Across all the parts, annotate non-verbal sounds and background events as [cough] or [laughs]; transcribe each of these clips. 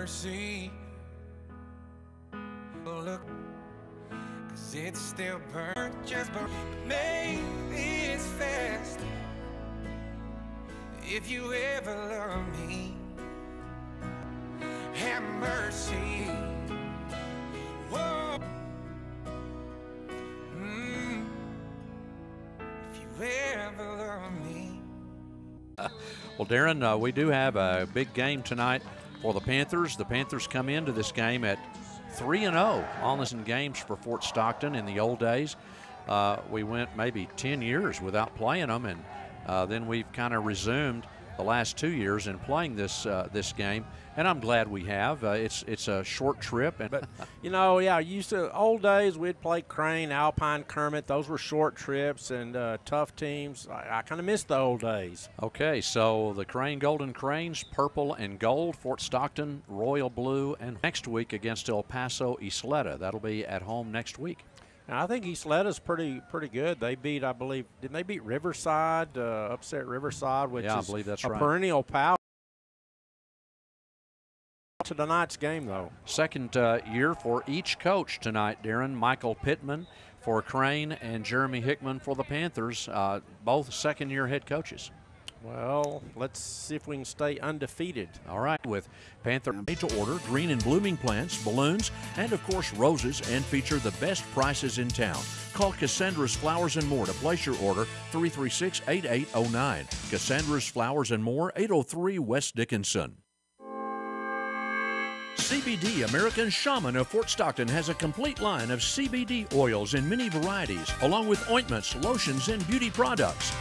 mercy. Look, cause it's still burnt, just burnt. Maybe it's fast. If you ever love me, have mercy. Mm. If you ever love me. Well, Darren, uh, we do have a big game tonight for the Panthers. The Panthers come into this game at 3 and 0 on this in games for Fort Stockton in the old days. Uh, we went maybe 10 years without playing them, and uh, then we've kind of resumed the last two years in playing this uh, this game, and I'm glad we have. Uh, it's it's a short trip, and but you know, yeah, used to old days we'd play Crane, Alpine, Kermit. Those were short trips and uh, tough teams. I, I kind of miss the old days. Okay, so the Crane Golden Cranes, purple and gold, Fort Stockton, royal blue, and next week against El Paso Ysleta. That'll be at home next week. I think Ysleta's pretty pretty good. They beat, I believe, didn't they beat Riverside, uh, upset Riverside, which yeah, is I believe that's a right. perennial power. To tonight's game, though. Second uh, year for each coach tonight, Darren. Michael Pittman for Crane and Jeremy Hickman for the Panthers, uh, both second year head coaches. Well, let's see if we can stay undefeated. All right, with Panther made to order, green and blooming plants, balloons, and of course roses, and feature the best prices in town. Call Cassandra's Flowers and More to place your order 336 8809. Cassandra's Flowers and More, 803 West Dickinson. CBD American Shaman of Fort Stockton has a complete line of CBD oils in many varieties, along with ointments, lotions, and beauty products.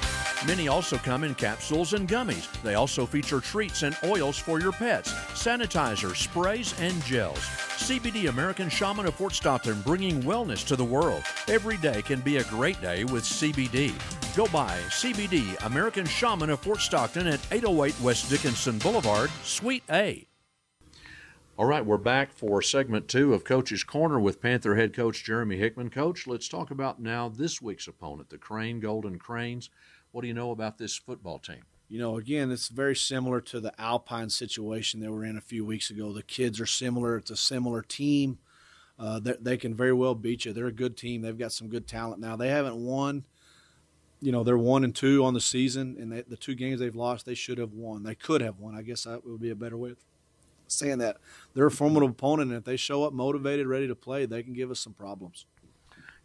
Many also come in capsules and gummies. They also feature treats and oils for your pets, sanitizers, sprays, and gels. CBD American Shaman of Fort Stockton bringing wellness to the world. Every day can be a great day with CBD. Go by CBD American Shaman of Fort Stockton at 808 West Dickinson Boulevard, Suite A. All right, we're back for segment two of Coach's Corner with Panther head coach Jeremy Hickman. Coach, let's talk about now this week's opponent, the Crane Golden Cranes. What do you know about this football team? You know, again, it's very similar to the Alpine situation they were in a few weeks ago. The kids are similar. It's a similar team. Uh, they, they can very well beat you. They're a good team. They've got some good talent now. They haven't won. You know, they're one and two on the season, and they, the two games they've lost, they should have won. They could have won. I guess that would be a better way of saying that. They're a formidable opponent, and if they show up motivated, ready to play, they can give us some problems.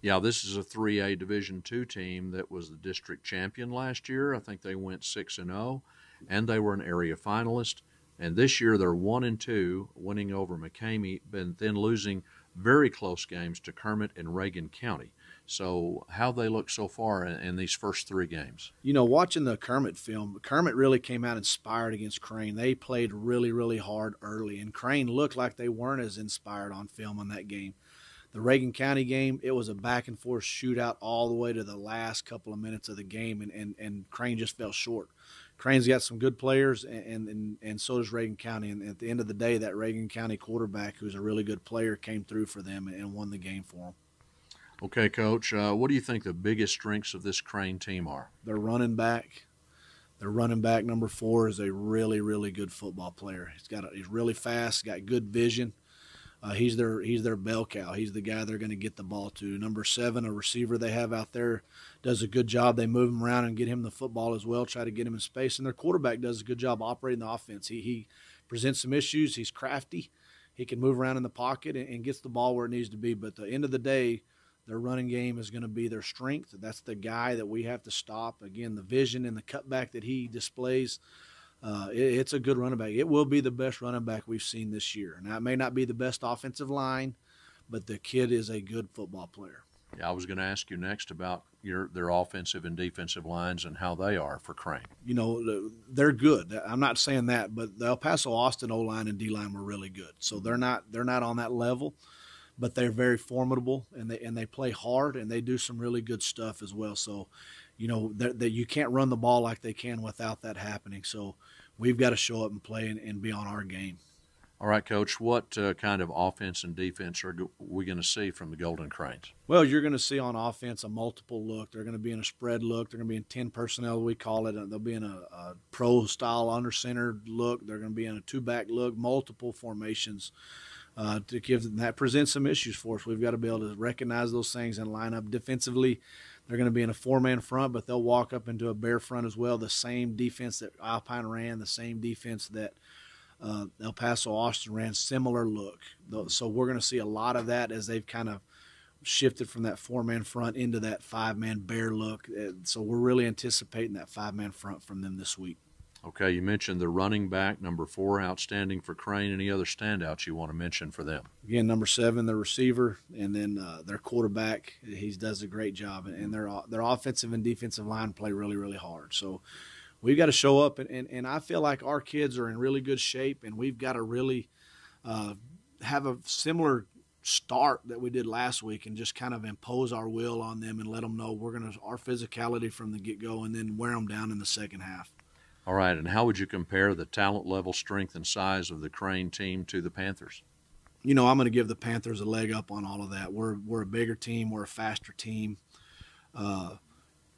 Yeah, this is a 3A Division two team that was the district champion last year. I think they went six and zero, and they were an area finalist. And this year they're one and two, winning over McCamey, but then losing very close games to Kermit and Reagan County. So how they look so far in, in, these first three games? You know, watching the Kermit film, Kermit really came out inspired against Crane. They played really, really hard early, and Crane looked like they weren't as inspired on film in that game. The Reagan County game, it was a back and forth shootout all the way to the last couple of minutes of the game, and, and, and Crane just fell short. Crane's got some good players, and, and, and so does Reagan County. And at the end of the day, that Reagan County quarterback, who's a really good player, came through for them and won the game for them. Okay, Coach. Uh, what do you think the biggest strengths of this Crane team are? Their running back. Their running back number four is a really, really good football player. He's got a, he's really fast, got good vision. Uh, he's their he's their bell cow. He's the guy they're going to get the ball to. Number seven, a receiver they have out there, does a good job. They move him around and get him the football as well. Try to get him in space, and their quarterback does a good job operating the offense. He he presents some issues. He's crafty. He can move around in the pocket and, and gets the ball where it needs to be. But at the end of the day, their running game is going to be their strength. That's the guy that we have to stop. Again, the vision and the cutback that he displays. Uh, it, it's a good running back. It will be the best running back we've seen this year. Now, it may not be the best offensive line, but the kid is a good football player. Yeah, I was going to ask you next about your their offensive and defensive lines and how they are for Crane. You know, they're good. I'm not saying that, but the El Paso Austin O line and D line were really good. So they're not they're not on that level, but they're very formidable and they and they play hard and they do some really good stuff as well. So, you know, that you can't run the ball like they can without that happening. So, we've got to show up and play and, and be on our game. All right, Coach, what uh, kind of offense and defense are we going to see from the Golden Cranes? Well, you're going to see on offense a multiple look. They're going to be in a spread look. They're going to be in 10 personnel, we call it. They'll be in a, a pro style under center look. They're going to be in a two back look, multiple formations. Uh, to give them, that presents some issues for us. We've got to be able to recognize those things and line up defensively. They're going to be in a four man front, but they'll walk up into a bear front as well. The same defense that Alpine ran, the same defense that uh, El Paso Austin ran similar look. So we're going to see a lot of that as they've kind of shifted from that four man front into that five man bear look. Uh, so we're really anticipating that five man front from them this week. Okay, you mentioned the running back, number four, outstanding for Crane. Any other standouts you want to mention for them? Again, number seven, the receiver, and then uh, their quarterback. He does a great job, and their their offensive and defensive line play really, really hard. So we've got to show up and, and, and I feel like our kids are in really good shape and we've got to really uh, have a similar start that we did last week and just kind of impose our will on them and let them know we're going to our physicality from the get-go and then wear them down in the second half. All right, and how would you compare the talent level, strength, and size of the Crane team to the Panthers? You know, I'm going to give the Panthers a leg up on all of that. We're we're a bigger team, we're a faster team. Uh,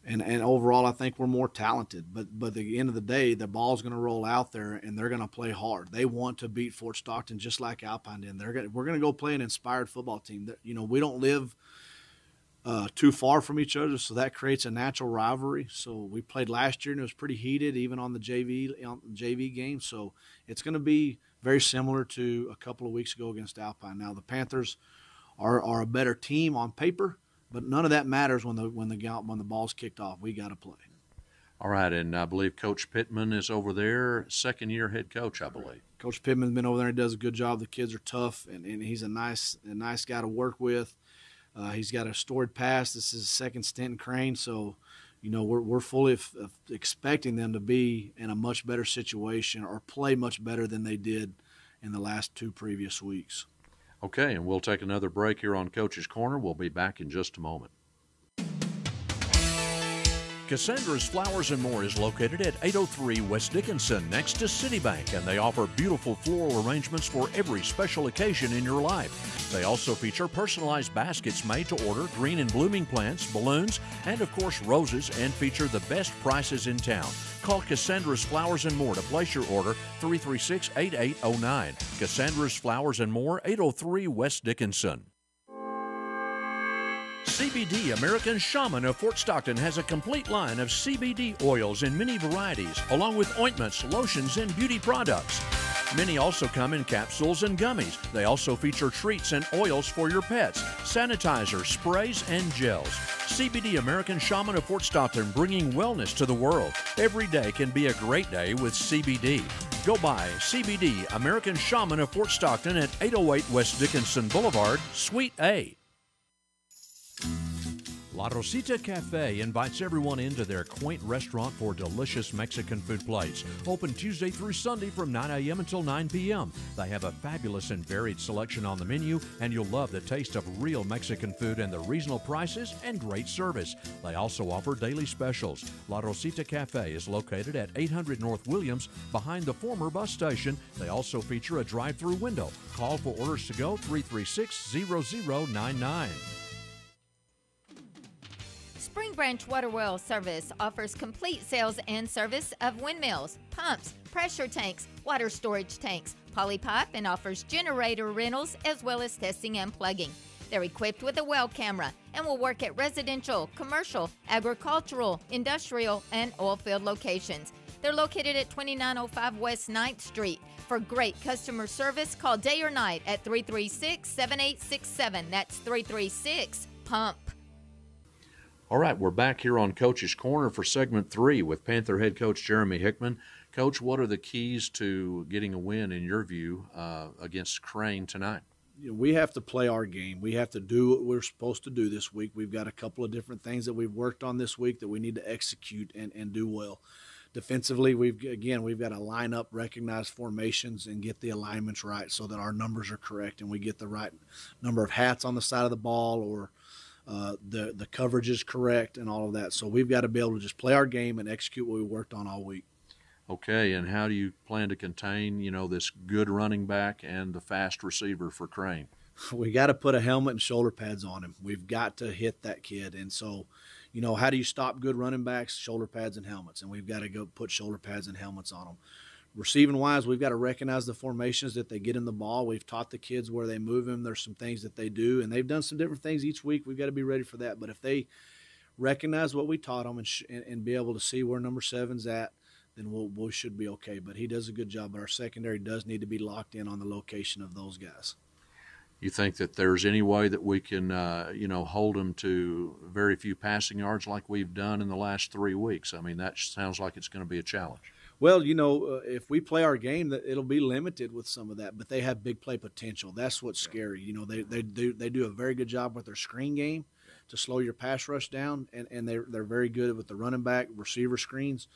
and and overall, I think we're more talented. But but at the end of the day, the ball's going to roll out there, and they're going to play hard. They want to beat Fort Stockton just like Alpine did. They're gonna, we're going to go play an inspired football team. That you know we don't live uh, too far from each other, so that creates a natural rivalry. So we played last year, and it was pretty heated, even on the JV on the JV game. So it's going to be very similar to a couple of weeks ago against Alpine. Now the Panthers are are a better team on paper but none of that matters when the when the when the ball's kicked off. We got to play. All right, and I believe Coach Pittman is over there, second year head coach, I believe. Coach Pittman's been over there and does a good job. The kids are tough, and, and he's a nice a nice guy to work with. Uh, he's got a storied past. This is second stint in Crane, so you know we're we're fully f- expecting them to be in a much better situation or play much better than they did in the last two previous weeks. Okay, and we'll take another break here on Coach's Corner. We'll be back in just a moment. Cassandra's Flowers and More is located at 803 West Dickinson next to Citibank, and they offer beautiful floral arrangements for every special occasion in your life. They also feature personalized baskets made to order, green and blooming plants, balloons, and of course roses, and feature the best prices in town. Call Cassandra's Flowers and More to place your order 336 8809. Cassandra's Flowers and More, 803 West Dickinson. CBD American Shaman of Fort Stockton has a complete line of CBD oils in many varieties, along with ointments, lotions, and beauty products. Many also come in capsules and gummies. They also feature treats and oils for your pets, sanitizers, sprays, and gels. CBD American Shaman of Fort Stockton bringing wellness to the world. Every day can be a great day with CBD. Go by CBD American Shaman of Fort Stockton at 808 West Dickinson Boulevard, Suite A. La Rosita Cafe invites everyone into their quaint restaurant for delicious Mexican food plates. Open Tuesday through Sunday from 9 a.m. until 9 p.m. They have a fabulous and varied selection on the menu, and you'll love the taste of real Mexican food and the reasonable prices and great service. They also offer daily specials. La Rosita Cafe is located at 800 North Williams behind the former bus station. They also feature a drive through window. Call for orders to go 336 0099. Spring Branch Water Well Service offers complete sales and service of windmills, pumps, pressure tanks, water storage tanks, polypipe, and offers generator rentals as well as testing and plugging. They're equipped with a well camera and will work at residential, commercial, agricultural, industrial, and oil field locations. They're located at 2905 West 9th Street. For great customer service, call day or night at 336 7867. That's 336 PUMP. All right, we're back here on Coach's Corner for segment three with Panther head coach Jeremy Hickman. Coach, what are the keys to getting a win in your view uh, against Crane tonight? We have to play our game. We have to do what we're supposed to do this week. We've got a couple of different things that we've worked on this week that we need to execute and, and do well. Defensively, we've again we've got to line up, recognize formations, and get the alignments right so that our numbers are correct and we get the right number of hats on the side of the ball or uh, the the coverage is correct and all of that. So we've got to be able to just play our game and execute what we worked on all week. Okay, and how do you plan to contain, you know, this good running back and the fast receiver for Crane? [laughs] We got to put a helmet and shoulder pads on him. We've got to hit that kid, and so, you know, how do you stop good running backs? Shoulder pads and helmets, and we've got to go put shoulder pads and helmets on them. Receiving wise, we've got to recognize the formations that they get in the ball. We've taught the kids where they move them. There's some things that they do, and they've done some different things each week. We've got to be ready for that. But if they recognize what we taught them and, sh- and, be able to see where number seven's at, then we'll, we should be okay. But he does a good job. But our secondary does need to be locked in on the location of those guys. You think that there's any way that we can, uh, you know, hold them to very few passing yards like we've done in the last three weeks? I mean, that sounds like it's going to be a challenge. Well, you know, uh, if we play our game, that it'll be limited with some of that, but they have big play potential. That's what's scary. You know, they they do they do a very good job with their screen game to slow your pass rush down, and and they they're very good with the running back receiver screens.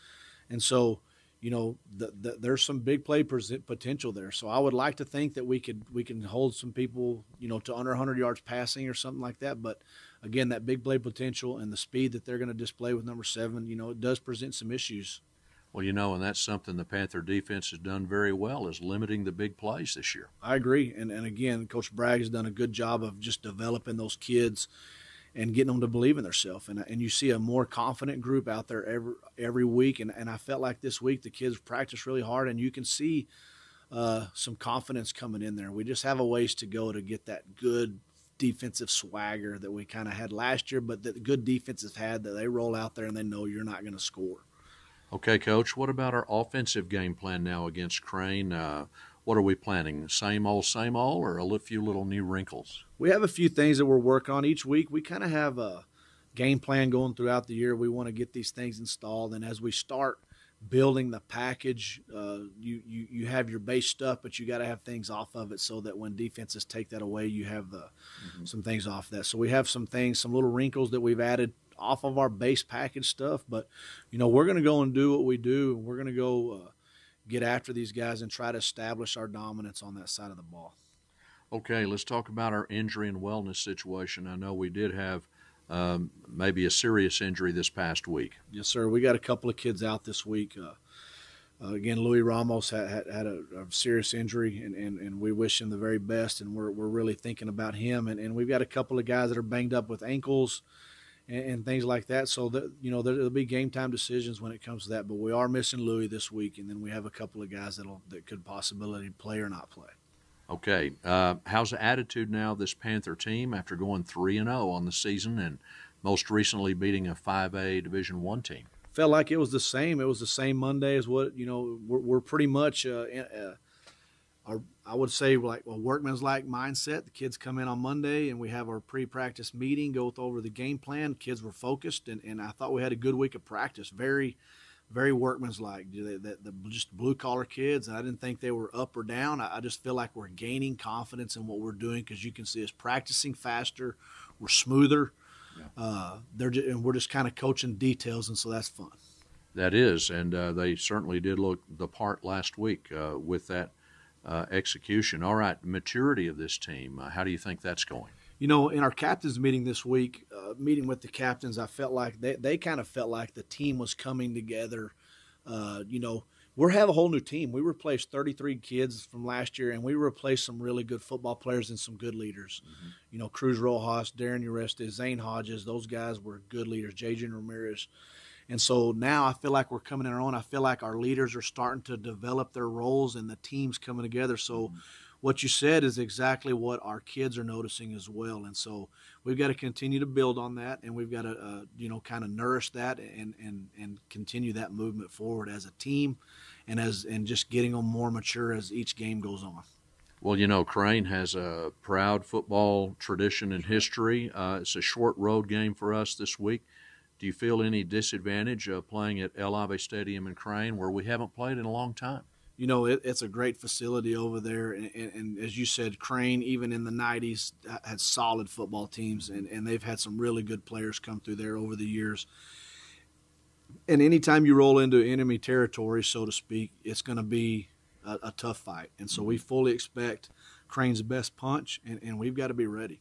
And so, you know, the, the, there's some big play potential there. So I would like to think that we could we can hold some people, you know, to under 100 yards passing or something like that. But again, that big play potential and the speed that they're going to display with number seven, you know, it does present some issues. Well, you know, and that's something the Panther defense has done very well is limiting the big plays this year. I agree, and and again, Coach Bragg has done a good job of just developing those kids and getting them to believe in themselves. And, and you see a more confident group out there every every week. And, and I felt like this week the kids practiced really hard, and you can see uh, some confidence coming in there. We just have a ways to go to get that good defensive swagger that we kind of had last year, but that the good defenses had that they roll out there and they know you're not going to score. Okay, coach. What about our offensive game plan now against Crane? Uh, what are we planning? Same old, same old, or a few little new wrinkles? We have a few things that we're working on each week. We kind of have a game plan going throughout the year. We want to get these things installed, and as we start building the package, uh, you, you you have your base stuff, but you got to have things off of it so that when defenses take that away, you have the mm-hmm. some things off that. So we have some things, some little wrinkles that we've added off of our base package stuff. But you know, we're going to go and do what we do, and we're going to go. Uh, get after these guys and try to establish our dominance on that side of the ball. Okay, let's talk about our injury and wellness situation. I know we did have um, maybe a serious injury this past week. Yes, sir. We got a couple of kids out this week. Uh, uh, again, Louis Ramos had, had, had a, a, serious injury, and, and, and we wish him the very best, and we're, we're really thinking about him. And, and we've got a couple of guys that are banged up with ankles and, and things like that. So that you know there'll be game time decisions when it comes to that. But we are missing Louis this week, and then we have a couple of guys that'll that could possibility play or not play. Okay, uh, how's the attitude now? of This Panther team after going three and zero oh on the season, and most recently beating a five A Division One team. Felt like it was the same. It was the same Monday as what you know. We're, we're pretty much. Uh, uh, our, I would say like a workman's like mindset. The kids come in on Monday and we have our pre-practice meeting, go over the game plan. Kids were focused and, and I thought we had a good week of practice. Very, very workman's like. The, the, just blue collar kids. And I didn't think they were up or down. I, I just feel like we're gaining confidence in what we're doing because you can see us practicing faster. We're smoother. Yeah. Uh, they're just, and we're just kind of coaching details, and so that's fun. That is, and uh, they certainly did look the part last week uh, with that uh, execution. All right, maturity of this team. Uh, how do you think that's going? You know, in our captains meeting this week, uh, meeting with the captains, I felt like they, they kind of felt like the team was coming together. Uh, you know, we have a whole new team. We replaced 33 kids from last year, and we replaced some really good football players and some good leaders. Mm-hmm. You know, Cruz Rojas, Darren Uresta, Zane Hodges, those guys were good leaders. J.J. Ramirez. And so now I feel like we're coming in our own. I feel like our leaders are starting to develop their roles and the team's coming together. So mm-hmm. what you said is exactly what our kids are noticing as well. And so we've got to continue to build on that and we've got to, uh, you know, kind of nourish that and, and, and continue that movement forward as a team and as, and just getting them more mature as each game goes on. Well, you know, Crane has a proud football tradition and history. Uh, it's a short road game for us this week Do you feel any disadvantage of playing at El Ave Stadium in Crane, where we haven't played in a long time? You know, it, it's a great facility over there, and, and, and, as you said, Crane, even in the '90s, uh, had solid football teams, and, and they've had some really good players come through there over the years. And anytime you roll into enemy territory, so to speak, it's going to be a, a, tough fight. And so we fully expect Crane's best punch, and, and we've got to be ready.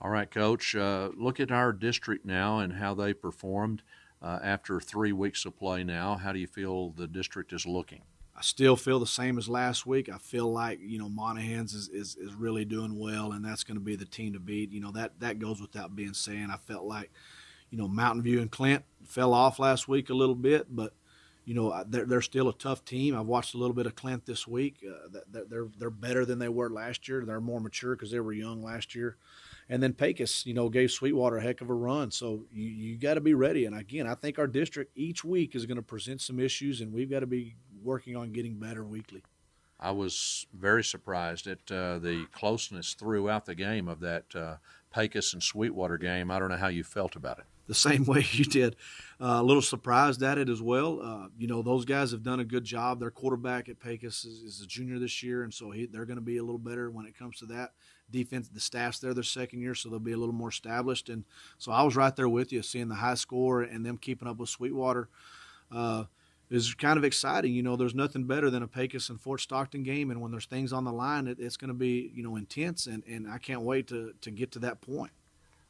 All right, Coach. Uh, look at our district now and how they performed uh, after three weeks of play now. How do you feel the district is looking? I still feel the same as last week. I feel like you know Monahans is, is, is really doing well, and that's going to be the team to beat. You know that that goes without being said. I felt like you know Mountain View and Clint fell off last week a little bit, but you know they're, they're still a tough team. I've watched a little bit of Clint this week. Uh, they're they're better than they were last year. They're more mature because they were young last year. And then Pecos, you know, gave Sweetwater a heck of a run. So you, you got to be ready. And again, I think our district each week is going to present some issues, and we've got to be working on getting better weekly. I was very surprised at uh, the closeness throughout the game of that uh, Pecos and Sweetwater game. I don't know how you felt about it. The same [laughs] way you did. Uh, a little surprised at it as well. Uh, you know, those guys have done a good job. Their quarterback at Pecos is, is a junior this year, and so he, they're going to be a little better when it comes to that defense. The staff's there their second year, so they'll be a little more established. And so I was right there with you, seeing the high score and them keeping up with Sweetwater. Uh, is kind of exciting. You know, there's nothing better than a Pecos and Fort Stockton game, and when there's things on the line, it, it's going to be you know intense, and, and I can't wait to to get to that point.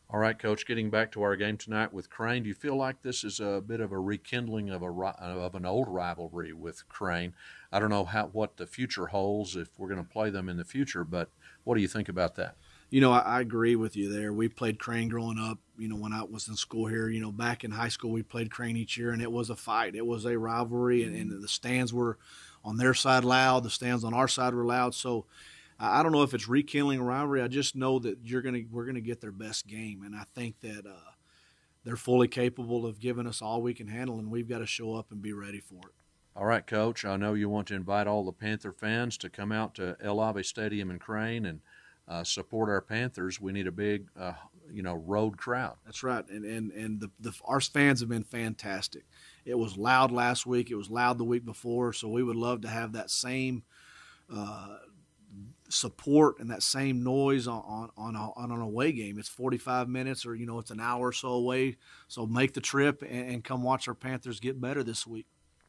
All right, Coach. Getting back to our game tonight with Crane, do you feel like this is a bit of a rekindling of a of an old rivalry with Crane? I don't know how what the future holds if we're going to play them in the future, but what do you think about that? You know, I, I, agree with you there. We played Crane growing up. You know, when I was in school here, you know, back in high school, we played Crane each year, and it was a fight. It was a rivalry, and, and the stands were on their side loud, the stands on our side were loud. So, I don't know if it's rekindling a rivalry. I just know that you're gonna we're gonna get their best game, and I think that uh, they're fully capable of giving us all we can handle, and we've got to show up and be ready for it. All right, Coach. I know you want to invite all the Panther fans to come out to El Ave Stadium in Crane and uh, support our Panthers. We need a big, uh, you know, road crowd. That's right, and and and the, the our fans have been fantastic. It was loud last week. It was loud the week before. So we would love to have that same. Uh, support and that same noise on on on, on an away game. It's 45 minutes or you know it's an hour or so away. So make the trip and, and come watch our Panthers get better this week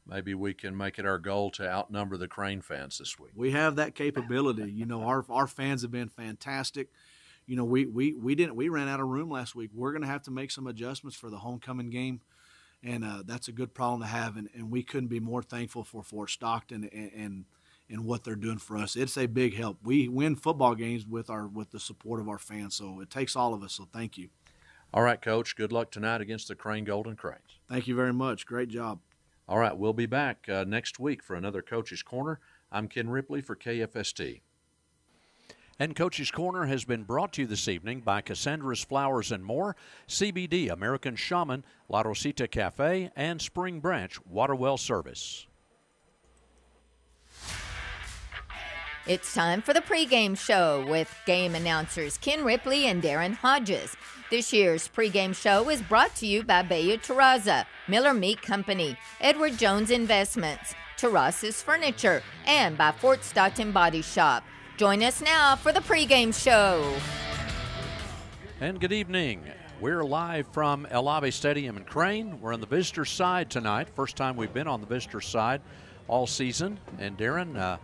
maybe we can make it our goal to outnumber the Crane fans this week. We have that capability. You know, our our fans have been fantastic. You know, we we we didn't we ran out of room last week. We're going to have to make some adjustments for the homecoming game, and uh, that's a good problem to have. And, and we couldn't be more thankful for Fort Stockton and, and and what they're doing for us. It's a big help. We win football games with our with the support of our fans, so it takes all of us. So thank you. All right, Coach. Good luck tonight against the Crane Golden Cranes. Thank you very much. Great job. All right, we'll be back uh, next week for another Coach's Corner. I'm Ken Ripley for KFST. And Coach's Corner has been brought to you this evening by Cassandra's Flowers and More, CBD American Shaman, La Rosita Cafe, and Spring Branch Waterwell Service. It's time for the pregame show with game announcers Ken Ripley and Darren Hodges. This year's pregame show is brought to you by Bella Terraza, Miller Meat Company, Edward Jones Investments, Terrazas Furniture, and by Fort Stockton Body Shop. Join us now for the pregame show. And good evening. We're live from El Ave Stadium in Crane. We're on the visitor side tonight. First time we've been on the visitor side all season. And Darren, uh,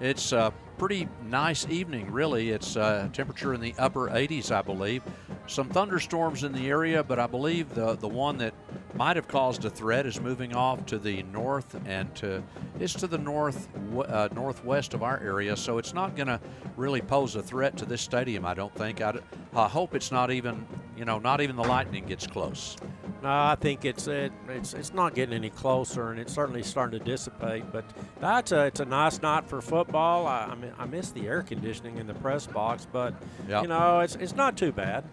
it's a pretty nice evening, really. It's uh, temperature in the upper 80s, I believe. Some thunderstorms in the area, but I believe the the one that might have caused a threat is moving off to the north and to it's to the north uh, northwest of our area, so it's not going to really pose a threat to this stadium. I don't think. I, I hope it's not even you know not even the lightning gets close. No, I think it's it, it's it's not getting any closer, and it's certainly starting to dissipate. But that's a it's a nice night for football. I, I mean I miss the air conditioning in the press box, but yep. you know it's it's not too bad.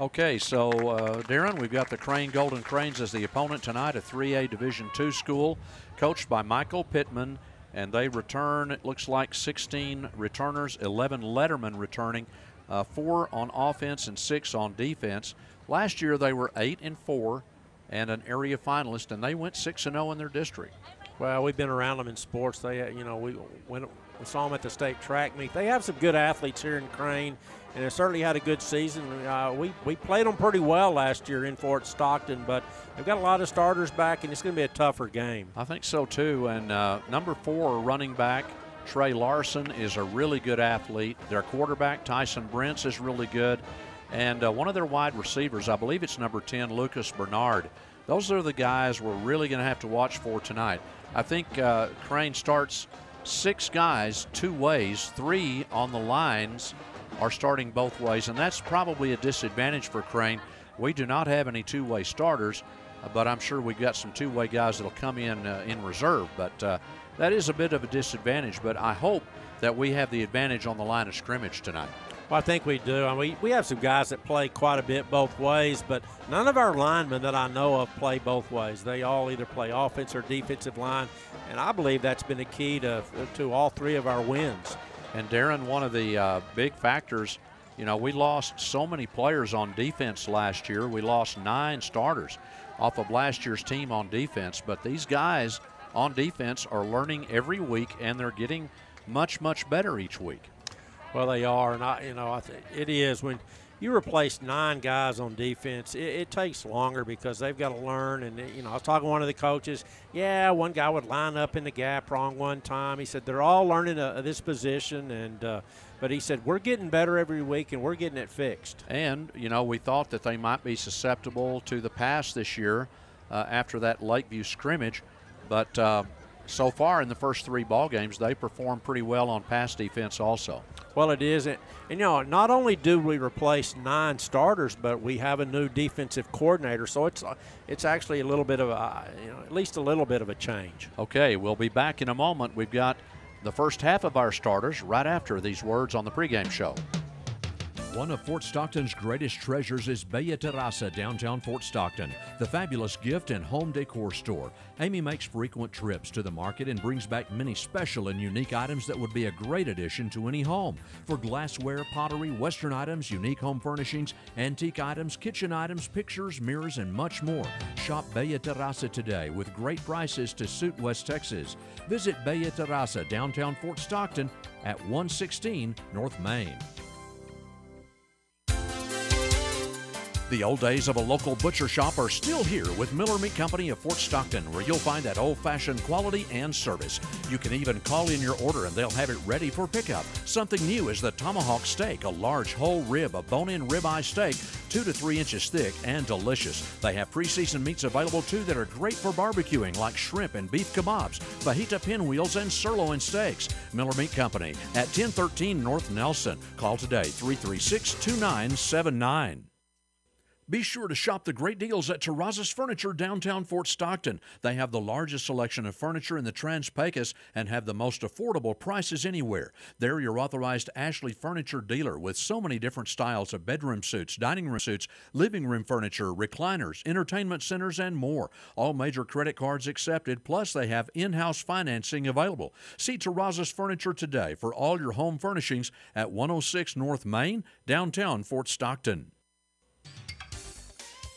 Okay, so uh, Darren, we've got the Crane Golden Cranes as the opponent tonight, a 3A Division II school, coached by Michael Pittman, and they return. It looks like 16 returners, 11 lettermen returning, uh, four on offense and six on defense. Last year they were eight and four and an area finalist, and they went 6 and zero in their district. Well, we've been around them in sports. They, uh, you know, we went, we saw them at the state track meet. They have some good athletes here in Crane, and they certainly had a good season. Uh, we we played them pretty well last year in Fort Stockton, but they've got a lot of starters back, and it's going to be a tougher game. I think so too. And uh, number four, running back Trey Larson is a really good athlete. Their quarterback Tyson Brents is really good, and uh, one of their wide receivers, I believe it's number 10, Lucas Bernard. Those are the guys we're really going to have to watch for tonight. I think uh, Crane starts six guys two ways, three on the lines are starting both ways, and that's probably a disadvantage for Crane. We do not have any two way starters, but I'm sure we've got some two way guys that'll come in uh, in reserve. But uh, that is a bit of a disadvantage, but I hope that we have the advantage on the line of scrimmage tonight. Well, I think we do. I mean, we, have some guys that play quite a bit both ways, but none of our linemen that I know of play both ways. They all either play offense or defensive line, and I believe that's been the key to, to all three of our wins. And Darren, one of the uh, big factors, you know, we lost so many players on defense last year. We lost nine starters off of last year's team on defense, but these guys on defense are learning every week and they're getting much, much better each week. Well, they are, and I, you know, I it is when you replace nine guys on defense, it, it, takes longer because they've got to learn. And you know, I was talking to one of the coaches. Yeah, one guy would line up in the gap wrong one time. He said they're all learning uh, this position, and uh, but he said we're getting better every week and we're getting it fixed. And you know, we thought that they might be susceptible to the pass this year uh, after that Lakeview scrimmage, but uh, so far in the first three ball games, they performed pretty well on pass defense also. Well, it is. And, you know, not only do we replace nine starters, but we have a new defensive coordinator. So it's it's actually a little bit of a, you know, at least a little bit of a change. Okay, we'll be back in a moment. We've got the first half of our starters right after these words on the pregame show. One of Fort Stockton's greatest treasures is Bella Terraza, downtown Fort Stockton, the fabulous gift and home decor store. Amy makes frequent trips to the market and brings back many special and unique items that would be a great addition to any home. For glassware, pottery, western items, unique home furnishings, antique items, kitchen items, pictures, mirrors, and much more. Shop Bella Terraza today with great prices to suit West Texas. Visit Bella Terraza, downtown Fort Stockton at 116 North Main. The old days of a local butcher shop are still here with Miller Meat Company of Fort Stockton, where you'll find that old fashioned quality and service. You can even call in your order and they'll have it ready for pickup. Something new is the tomahawk steak, a large whole rib, a bone in ribeye steak, two to three inches thick and delicious. They have pre seasoned meats available too that are great for barbecuing, like shrimp and beef kebabs, fajita pinwheels, and sirloin steaks. Miller Meat Company at 1013 North Nelson. Call today 336 2979. Be sure to shop the great deals at Terrazas Furniture downtown Fort Stockton. They have the largest selection of furniture in the Trans Pecos and have the most affordable prices anywhere. They're your authorized Ashley Furniture dealer with so many different styles of bedroom suites, dining room suites, living room furniture, recliners, entertainment centers, and more. All major credit cards accepted, plus they have in house financing available. See Terrazas Furniture today for all your home furnishings at 106 North Main, downtown Fort Stockton.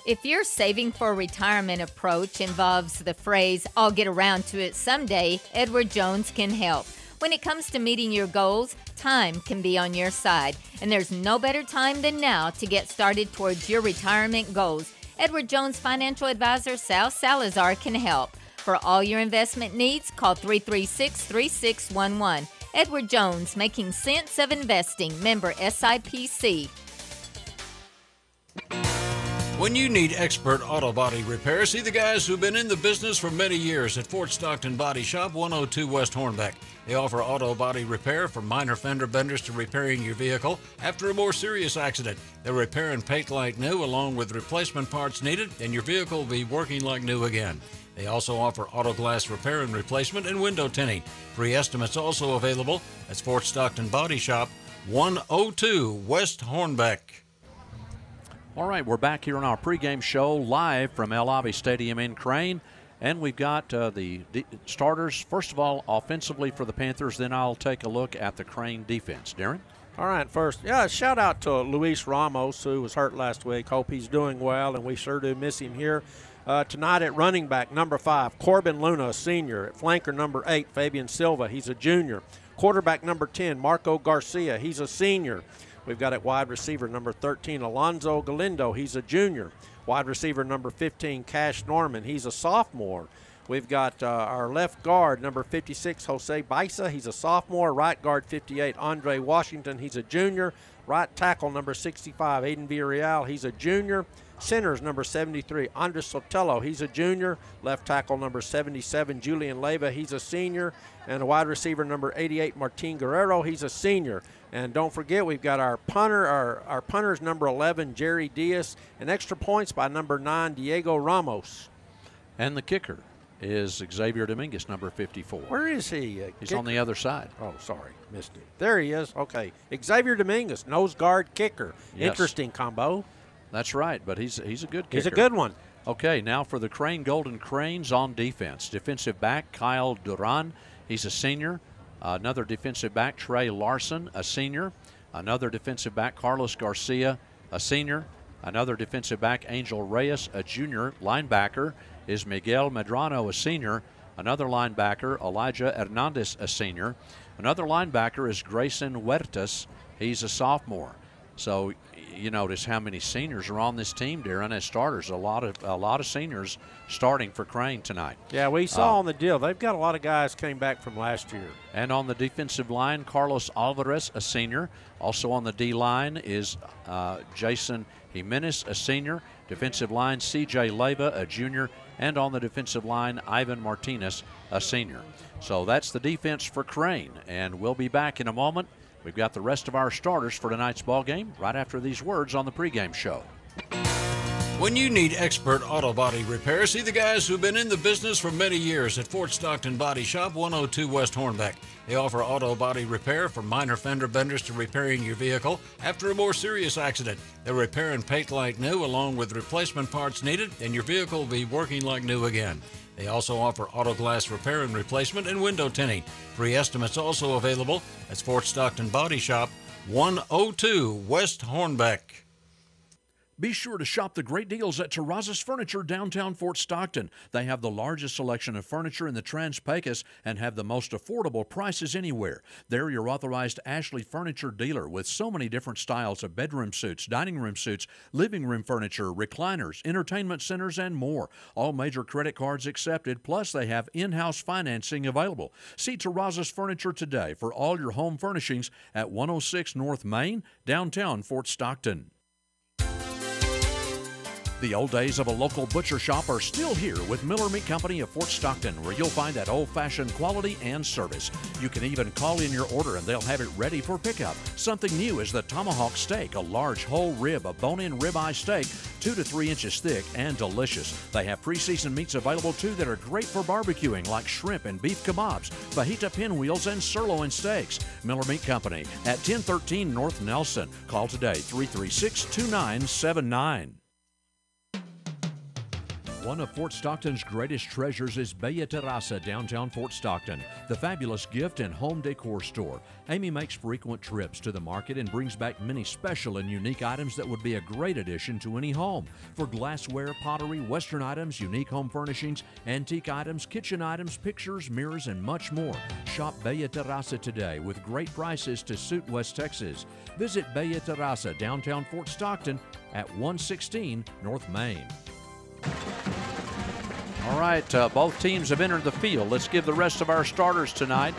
If your saving for retirement approach involves the phrase, I'll get around to it someday, Edward Jones can help. When it comes to meeting your goals, time can be on your side, and there's no better time than now to get started towards your retirement goals. Edward Jones financial advisor Sal Salazar can help. For all your investment needs, call 336 3611. Edward Jones, making sense of investing, member SIPC. When you need expert auto body repair, see the guys who've been in the business for many years at Fort Stockton Body Shop, 102 West Hornbeck. They offer auto body repair from minor fender benders to repairing your vehicle after a more serious accident. They'll repair and paint like new along with replacement parts needed, and your vehicle will be working like new again. They also offer auto glass repair and replacement and window tinting. Free estimates also available at Fort Stockton Body Shop, 102 West Hornbeck. All right, we're back here on our pregame show live from El Ave Stadium in Crane. And we've got uh, the d- starters, first of all, offensively for the Panthers. Then I'll take a look at the Crane defense. Darren? All right, first, yeah, shout out to Luis Ramos, who was hurt last week. Hope he's doing well, and we sure do miss him here. Uh, tonight at running back, number five, Corbin Luna, a senior. At flanker, number eight, Fabian Silva, he's a junior. Quarterback, number 10, Marco Garcia, he's a senior. We've got at wide receiver, number 13, Alonzo Galindo, he's a junior. Wide receiver, number 15, Cash Norman, he's a sophomore. We've got uh, our left guard, number 56, Jose Baisa. He's a sophomore. Right guard, 58, Andre Washington. He's a junior. Right tackle, number 65, Aiden Villarreal. He's a junior. Centers, number 73, Andres Sotelo. He's a junior. Left tackle, number 77, Julian Leva. He's a senior. And wide receiver, number 88, Martin Guerrero. He's a senior. And don't forget, we've got our punter, our, our punter's number 11, Jerry Diaz, and extra points by number 9, Diego Ramos. And the kicker is Xavier Dominguez, number 54. Where is he? Uh, He's kicker? on the other side. Oh, sorry, missed it. There he is. Okay, Xavier Dominguez, nose guard kicker. Yes. Interesting combo. That's right, but he's he's a good kicker. He's a good one. Okay, now for the Crane Golden Cranes on defense. Defensive back Kyle Duran, he's a senior. Another defensive back Trey Larson, a senior. Another defensive back Carlos Garcia, a senior. Another defensive back Angel Reyes, a junior linebacker, is Miguel Medrano, a senior. Another linebacker Elijah Hernandez, a senior. Another linebacker is Grayson Huertas. He's a sophomore. So you notice how many seniors are on this team, Darren, as starters. A lot of a lot of seniors starting for Crane tonight. Yeah, we saw uh, on the deal they've got a lot of guys came back from last year. And on the defensive line, Carlos Alvarez, a senior. Also on the D line is uh, Jason Jimenez, a senior. Defensive line, C.J. Leva, a junior, and on the defensive line, Ivan Martinez, a senior. So that's the defense for Crane, and we'll be back in a moment We've got the rest of our starters for tonight's ball game right after these words on the pregame show. When you need expert auto body repair, see the guys who've been in the business for many years at Fort Stockton Body Shop, 102 West Hornbeck. They offer auto body repair from minor fender benders to repairing your vehicle after a more serious accident. They'll repair and paint like new along with replacement parts needed, and your vehicle will be working like new again. They also offer auto glass repair and replacement and window tinting. Free estimates also available at Fort Stockton Body Shop, 102 West Hornbeck. Be sure to shop the great deals at Terrazas Furniture downtown Fort Stockton. They have the largest selection of furniture in the Trans Pecos and have the most affordable prices anywhere. They're your authorized Ashley furniture dealer with so many different styles of bedroom suites, dining room suites, living room furniture, recliners, entertainment centers, and more. All major credit cards accepted, plus they have in-house financing available. See Terrazas Furniture today for all your home furnishings at 106 North Main, downtown Fort Stockton. The old days of a local butcher shop are still here with Miller Meat Company of Fort Stockton, where you'll find that old fashioned quality and service. You can even call in your order and they'll have it ready for pickup. Something new is the tomahawk steak, a large whole rib, a bone in ribeye steak, two to three inches thick and delicious. They have pre seasoned meats available too that are great for barbecuing, like shrimp and beef kebabs, fajita pinwheels, and sirloin steaks. Miller Meat Company at 1013 North Nelson. Call today 336 2979. One of Fort Stockton's greatest treasures is Bella Terraza, downtown Fort Stockton, the fabulous gift and home decor store. Amy makes frequent trips to the market and brings back many special and unique items that would be a great addition to any home. For glassware, pottery, Western items, unique home furnishings, antique items, kitchen items, pictures, mirrors, and much more. Shop Bella Terraza today with great prices to suit West Texas. Visit Bella Terraza, downtown Fort Stockton at 116 North Main. All right, uh, both teams have entered the field. Let's give the rest of our starters tonight.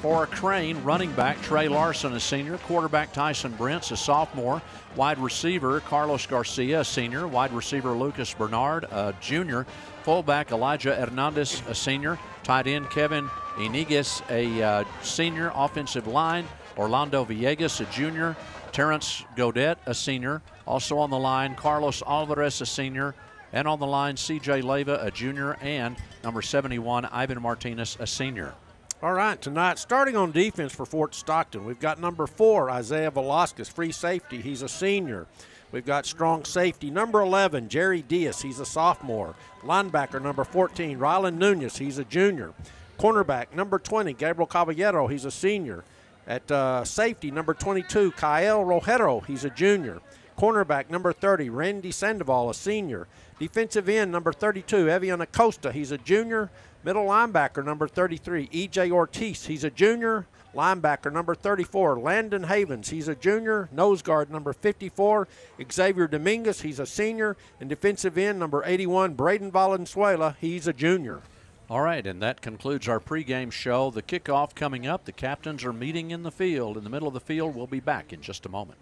For Crane, running back Trey Larson, a senior. Quarterback Tyson Brents, a sophomore. Wide receiver Carlos Garcia, a senior. Wide receiver Lucas Bernard, a junior. Fullback Elijah Hernandez, a senior. Tight end Kevin Iniguez, a uh, senior. Offensive line Orlando Villegas, a junior. Terrence Godet, a senior. Also on the line, Carlos Alvarez, a senior. And on the line, CJ Leva, a junior, and number 71, Ivan Martinez, a senior. All right, tonight, starting on defense for Fort Stockton, we've got number four, Isaiah Velasquez, free safety. He's a senior. We've got strong safety. Number 11, Jerry Diaz. He's a sophomore. Linebacker, number 14, Rylan Nunez. He's a junior. Cornerback, number 20, Gabriel Caballero. He's a senior. At uh, safety, number 22, Kyle Rojero. He's a junior. Cornerback number 30, Randy Sandoval, a senior. Defensive end number 32, Evian Acosta, he's a junior. Middle linebacker number 33, EJ Ortiz, he's a junior. Linebacker number 34, Landon Havens, he's a junior. Nose guard number 54, Xavier Dominguez, he's a senior. And defensive end number 81, Braden Valenzuela, he's a junior. All right, and that concludes our pregame show. The kickoff coming up. The captains are meeting in the field. In the middle of the field, we'll be back in just a moment.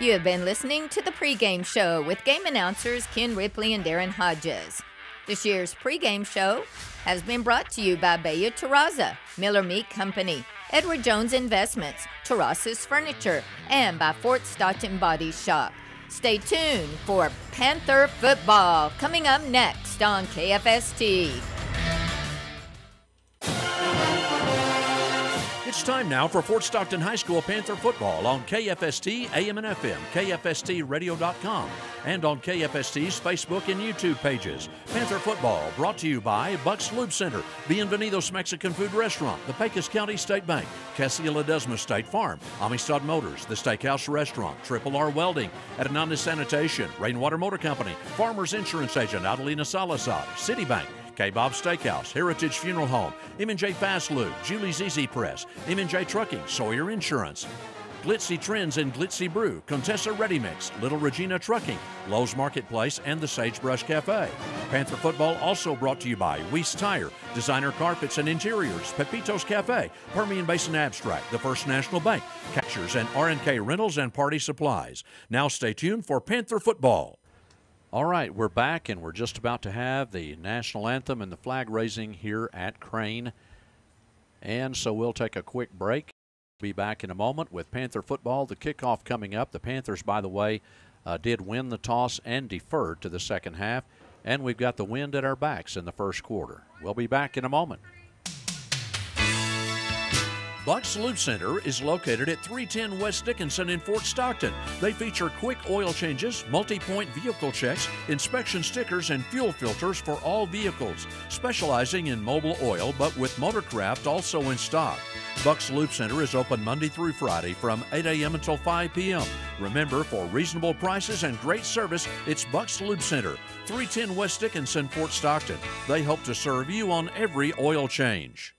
You have been listening to the pregame show with game announcers Ken Ripley and Darren Hodges. This year's pregame show has been brought to you by Bella Terraza, Miller Meat Company, Edward Jones Investments, Terrazas Furniture, and by Fort Stockton Body Shop. Stay tuned for Panther football coming up next on KFST. It's time now for Fort Stockton High School Panther football on KFST AM and FM, KFSTradio.com, and on KFST's Facebook and YouTube pages. Panther football brought to you by Bucks Lube Center, Bienvenidos Mexican Food Restaurant, the Pecos County State Bank, Cassia Ledesma State Farm, Amistad Motors, the Steakhouse Restaurant, Triple R Welding, Hernandez Sanitation, Rainwater Motor Company, Farmers Insurance Agent Adelina Salazar, Citibank, K-Bob Steakhouse, Heritage Funeral Home, M&J Fast Lube, Julie's Easy Press, M&J Trucking, Sawyer Insurance, Glitzy Trends and Glitzy Brew, Contessa Ready Mix, Little Regina Trucking, Lowe's Marketplace, and the Sagebrush Cafe. Panther Football also brought to you by Weiss Tire, Designer Carpets and Interiors, Pepito's Cafe, Permian Basin Abstract, the First National Bank, Catchers and R&K Rentals and Party Supplies. Now stay tuned for Panther Football. All right, we're back and we're just about to have the national anthem and the flag raising here at Crane. And so we'll take a quick break. Be back in a moment with Panther football. The kickoff coming up. The Panthers, by the way, uh, did win the toss and deferred to the second half. And we've got the wind at our backs in the first quarter. We'll be back in a moment. Bucks Lube Center is located at 310 West Dickinson in Fort Stockton. They feature quick oil changes, multi point vehicle checks, inspection stickers, and fuel filters for all vehicles, specializing in Mobil oil but with Motorcraft also in stock. Bucks Lube Center is open Monday through Friday from 8 a.m. until 5 p.m. Remember, for reasonable prices and great service, it's Bucks Lube Center, 310 West Dickinson, Fort Stockton. They hope to serve you on every oil change.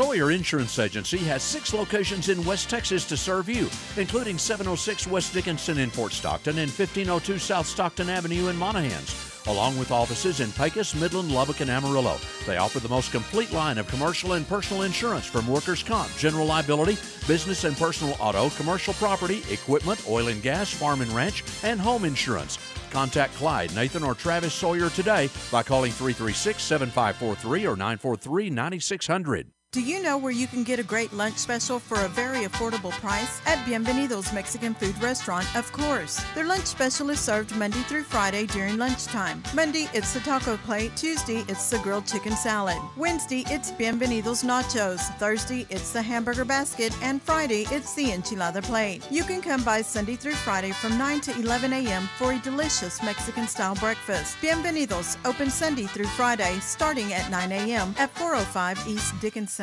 Sawyer Insurance Agency has six locations in West Texas to serve you, including 706 West Dickinson in Fort Stockton and 1502 South Stockton Avenue in Monahans, along with offices in Pecos, Midland, Lubbock, and Amarillo. They offer the most complete line of commercial and personal insurance from workers' comp, general liability, business and personal auto, commercial property, equipment, oil and gas, farm and ranch, and home insurance. Contact Clyde, Nathan, or Travis Sawyer today by calling 336 7543 or 943 9600. Do you know where you can get a great lunch special for a very affordable price? At Bienvenidos Mexican Food Restaurant, of course. Their lunch special is served Monday through Friday during lunchtime. Monday, it's the taco plate. Tuesday, it's the grilled chicken salad. Wednesday, it's Bienvenidos Nachos. Thursday, it's the hamburger basket. And Friday, it's the enchilada plate. You can come by Sunday through Friday from 9 to 11 a.m. for a delicious Mexican style breakfast. Bienvenidos, open Sunday through Friday, starting at 9 a.m. at 405 East Dickinson.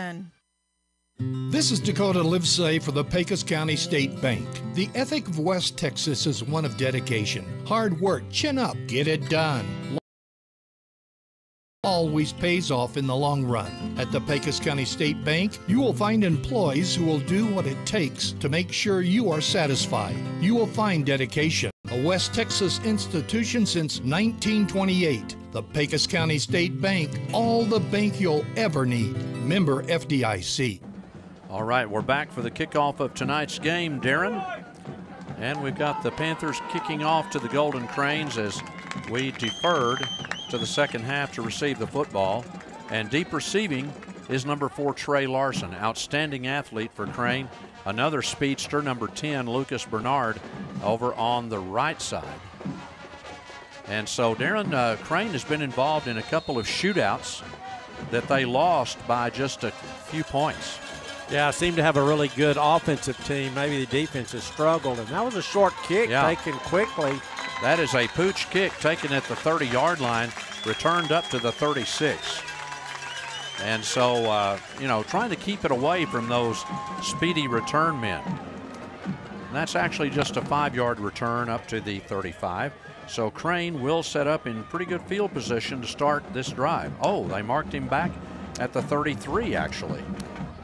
This is Dakota Livesay for the Pecos County State Bank. The ethic of West Texas is one of dedication. Hard work, chin up, get it done always pays off in the long run. At the Pecos County State Bank, you will find employees who will do what it takes to make sure you are satisfied. You will find dedication. West Texas institution since 1928. The Pecos County State Bank, all the bank you'll ever need. Member FDIC. All right, we're back for the kickoff of tonight's game, Darren. And we've got the Panthers kicking off to the Golden Cranes as we deferred to the second half to receive the football. And deep receiving is number four, Trey Larson, outstanding athlete for Crane. Another speedster, number 10, Lucas Bernard, over on the right side. And so Darren uh, Crane has been involved in a couple of shootouts that they lost by just a few points. Yeah, seem to have a really good offensive team. Maybe the defense has struggled, and that was a short kick yeah. taken quickly. That is a pooch kick taken at the 30 yard line, returned up to the 36. And so, uh, you know, trying to keep it away from those speedy return men. And that's actually just a five yard return up to the 35. So Crane will set up in pretty good field position to start this drive. Oh, they marked him back at the 33, actually.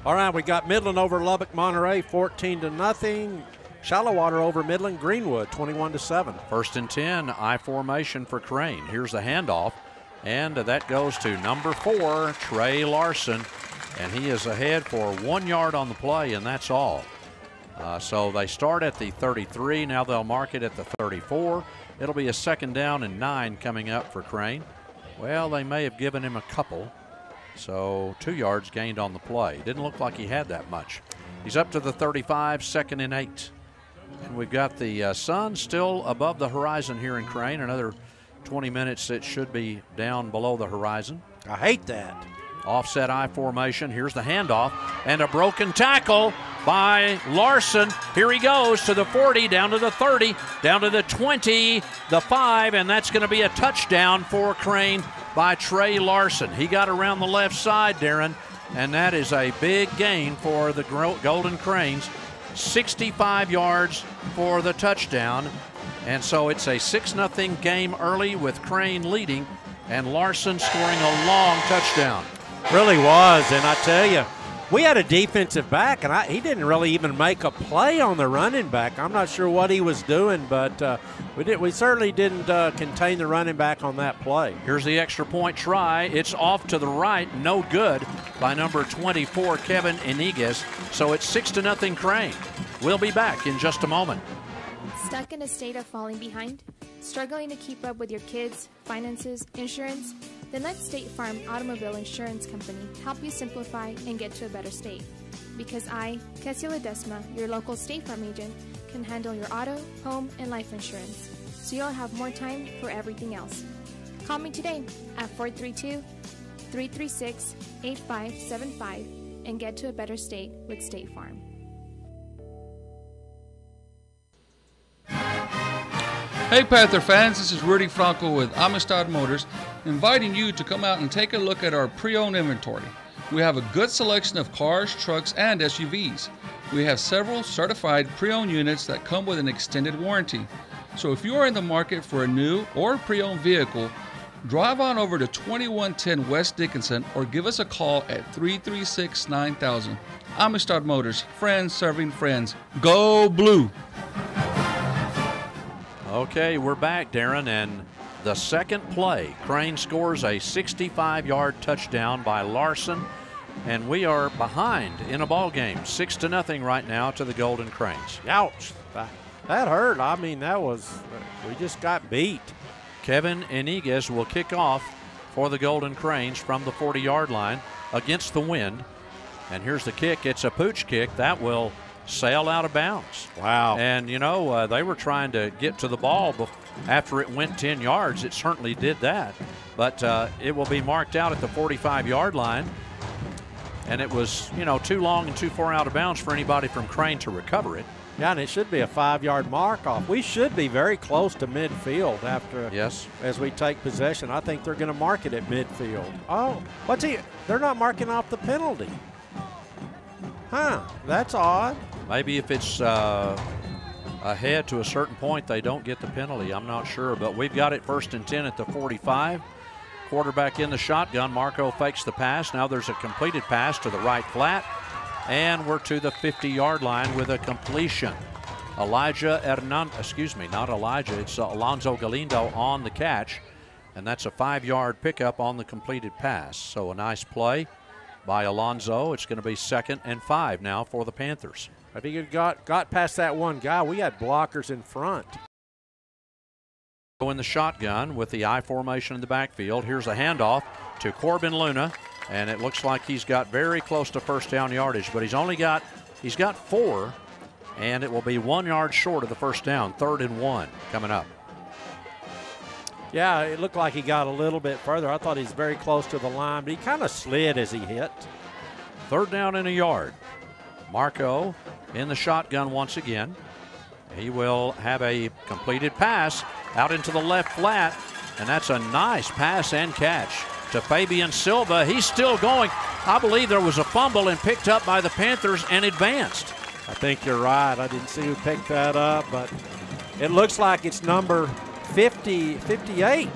All right, we got Midland over Lubbock Monterey, 14 to nothing. Shallowater over Midland Greenwood, 21 to 7. First and 10, I formation for Crane. Here's the handoff, and that goes to number four, Trey Larson, and he is ahead for one yard on the play, and that's all. Uh, so they start at the 33. Now they'll mark it at the 34. It'll be a second down and nine coming up for Crane. Well, they may have given him a couple. So two yards gained on the play. Didn't look like he had that much. He's up to the 35, second and eight. And we've got the uh, sun still above the horizon here in Crane. Another 20 minutes, it should be down below the horizon. I hate that. Offset I formation. Here's the handoff and a broken tackle by Larson. Here he goes to the 40, down to the 30, down to the 20, the 5, and that's going to be a touchdown for Crane by Trey Larson. He got around the left side, Darren, and that is a big gain for the Golden Cranes. 65 yards for the touchdown. And so it's a 6 0 game early with Crane leading and Larson scoring a long touchdown. Really was, and I tell you, we had a defensive back, and I, he didn't really even make a play on the running back. I'm not sure what he was doing, but uh, we did. We certainly didn't uh, contain the running back on that play. Here's the extra point try. It's off to the right, no good by number 24, Kevin Iniguez. So it's six to nothing, Crane. We'll be back in just a moment. Stuck in a state of falling behind, struggling to keep up with your kids, finances, insurance then let State Farm Automobile Insurance Company help you simplify and get to a better state. Because I, Kessia Ledesma, your local State Farm agent, can handle your auto, home, and life insurance, so you'll have more time for everything else. Call me today at 432 336 8575 and get to a better state with State Farm. Hey Panther fans, this is Rudy Franco with Amistad Motors, inviting you to come out and take a look at our pre-owned inventory. We have a good selection of cars, trucks, and SUVs. We have several certified pre-owned units that come with an extended warranty. So if you are in the market for a new or pre-owned vehicle, drive on over to 2110 West Dickinson or give us a call at 336 9000. Amistad Motors, friends serving friends. Go blue! Okay, we're back, Darren, and the second play. Crane scores a 65 yard touchdown by Larson, and we are behind in a ball game, six to nothing right now to the Golden Cranes. Ouch! That, hurt. I mean, that was we just got beat. Kevin Iniguez will kick off for the Golden Cranes from the 40 yard line against the wind. And here's the kick. It's a pooch kick. That will sail out of bounds. Wow. And, you know, uh, they were trying to get to the ball after it went 10 yards. It certainly did that. But uh, it will be marked out at the 45 yard line. And it was, you know, too long and too far out of bounds for anybody from Crane to recover it. Yeah, and it should be a five-yard mark off. We should be very close to midfield after. Yes. As we take possession, I think they're going to mark it at midfield. Oh, what's he? They're not marking off the penalty. Huh? That's odd. Maybe if it's uh, ahead to a certain point, they don't get the penalty. I'm not sure, but we've got it first and 10 at the 45. Quarterback in the shotgun. Marco fakes the pass. Now there's a completed pass to the right flat, and we're to the 50 yard line with a completion. Elijah Hernandez, excuse me, not Elijah, it's Alonzo Galindo on the catch, and that's a five yard pickup on the completed pass. So a nice play by Alonzo. It's going to be second and five now for the Panthers. If he got got past that one guy, we had blockers in front. In the shotgun with the I formation in the backfield. Here's a handoff to Corbin Luna, and it looks like he's got very close to first down yardage, but he's only got he's got four, and it will be one yard short of the first down. Third and one coming up. Yeah, it looked like he got a little bit further. I thought he's very close to the line, but he kind of slid as he hit. Third down in a yard. Marco in the shotgun once again. He will have a completed pass out into the left flat, and that's a nice pass and catch. to Fabian Silva. He's still going. I believe there was a fumble and picked up by the Panthers and advanced. I think you're right. I didn't see who picked that up, but it looks like it's number 50, 58.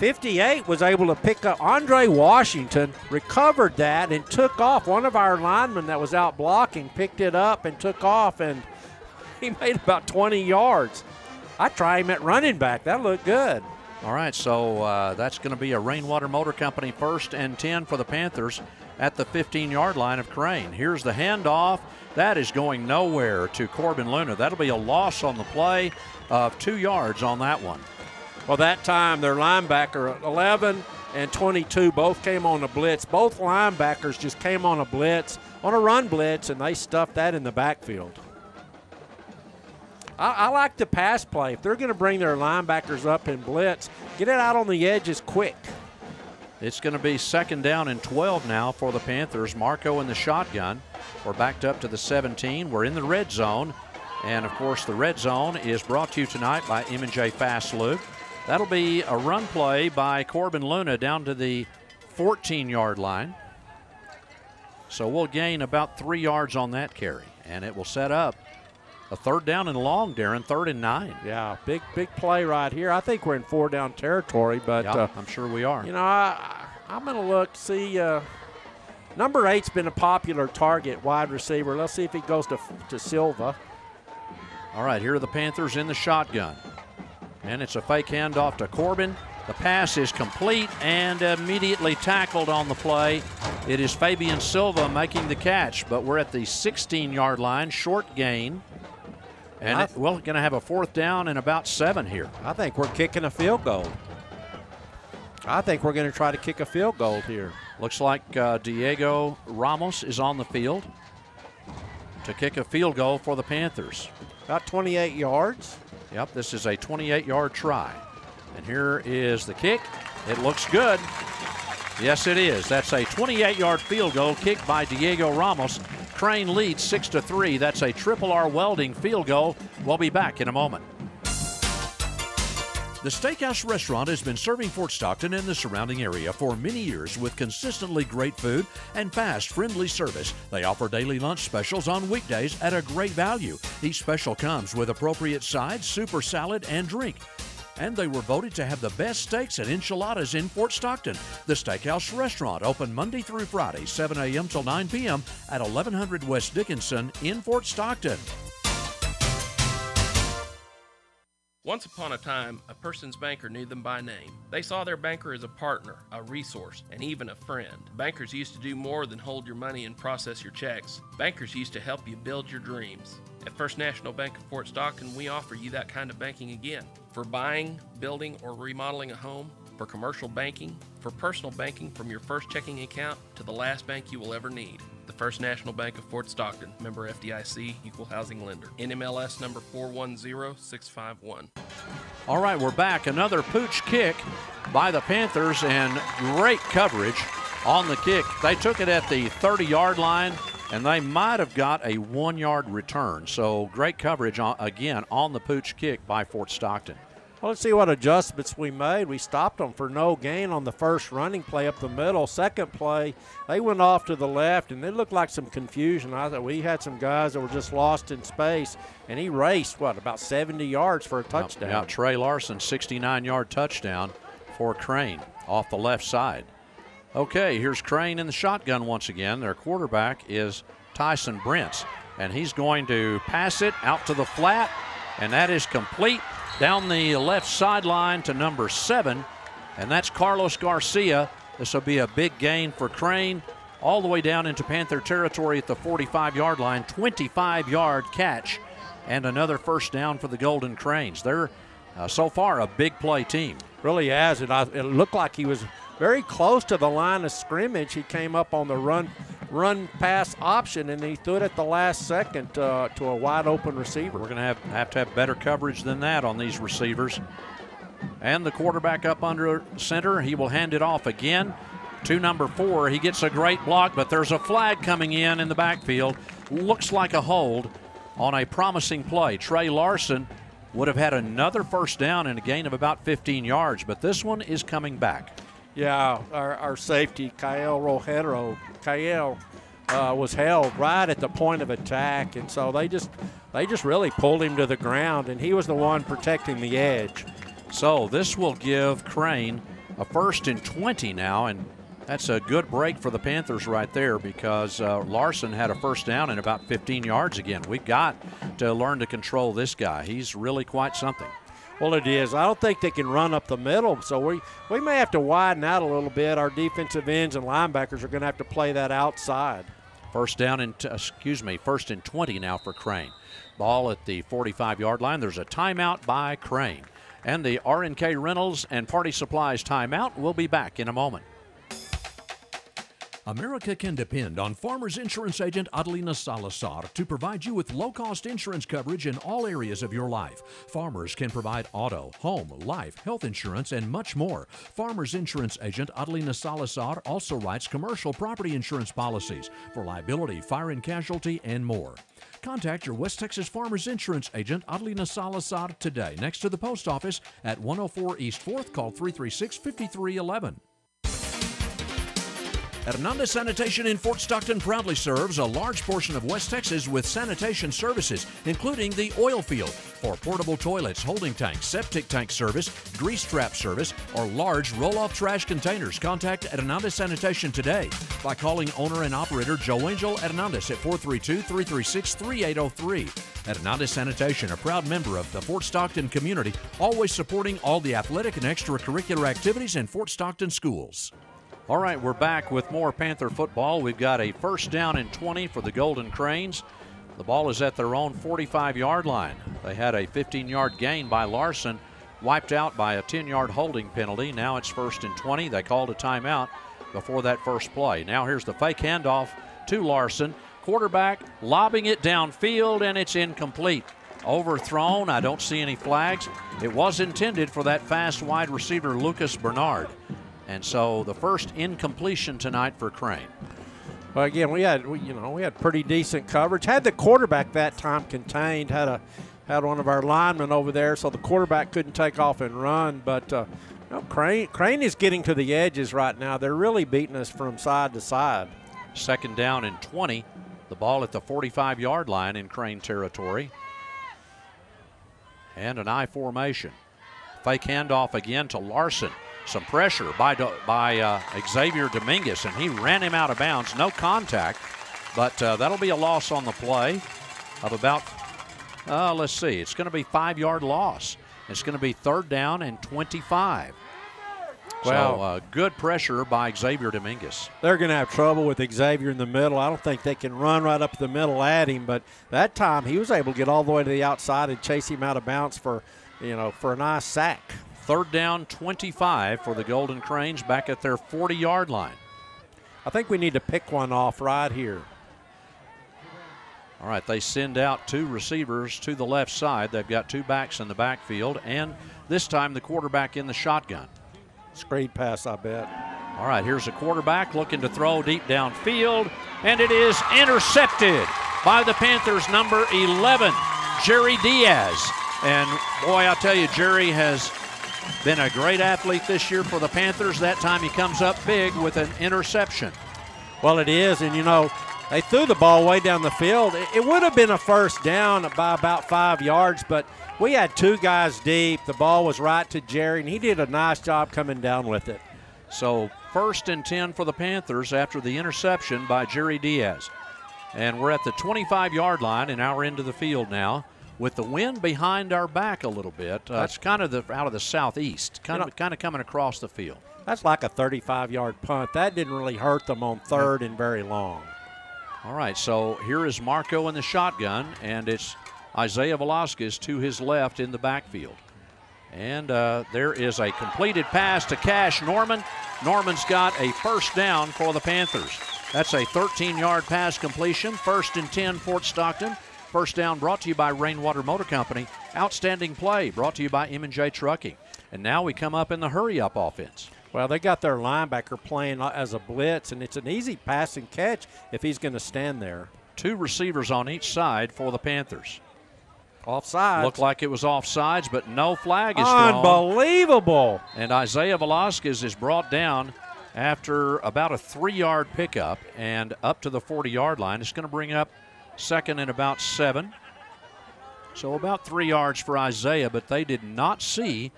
58 was able to pick up. Andre Washington recovered that and took off. One of our linemen that was out blocking picked it up and took off, and [laughs] he made about 20 yards. I try him at running back. That looked good. All right, so uh, that's going to be a Rainwater Motor Company first and 10 for the Panthers at the 15 yard line of Crane. Here's the handoff. That is going nowhere to Corbin Luna. That'll be a loss on the play of two yards on that one. Well, that time their linebacker, 11 and 22, both came on a blitz. Both linebackers just came on a blitz, on a run blitz, and they stuffed that in the backfield. I, I like the pass play. If they're going to bring their linebackers up in blitz, get it out on the edges quick. It's going to be second down and 12 now for the Panthers. Marco in the shotgun. We're backed up to the 17. We're in the red zone. And of course, the red zone is brought to you tonight by M&J Fast Lube. That'll be a run play by Corbin Luna down to the 14 yard line. So we'll gain about three yards on that carry. And it will set up a third down and long, Darren, third and nine. Yeah, big big play right here. I think we're in four down territory, but yeah, uh, I'm sure we are. You know, I, I'm going to look see. Uh, number eight's been a popular target wide receiver. Let's see if he goes to to Silva. All right, here are the Panthers in the shotgun, and it's a fake handoff to Corbin. The pass is complete and immediately tackled on the play. It is Fabian Silva making the catch, but we're at the 16 yard line, short gain. And it, we're going to have a fourth down and about seven here. I think we're kicking a field goal. I think we're going to try to kick a field goal here. Looks like uh, Diego Ramos is on the field to kick a field goal for the Panthers. About 28 yards. Yep, this is a 28 yard try. And here is the kick. It looks good. Yes, it is. That's a 28 yard field goal kicked by Diego Ramos. Crane leads 6 to 3. That's a triple R welding field goal. We'll be back in a moment. The Steakhouse Restaurant has been serving Fort Stockton and the surrounding area for many years with consistently great food and fast, friendly service. They offer daily lunch specials on weekdays at a great value. Each special comes with appropriate sides, super salad, and drink and they were voted to have the best steaks and enchiladas in Fort Stockton. The Steakhouse Restaurant open Monday through Friday, 7 a.m. till 9 p.m. at 1100 West Dickinson in Fort Stockton. Once upon a time, a person's banker knew them by name. They saw their banker as a partner, a resource, and even a friend. Bankers used to do more than hold your money and process your checks. Bankers used to help you build your dreams. At First National Bank of Fort Stockton, we offer you that kind of banking again. For buying, building, or remodeling a home, for commercial banking, for personal banking from your first checking account to the last bank you will ever need. First National Bank of Fort Stockton, member FDIC, equal housing lender. NMLS number 410651. All right, we're back. Another pooch kick by the Panthers and great coverage on the kick. They took it at the 30 yard line and they might have got a one yard return. So great coverage on, again on the pooch kick by Fort Stockton. Well, let's see what adjustments we made. We stopped them for no gain on the first running play up the middle. Second play, they went off to the left, and it looked like some confusion. I thought we had some guys that were just lost in space, and he raced, what, about 70 yards for a touchdown. Yeah, Trey Larson, 69 yard touchdown for Crane off the left side. Okay, here's Crane in the shotgun once again. Their quarterback is Tyson Brents, and he's going to pass it out to the flat, and that is complete down the left sideline to number seven, and that's Carlos Garcia. This will be a big gain for Crane, all the way down into Panther territory at the 45 yard line, 25 yard catch, and another first down for the Golden Cranes. They're uh, so far a big play team. Really has. It, it looked like he was very close to the line of scrimmage. He came up on the run run pass option, and he threw it at the last second uh, to a wide open receiver. We're going to have, have to have better coverage than that on these receivers. And the quarterback up under center, he will hand it off again to number four. He gets a great block, but there's a flag coming in in the backfield. Looks like a hold on a promising play. Trey Larson would have had another first down and a gain of about 15 yards, but this one is coming back. Yeah, our, our safety, Kyle Rojero, Kyle uh, was held right at the point of attack, and so they just they just really pulled him to the ground, and he was the one protecting the edge. So this will give Crane a first and 20 now, and that's a good break for the Panthers right there because uh, Larson had a first down and about 15 yards again. We've got to learn to control this guy. He's really quite something. Well, it is. I don't think they can run up the middle, so we, we may have to widen out a little bit. Our defensive ends and linebackers are going to have to play that outside. First down and excuse me, first and 20 now for Crane. Ball at the 45-yard line. There's a timeout by Crane. And the RNK Rentals and Party Supplies timeout. We'll be back in a moment. America can depend on Farmers Insurance agent Adelina Salazar to provide you with low cost insurance coverage in all areas of your life. Farmers can provide auto, home, life, health insurance, and much more. Farmers Insurance agent Adelina Salazar also writes commercial property insurance policies for liability, fire and casualty, and more. Contact your West Texas Farmers Insurance agent, Adelina Salazar, today next to the post office at 104 East 4th. Call 336 5311. Hernandez Sanitation in Fort Stockton proudly serves a large portion of West Texas with sanitation services, including the oil field for portable toilets, holding tanks, septic tank service, grease trap service, or large roll-off trash containers. Contact Hernandez Sanitation today by calling owner and operator Joe Angel Hernandez at 432-336-3803. Hernandez Sanitation, a proud member of the Fort Stockton community, always supporting all the athletic and extracurricular activities in Fort Stockton schools. All right, we're back with more Panther football. We've got a first down and 20 for the Golden Cranes. The ball is at their own 45 yard line. They had a 15 yard gain by Larson, wiped out by a 10 yard holding penalty. Now it's first and 20. They called a timeout before that first play. Now here's the fake handoff to Larson. Quarterback lobbing it downfield, and it's incomplete. Overthrown. I don't see any flags. It was intended for that fast wide receiver, Lucas Bernard. And so the first incompletion tonight for Crane. Well, again, we had we, you know we had pretty decent coverage. Had the quarterback that time contained. Had a had one of our linemen over there, so the quarterback couldn't take off and run. But uh, you know, Crane Crane is getting to the edges right now. They're really beating us from side to side. Second down and 20. The ball at the 45 yard line in Crane territory. And an I formation. Fake handoff again to Larson some pressure by by uh, Xavier Dominguez, and he ran him out of bounds. No contact, but uh, that'll be a loss on the play of about. Uh, let's see. It's going to be five yard loss. It's going to be third down and 25. Well, so, uh, good pressure by Xavier Dominguez. They're going to have trouble with Xavier in the middle. I don't think they can run right up the middle at him, but that time he was able to get all the way to the outside and chase him out of bounds for, you know, for a nice sack. Third down 25 for the Golden Cranes back at their 40 yard line. I think we need to pick one off right here. All right, they send out two receivers to the left side. They've got two backs in the backfield, and this time the quarterback in the shotgun. Screen pass, I bet. All right, here's a quarterback looking to throw deep downfield, and it is intercepted by the Panthers' number 11, Jerry Diaz. And boy, I tell you, Jerry has been a great athlete this year for the Panthers. That time he comes up big with an interception. Well, it is, and you know, they threw the ball way down the field. It would have been a first down by about five yards, but we had two guys deep. The ball was right to Jerry, and he did a nice job coming down with it. So, first and 10 for the Panthers after the interception by Jerry Diaz. And we're at the 25 yard line, and our end of the field now with the wind behind our back a little bit. Uh, it's kind of the out of the southeast, kind you know, of kind of coming across the field. That's like a 35-yard punt. That didn't really hurt them on third and very long. All right, so here is Marco in the shotgun, and it's Isaiah Velasquez to his left in the backfield. And uh, there is a completed pass to Cash Norman. Norman's got a first down for the Panthers. That's a 13 yard pass completion, first and 10, Fort Stockton. First down brought to you by Rainwater Motor Company. Outstanding play brought to you by M&J Trucking. And now we come up in the hurry up offense. Well, they got their linebacker playing as a blitz, and it's an easy pass and catch if he's going to stand there. Two receivers on each side for the Panthers. Offside. Looked like it was offsides, but no flag is thrown. Unbelievable. And Isaiah Velasquez is brought down after about a three yard pickup and up to the 40 yard line. It's going to bring up second and about seven. So about three yards for Isaiah, but they did not see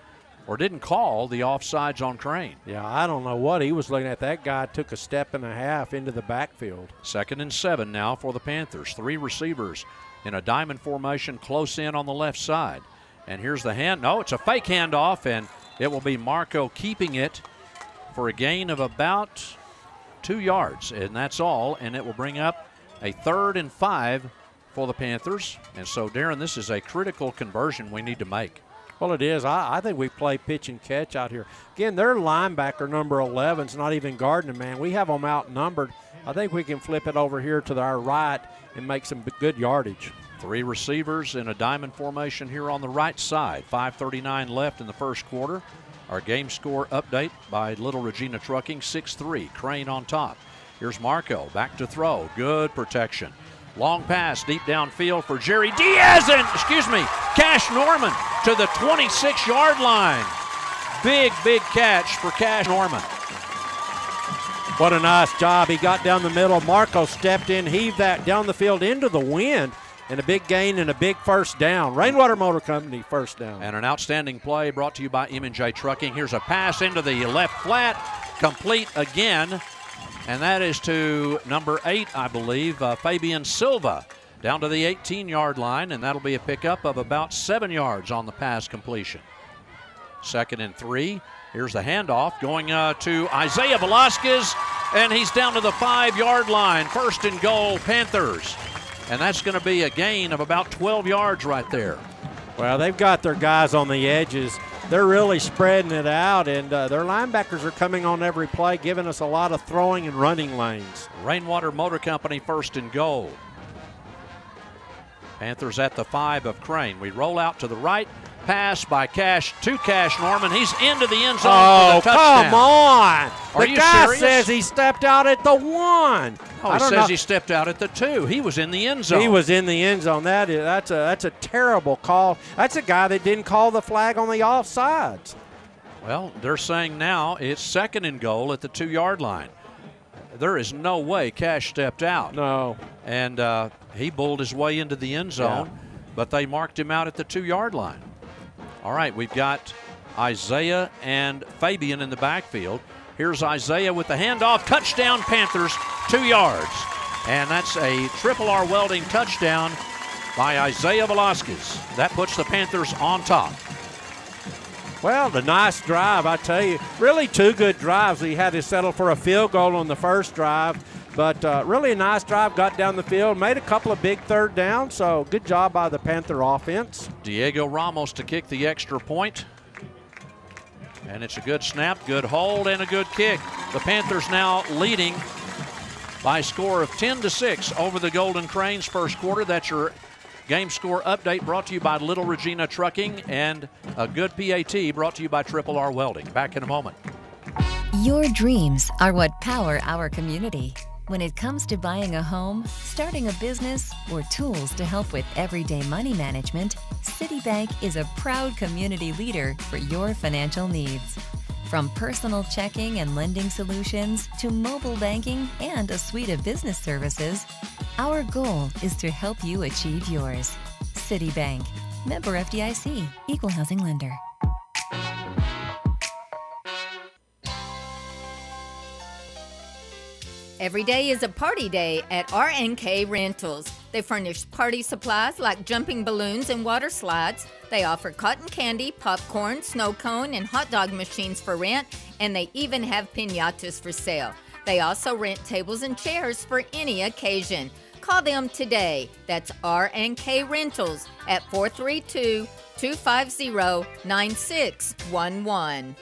or didn't call the offsides on Crane. Yeah, I don't know what he was looking at. That guy took a step and a half into the backfield. Second and seven now for the Panthers. Three receivers in a diamond formation close in on the left side. And here's the hand. No, it's a fake handoff, and it will be Marco keeping it for a gain of about two yards, and that's all. And it will bring up a third and five for the Panthers. And so, Darren, this is a critical conversion we need to make. Well, it is. I, I, think we play pitch and catch out here. Again, their linebacker number 11 is not even guarding a man. We have them outnumbered. I think we can flip it over here to our right and make some good yardage. Three receivers in a diamond formation here on the right side. 5.39 left in the first quarter. Our game score update by Little Regina Trucking 6 3. Crane on top. Here's Marco back to throw. Good protection. Long pass deep downfield for Jerry Diaz and, excuse me, Cash Norman to the 26 yard line. Big, big catch for Cash Norman. What a nice job. He got down the middle. Marco stepped in, heaved that down the field into the wind, and a big gain and a big first down. Rainwater Motor Company, first down. And an outstanding play brought to you by M&J Trucking. Here's a pass into the left flat, complete again and that is to number eight, I believe, uh, Fabian Silva, down to the 18 yard line, and that'll be a pickup of about seven yards on the pass completion. Second and three. Here's the handoff going uh, to Isaiah Velasquez, and he's down to the five yard line. First and goal, Panthers. And that's going to be a gain of about 12 yards right there. Well, they've got their guys on the edges they're really spreading it out, and uh, their linebackers are coming on every play, giving us a lot of throwing and running lanes. Rainwater Motor Company first and goal. Panthers at the five of Crane. We roll out to the right. Pass by Cash to Cash Norman. He's into the end zone oh, for the touchdown. come on! Are the guy serious? says he stepped out at the one. Oh, he says know. he stepped out at the two. He was in the end zone. He was in the end zone. That is that's a that's a terrible call. That's a guy that didn't call the flag on the offsides. Well, they're saying now it's second and goal at the two yard line. There is no way Cash stepped out. No. And uh, he bulled his way into the end zone, yeah. but they marked him out at the two yard line. All right, we've got Isaiah and Fabian in the backfield. Here's Isaiah with the handoff. Touchdown, Panthers, two yards. And that's a triple R welding touchdown by Isaiah Velasquez. That puts the Panthers on top. Well, the nice drive, I tell you. Really, two good drives. He had to settle for a field goal on the first drive, but uh, really a nice drive. Got down the field, made a couple of big third downs. So good job by the Panther offense. Diego Ramos to kick the extra point. And it's a good snap, good hold, and a good kick. The Panthers now leading by a score of 10 to 6 over the Golden Cranes first quarter. That's your game score update brought to you by Little Regina Trucking and a good PAT brought to you by Triple R Welding. Back in a moment. Your dreams are what power our community. When it comes to buying a home, starting a business, or tools to help with everyday money management, Citibank is a proud community leader for your financial needs. From personal checking and lending solutions to mobile banking and a suite of business services, our goal is to help you achieve yours. Citibank, member FDIC, equal housing lender. Every day is a party day at RNK Rentals. They furnish party supplies like jumping balloons and water slides. They offer cotton candy, popcorn, snow cone, and hot dog machines for rent, and they even have pinatas for sale. They also rent tables and chairs for any occasion. Call them today. That's RNK Rentals at 432 250 9611.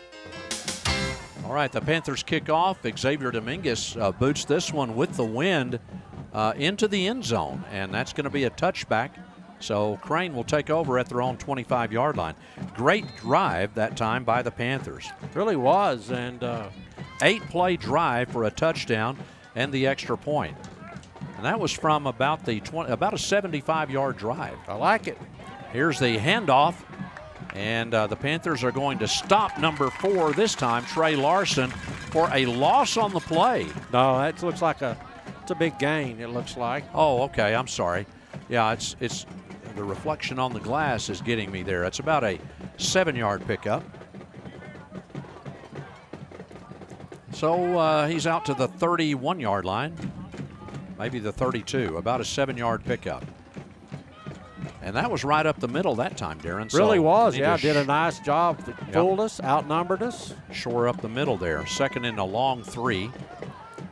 All right, the Panthers kick off. Xavier Dominguez uh, boots this one with the wind uh, into the end zone, and that's going to be a touchback. So Crane will take over at their own 25 yard line. Great drive that time by the Panthers. Really was, and uh, eight play drive for a touchdown and the extra point. And that was from about the 20, about a 75 yard drive. I like it. Here's the handoff. And uh, the Panthers are going to stop number four this time, Trey Larson, for a loss on the play. No, that looks like a it's a big gain. It looks like. Oh, okay. I'm sorry. Yeah, it's it's the reflection on the glass is getting me there. It's about a seven-yard pickup. So uh, he's out to the 31-yard line, maybe the 32, about a seven-yard pickup. And that was right up the middle that time, Darren. Really so was, yeah. Did a nice job. Fooled yep. us, outnumbered us. Shore up the middle there. Second in a long three.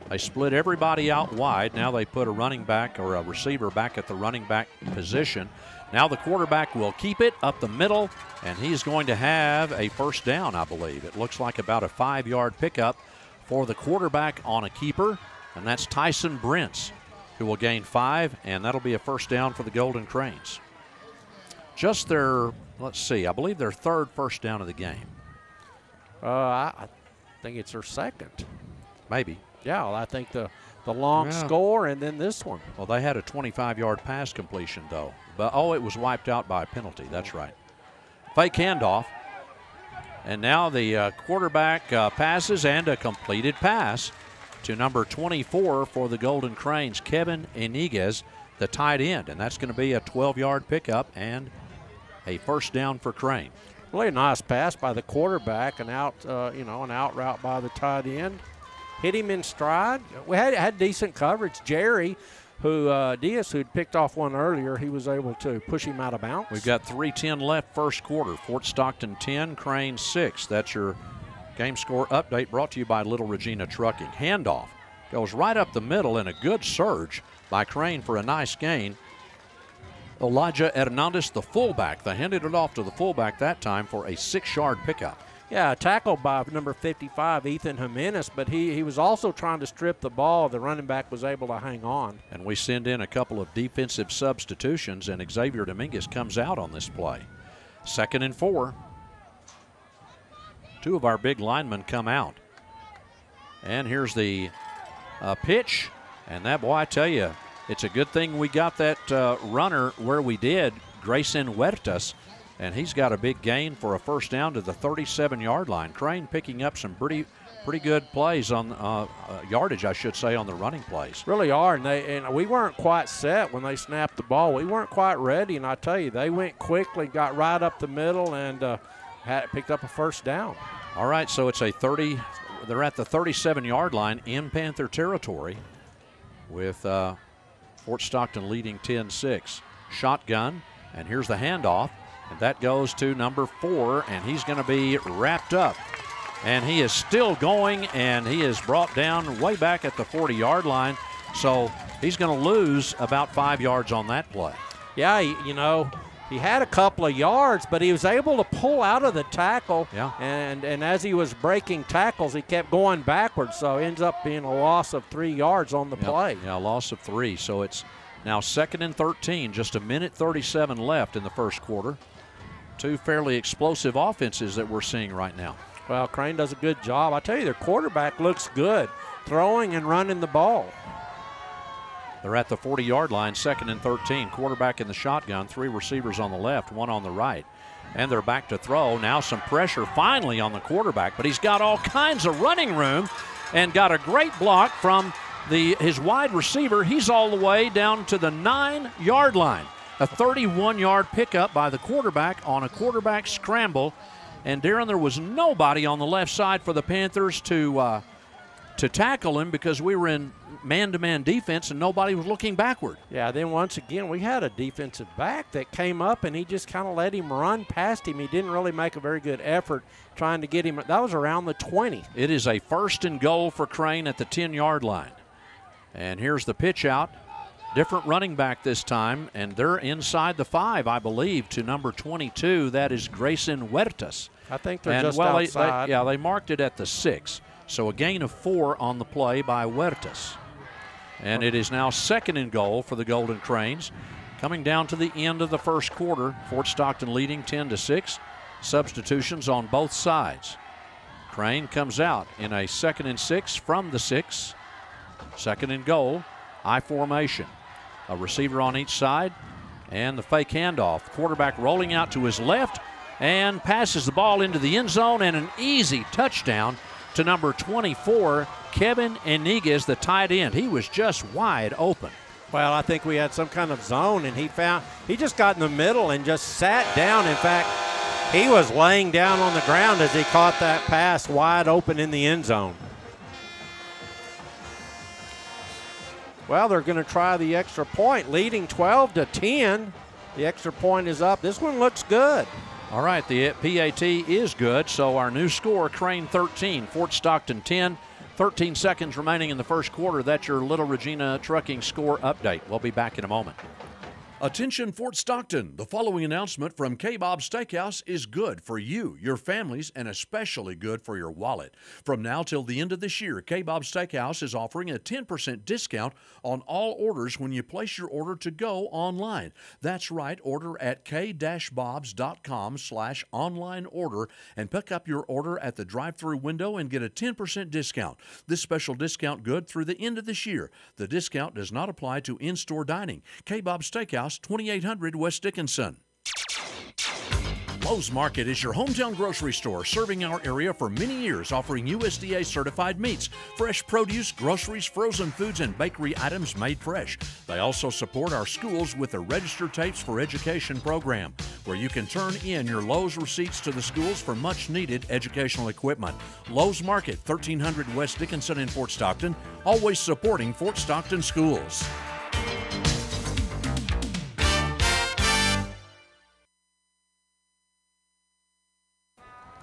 They split everybody out wide. Now they put a running back or a receiver back at the running back position. Now the quarterback will keep it up the middle, and he's going to have a first down, I believe. It looks like about a five yard pickup for the quarterback on a keeper, and that's Tyson Brents, who will gain five, and that'll be a first down for the Golden Cranes just their, let's see, I believe their third first down of the game. Uh, I think it's their second. Maybe. Yeah, well, I think the, the long yeah. score and then this one. Well, they had a 25 yard pass completion, though. But, oh, it was wiped out by a penalty. That's right. Fake handoff. And now the uh, quarterback uh, passes and a completed pass to number 24 for the Golden Cranes, Kevin Iniguez, the tight end. And that's going to be a 12 yard pickup and a first down for Crane. Really nice pass by the quarterback and out, uh, you know, an out route by the tight end. Hit him in stride. We had had decent coverage. Jerry, who uh, Diaz, who'd picked off one earlier, he was able to push him out of bounds. We've got 3:10 left, first quarter. Fort Stockton 10, Crane 6. That's your game score update brought to you by Little Regina Trucking. Handoff goes right up the middle in a good surge by Crane for a nice gain. Elijah Hernandez, the fullback. They handed it off to the fullback that time for a six yard pickup. Yeah, tackled by number 55, Ethan Jimenez, but he, he was also trying to strip the ball. The running back was able to hang on. And we send in a couple of defensive substitutions, and Xavier Dominguez comes out on this play. Second and four. Two of our big linemen come out. And here's the uh, pitch. And that, boy, I tell you, it's a good thing we got that uh, runner where we did, Grayson Huertas, and he's got a big gain for a first down to the 37-yard line. Crane picking up some pretty pretty good plays on uh, uh, yardage, I should say, on the running plays. Really are, and they and we weren't quite set when they snapped the ball. We weren't quite ready, and I tell you, they went quickly, got right up the middle, and uh, had picked up a first down. All right, so it's a 30. They're at the 37-yard line in Panther territory, with uh, Fort Stockton leading 10 6. Shotgun, and here's the handoff. And that goes to number four, and he's going to be wrapped up. And he is still going, and he is brought down way back at the 40 yard line. So he's going to lose about five yards on that play. Yeah, you know, he had a couple of yards, but he was able to pull out of the tackle. Yeah. And and as he was breaking tackles, he kept going backwards. So it ends up being a loss of three yards on the yep. play. Yeah, loss of three. So it's now second and 13, just a minute 37 left in the first quarter. Two fairly explosive offenses that we're seeing right now. Well, Crane does a good job. I tell you, their quarterback looks good, throwing and running the ball. They're at the 40 yard line, second and 13. Quarterback in the shotgun, three receivers on the left, one on the right. And they're back to throw. Now some pressure finally on the quarterback, but he's got all kinds of running room and got a great block from the his wide receiver. He's all the way down to the nine yard line. A 31 yard pickup by the quarterback on a quarterback scramble. And Darren, there was nobody on the left side for the Panthers to uh, to tackle him because we were in man to man defense and nobody was looking backward. Yeah, then once again, we had a defensive back that came up and he just kind of let him run past him. He didn't really make a very good effort trying to get him. That was around the 20. It is a first and goal for Crane at the 10 yard line. And here's the pitch out. Different running back this time, and they're inside the five, I believe, to number 22. That is Grayson Huertas. I think they're and, just well, outside. They, they, yeah, they marked it at the six. So a gain of four on the play by Huertas. And it is now second and goal for the Golden Cranes. Coming down to the end of the first quarter, Fort Stockton leading 10 to 6. Substitutions on both sides. Crane comes out in a second and six from the six. Second and goal, I formation. A receiver on each side. And the fake handoff. Quarterback rolling out to his left and passes the ball into the end zone and an easy touchdown to number 24, Kevin Iniguez, the tight end. He was just wide open. Well, I think we had some kind of zone, and he found he just got in the middle and just sat down. In fact, he was laying down on the ground as he caught that pass wide open in the end zone. Well, they're going to try the extra point, leading 12 to 10. The extra point is up. This one looks good. All right, the PAT is good. So our new score, Crane 13, Fort Stockton 10. 13 seconds remaining in the first quarter. That's your Little Regina Trucking score update. We'll be back in a moment. Attention Fort Stockton. The following announcement from K Bob Steakhouse is good for you, your families, and especially good for your wallet. From now till the end of this year, K Bob Steakhouse is offering a 10% discount on all orders when you place your order to go online. That's right, order at k-bobs.com slash online order and pick up your order at the drive-through window and get a 10% discount. This special discount good through the end of this year. The discount does not apply to in-store dining. K Bob Steakhouse 2800 West Dickinson. Lowe's Market is your hometown grocery store serving our area for many years, offering USDA certified meats, fresh produce, groceries, frozen foods, and bakery items made fresh. They also support our schools with the Register Tapes for Education program, where you can turn in your Lowe's receipts to the schools for much needed educational equipment. Lowe's Market, 1300 West Dickinson in Fort Stockton, always supporting Fort Stockton schools.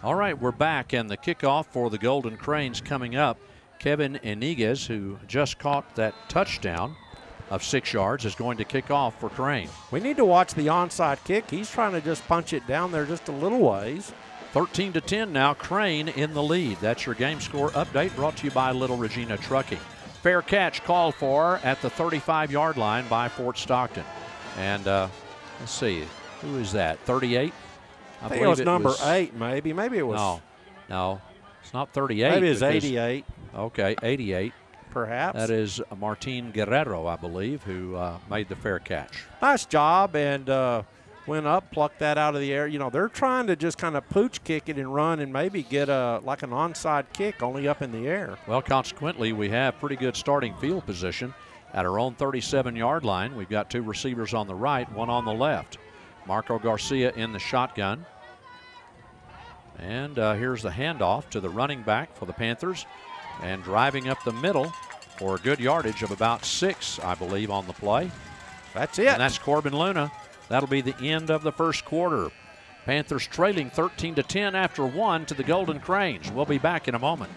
All right, we're back, and the kickoff for the Golden Cranes coming up. Kevin Iniguez, who just caught that touchdown of six yards, is going to kick off for Crane. We need to watch the onside kick. He's trying to just punch it down there just a little ways. 13 to 10 now, Crane in the lead. That's your game score update brought to you by Little Regina Trucking. Fair catch called for at the 35 yard line by Fort Stockton. And uh, let's see, who is that? 38? I, I think it was number was, eight, maybe. Maybe it was. No, no, it's not 38. Maybe it's 88. Okay, 88. Perhaps. That is Martin Guerrero, I believe, who uh, made the fair catch. Nice job, and uh, went up, plucked that out of the air. You know, they're trying to just kind of pooch kick it and run and maybe get a like an onside kick, only up in the air. Well, consequently, we have pretty good starting field position at our own 37-yard line. We've got two receivers on the right, one on the left. Marco Garcia in the shotgun. And uh, here's the handoff to the running back for the Panthers. And driving up the middle for a good yardage of about six, I believe, on the play. That's it. And that's Corbin Luna. That'll be the end of the first quarter. Panthers trailing 13 to 10 after one to the Golden Cranes. We'll be back in a moment.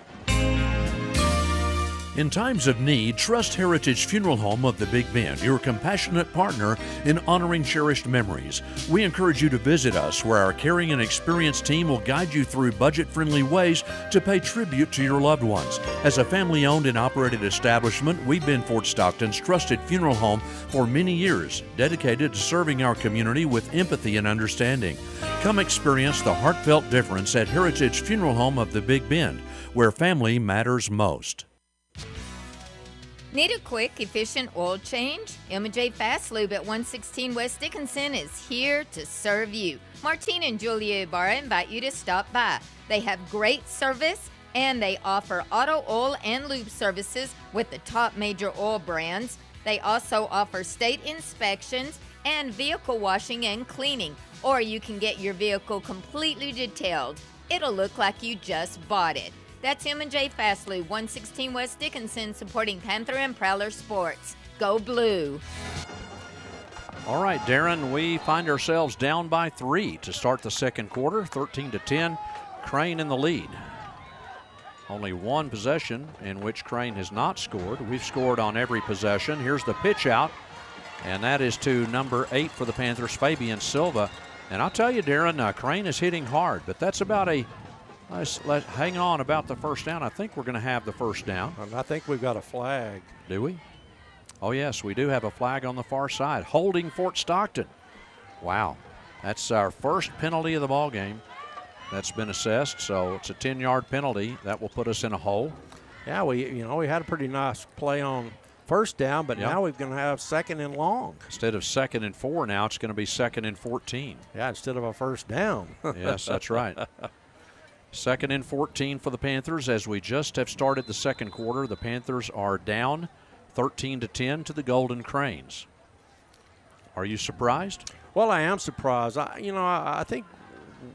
In times of need, trust Heritage Funeral Home of the Big Bend, your compassionate partner in honoring cherished memories. We encourage you to visit us, where our caring and experienced team will guide you through budget friendly ways to pay tribute to your loved ones. As a family owned and operated establishment, we've been Fort Stockton's trusted funeral home for many years, dedicated to serving our community with empathy and understanding. Come experience the heartfelt difference at Heritage Funeral Home of the Big Bend, where family matters most. Need a quick, efficient oil change? M&J Fast Lube at 116 West Dickinson is here to serve you. Martine and Julia Ibarra invite you to stop by. They have great service and they offer auto oil and lube services with the top major oil brands. They also offer state inspections and vehicle washing and cleaning, or you can get your vehicle completely detailed. It'll look like you just bought it. That's M&J Fast Lube, 116 West Dickinson, supporting Panther and Prowler Sports. Go Blue. All right, Darren, we find ourselves down by three to start the second quarter, 13 to 10. Crane in the lead. Only one possession in which Crane has not scored. We've scored on every possession. Here's the pitch out, and that is to number eight for the Panthers, Fabian Silva. And I'll tell you, Darren, uh, Crane is hitting hard, but that's about a Let's, let's hang on about the first down. I think we're going to have the first down. I think we've got a flag. Do we? Oh, yes, we do have a flag on the far side. Holding Fort Stockton. Wow. That's our first penalty of the ball game that's been assessed. So it's a 10 yard penalty. That will put us in a hole. Yeah, we you know we had a pretty nice play on first down, but yep. now we're going to have second and long. Instead of second and four, now it's going to be second and 14. Yeah, instead of a first down. [laughs] yes, that's right. Second and 14 for the Panthers as we just have started the second quarter. The Panthers are down 13 to 10 to the Golden Cranes. Are you surprised? Well, I am surprised. I, you know, I, I think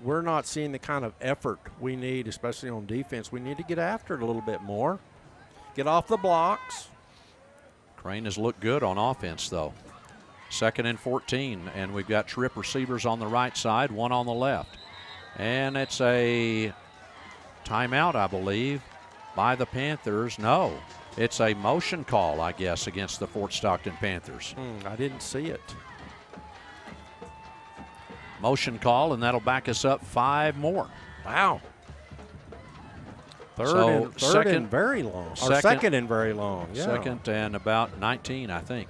we're not seeing the kind of effort we need, especially on defense. We need to get after it a little bit more, get off the blocks. Crane has looked good on offense, though. Second and 14, and we've got trip receivers on the right side, one on the left. And it's a timeout, I believe, by the Panthers. No, it's a motion call, I guess, against the Fort Stockton Panthers. Mm, I didn't see it. Motion call, and that'll back us up five more. Wow. Third, so and, third second, and very long. Second, or second and very long. Yeah. Second and about 19, I think.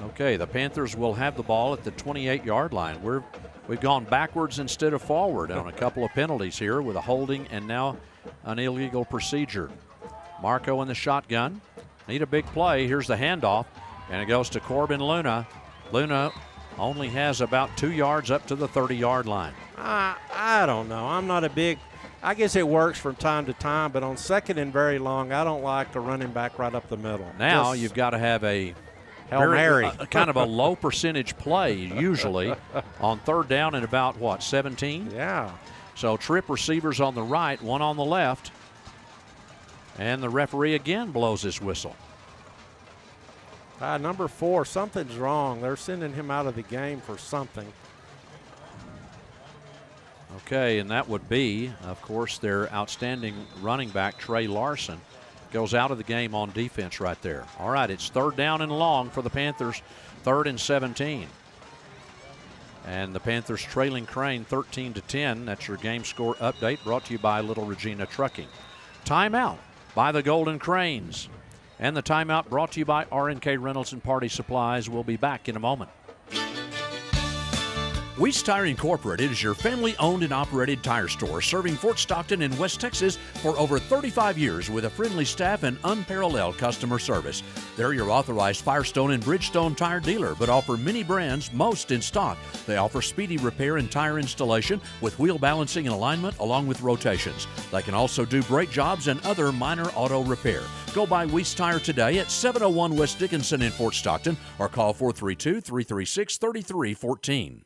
Okay, the Panthers will have the ball at the 28 yard line. We're We've gone backwards instead of forward on a couple of penalties here with a holding and now an illegal procedure. Marco in the shotgun. Need a big play. Here's the handoff, and it goes to Corbin Luna. Luna only has about two yards up to the 30 yard line. I, I don't know. I'm not a big. I guess it works from time to time, but on second and very long, I don't like the running back right up the middle. Now Just, you've got to have a Hail Very, Mary. Uh, kind of a low percentage play usually on third down and about what 17. Yeah. So trip receivers on the right, one on the left, and the referee again blows his whistle. Uh, number four, something's wrong. They're sending him out of the game for something. Okay, and that would be, of course, their outstanding running back, Trey Larson goes out of the game on defense right there. All right, it's third down and long for the Panthers, third and 17. And the Panthers trailing Crane 13 to 10. That's your game score update brought to you by Little Regina Trucking. Timeout by the Golden Cranes. And the timeout brought to you by RNK Rentals and Party Supplies. We'll be back in a moment. Weiss Tire Incorporated is your family owned and operated tire store serving Fort Stockton and West Texas for over 35 years with a friendly staff and unparalleled customer service. They're your authorized Firestone and Bridgestone tire dealer, but offer many brands, most in stock. They offer speedy repair and tire installation with wheel balancing and alignment along with rotations. They can also do brake jobs and other minor auto repair. Go by Weiss Tire today at 701 West Dickinson in Fort Stockton or call 432 336 3314.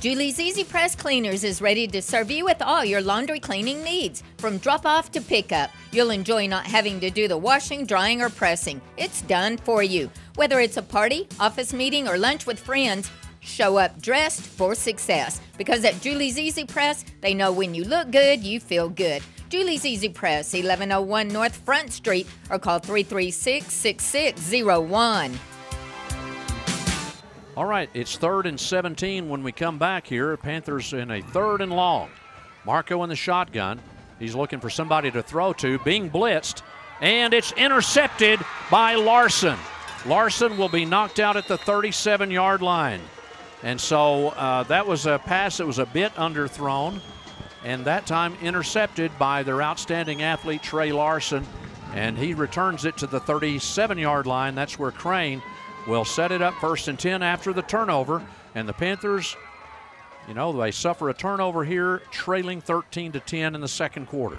Julie's Easy Press Cleaners is ready to serve you with all your laundry cleaning needs. From drop off to pickup, you'll enjoy not having to do the washing, drying, or pressing. It's done for you. Whether it's a party, office meeting, or lunch with friends, show up dressed for success. Because at Julie's Easy Press, they know when you look good, you feel good. Julie's Easy Press, 1101 North Front Street, or call 336 6601. All right, it's third and 17 when we come back here. Panthers in a third and long. Marco in the shotgun. He's looking for somebody to throw to, being blitzed, and it's intercepted by Larson. Larson will be knocked out at the 37 yard line. And so uh, that was a pass that was a bit underthrown, and that time intercepted by their outstanding athlete, Trey Larson. And he returns it to the 37 yard line. That's where Crane will set it up first and 10 after the turnover. And the Panthers, you know, they suffer a turnover here, trailing 13 to 10 in the second quarter.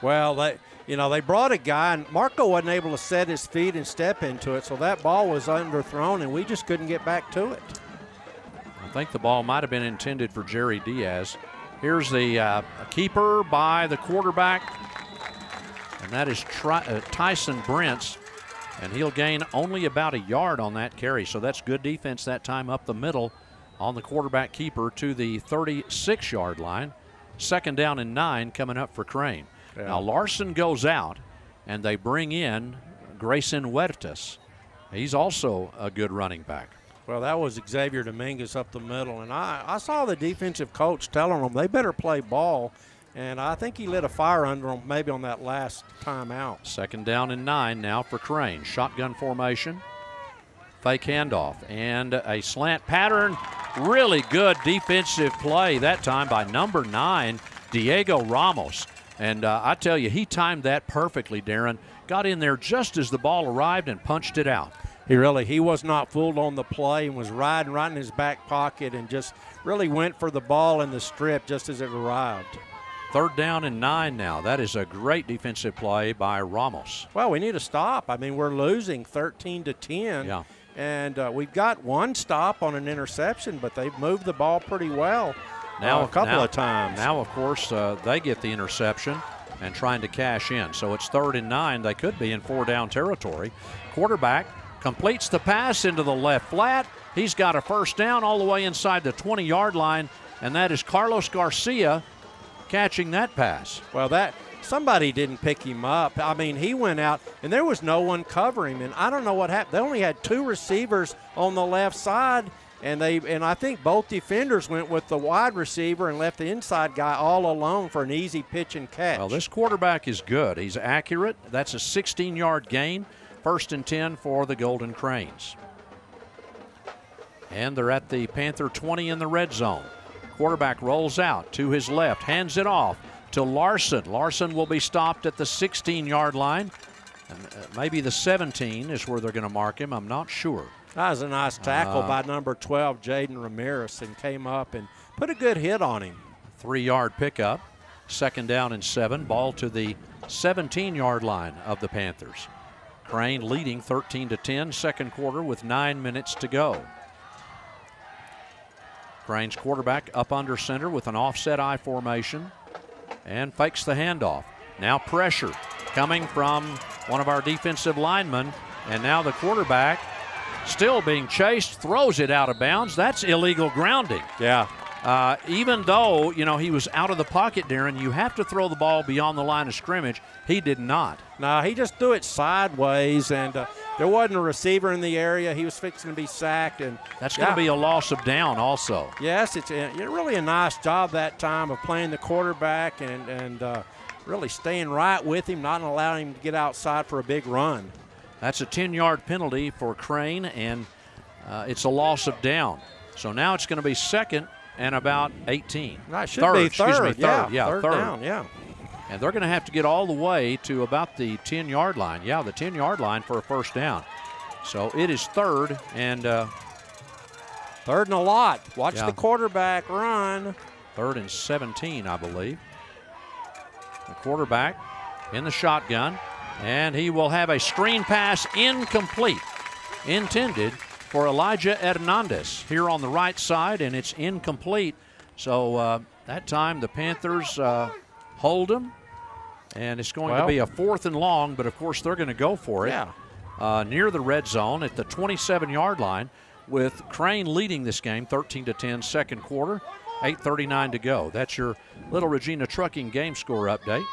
Well, they, you know, they brought a guy, and Marco wasn't able to set his feet and step into it, so that ball was underthrown, and we just couldn't get back to it. I think the ball might have been intended for Jerry Diaz. Here's the uh, keeper by the quarterback, and that is Tri- uh, Tyson Brents and he'll gain only about a yard on that carry. So that's good defense that time up the middle on the quarterback keeper to the 36 yard line. Second down and nine coming up for Crane. Yeah. Now Larson goes out and they bring in Grayson Huertas. He's also a good running back. Well, that was Xavier Dominguez up the middle, and I, I saw the defensive coach telling them they better play ball and I think he lit a fire under him maybe on that last time out. Second down and nine now for Crane. Shotgun formation. Fake handoff and a slant pattern. Really good defensive play that time by number nine, Diego Ramos. And uh, I tell you, he timed that perfectly, Darren. Got in there just as the ball arrived and punched it out. He really he was not fooled on the play and was riding right in his back pocket and just really went for the ball in the strip just as it arrived. Third down and nine now. That is a great defensive play by Ramos. Well, we need to stop. I mean, we're losing 13 to 10. Yeah. And uh, we've got one stop on an interception, but they've moved the ball pretty well now uh, a couple now, of times. Now, of course, uh, they get the interception and trying to cash in. So it's third and nine. They could be in four down territory. Quarterback completes the pass into the left flat. He's got a first down all the way inside the 20 yard line, and that is Carlos Garcia catching that pass. Well, that somebody didn't pick him up. I mean, he went out and there was no one covering him, and I don't know what happened. They only had two receivers on the left side, and they and I think both defenders went with the wide receiver and left the inside guy all alone for an easy pitch and catch. Well, this quarterback is good. He's accurate. That's a 16-yard gain. First and 10 for the Golden Cranes. And they're at the Panther 20 in the red zone. Quarterback rolls out to his left, hands it off to Larson. Larson will be stopped at the 16 yard line. And uh, maybe the 17 is where they're going to mark him. I'm not sure. That was a nice tackle uh, by number 12, Jaden Ramirez, and came up and put a good hit on him. Three yard pickup. Second down and seven. Ball to the 17 yard line of the Panthers. Crane leading 13 to 10, second quarter with nine minutes to go. Crane's quarterback up under center with an offset I formation and fakes the handoff. Now pressure coming from one of our defensive linemen, and now the quarterback still being chased, throws it out of bounds. That's illegal grounding. Yeah. Uh, even though, you know, he was out of the pocket, Darren, you have to throw the ball beyond the line of scrimmage. He did not. No, he just threw it sideways, and uh, there wasn't a receiver in the area. He was fixing to be sacked, and that's going to be a loss of down, also. Yes, it's a, really a nice job that time of playing the quarterback and and uh, really staying right with him, not allowing him to get outside for a big run. That's a 10-yard penalty for Crane, and uh, it's a loss of down. So now it's going to be second and about 18. That should third, be third. Excuse me, third. Yeah, yeah third, third. down. Yeah. And they're going to have to get all the way to about the 10 yard line. Yeah, the 10 yard line for a first down. So it is third and. Uh, third and a lot. Watch yeah. the quarterback run. Third and 17, I believe. The quarterback in the shotgun, and he will have a screen pass incomplete, intended for Elijah Hernandez here on the right side, and it's incomplete. So uh, that time the Panthers uh, hold him, and it's going well, to be a fourth and long, but of course they're going to go for it. Yeah. Uh, near the red zone at the 27 yard line with Crane leading this game 13 to 10 second quarter 8.39 to go that's your little regina trucking game score update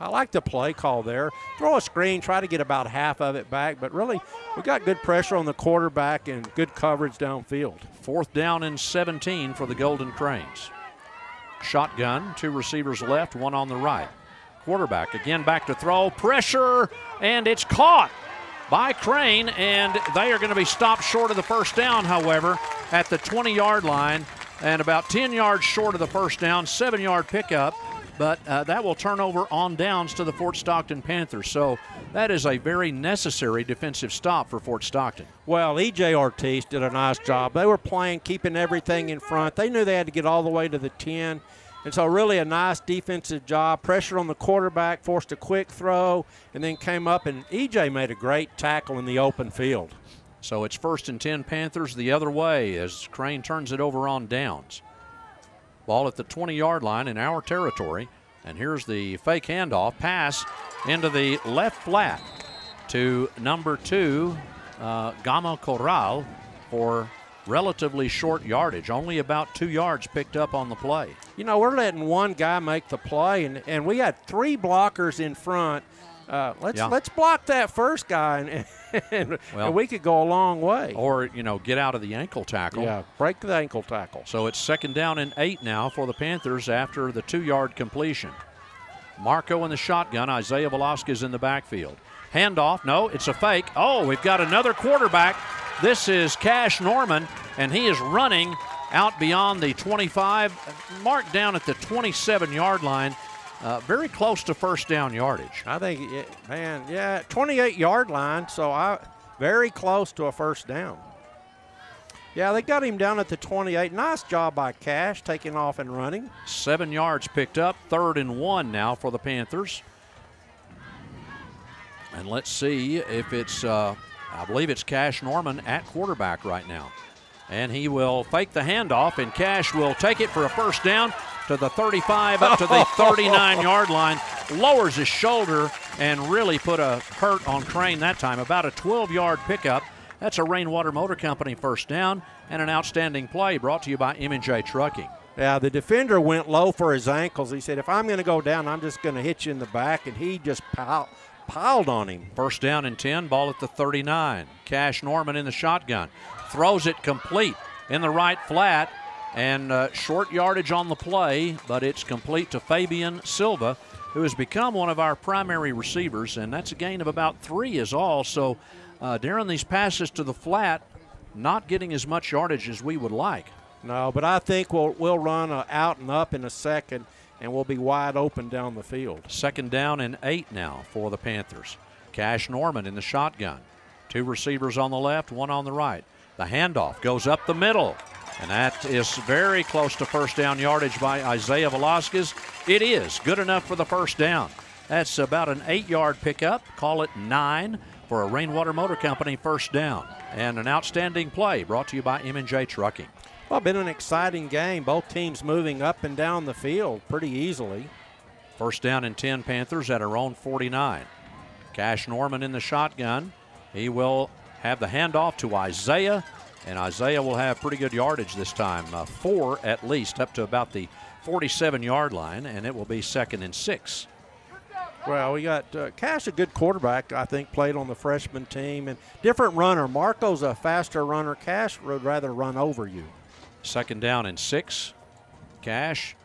I like the play call there. Throw a screen, try to get about half of it back, but really, we got good pressure on the quarterback and good coverage downfield. Fourth down and 17 for the Golden Cranes. Shotgun, two receivers left, one on the right. Quarterback again back to throw, pressure, and it's caught by Crane, and they are going to be stopped short of the first down, however, at the 20 yard line and about 10 yards short of the first down, seven yard pickup but uh, that will turn over on downs to the Fort Stockton Panthers. So that is a very necessary defensive stop for Fort Stockton. Well, EJ Ortiz did a nice job. They were playing, keeping everything in front. They knew they had to get all the way to the 10. And so, really, a nice defensive job. Pressure on the quarterback, forced a quick throw, and then came up, and EJ made a great tackle in the open field. So it's first and 10 Panthers the other way as Crane turns it over on downs. Ball at the 20 yard line in our territory. And here's the fake handoff pass into the left flat to number two, uh, Gama Corral, for relatively short yardage, only about two yards picked up on the play. You know, we're letting one guy make the play, and, and we had three blockers in front. Uh, let's yeah. let's block that first guy, and, [laughs] and, well, and, we could go a long way. Or you know, get out of the ankle tackle. Yeah, break the ankle tackle. So it's second down and eight now for the Panthers after the two-yard completion. Marco in the shotgun. Isaiah Velasquez in the backfield. Handoff. No, it's a fake. Oh, we've got another quarterback. This is Cash Norman, and he is running out beyond the 25, marked down at the 27 yard line uh, very close to first down yardage. I think, man, yeah, 28 yard line, so I very close to a first down. Yeah, they got him down at the 28. Nice job by Cash taking off and running. Seven yards picked up, third and one now for the Panthers. And let's see if it's, uh, I believe it's Cash Norman at quarterback right now. And he will fake the handoff, and Cash will take it for a first down to the 35 up to the [laughs] 39 yard line. Lowers his shoulder and really put a hurt on Crane that time. About a 12 yard pickup that's a Rainwater Motor Company first down and an outstanding play brought to you by M&J Trucking. Yeah, the defender went low for his ankles. He said, if I'm going to go down, I'm just going to hit you in the back, and he just piled, piled on him. First down and 10, ball at the 39. Cash Norman in the shotgun. Throws it complete in the right flat, and uh, short yardage on the play, but it's complete to Fabian Silva, who has become one of our primary receivers, and that's a gain of about three is all. So uh, during these passes to the flat, not getting as much yardage as we would like. No, but I think we'll we'll run out and up in a second, and we'll be wide open down the field. Second down and eight now for the Panthers. Cash Norman in the shotgun. Two receivers on the left, one on the right. The handoff goes up the middle, and that is very close to first down yardage by Isaiah Velasquez. It is good enough for the first down. That's about an eight yard pickup. Call it nine for a Rainwater Motor Company first down. And an outstanding play brought to you by M&J Trucking. Well, been an exciting game. Both teams moving up and down the field pretty easily. First down and 10 Panthers at our own 49. Cash Norman in the shotgun. He will have the handoff to Isaiah, and Isaiah will have pretty good yardage this time. Uh, four at least, up to about the 47 yard line, and it will be second and six. Well, we got uh, Cash, a good quarterback, I think, played on the freshman team, and different runner. Marco's a faster runner. Cash would rather run over you. Second down and six. Cash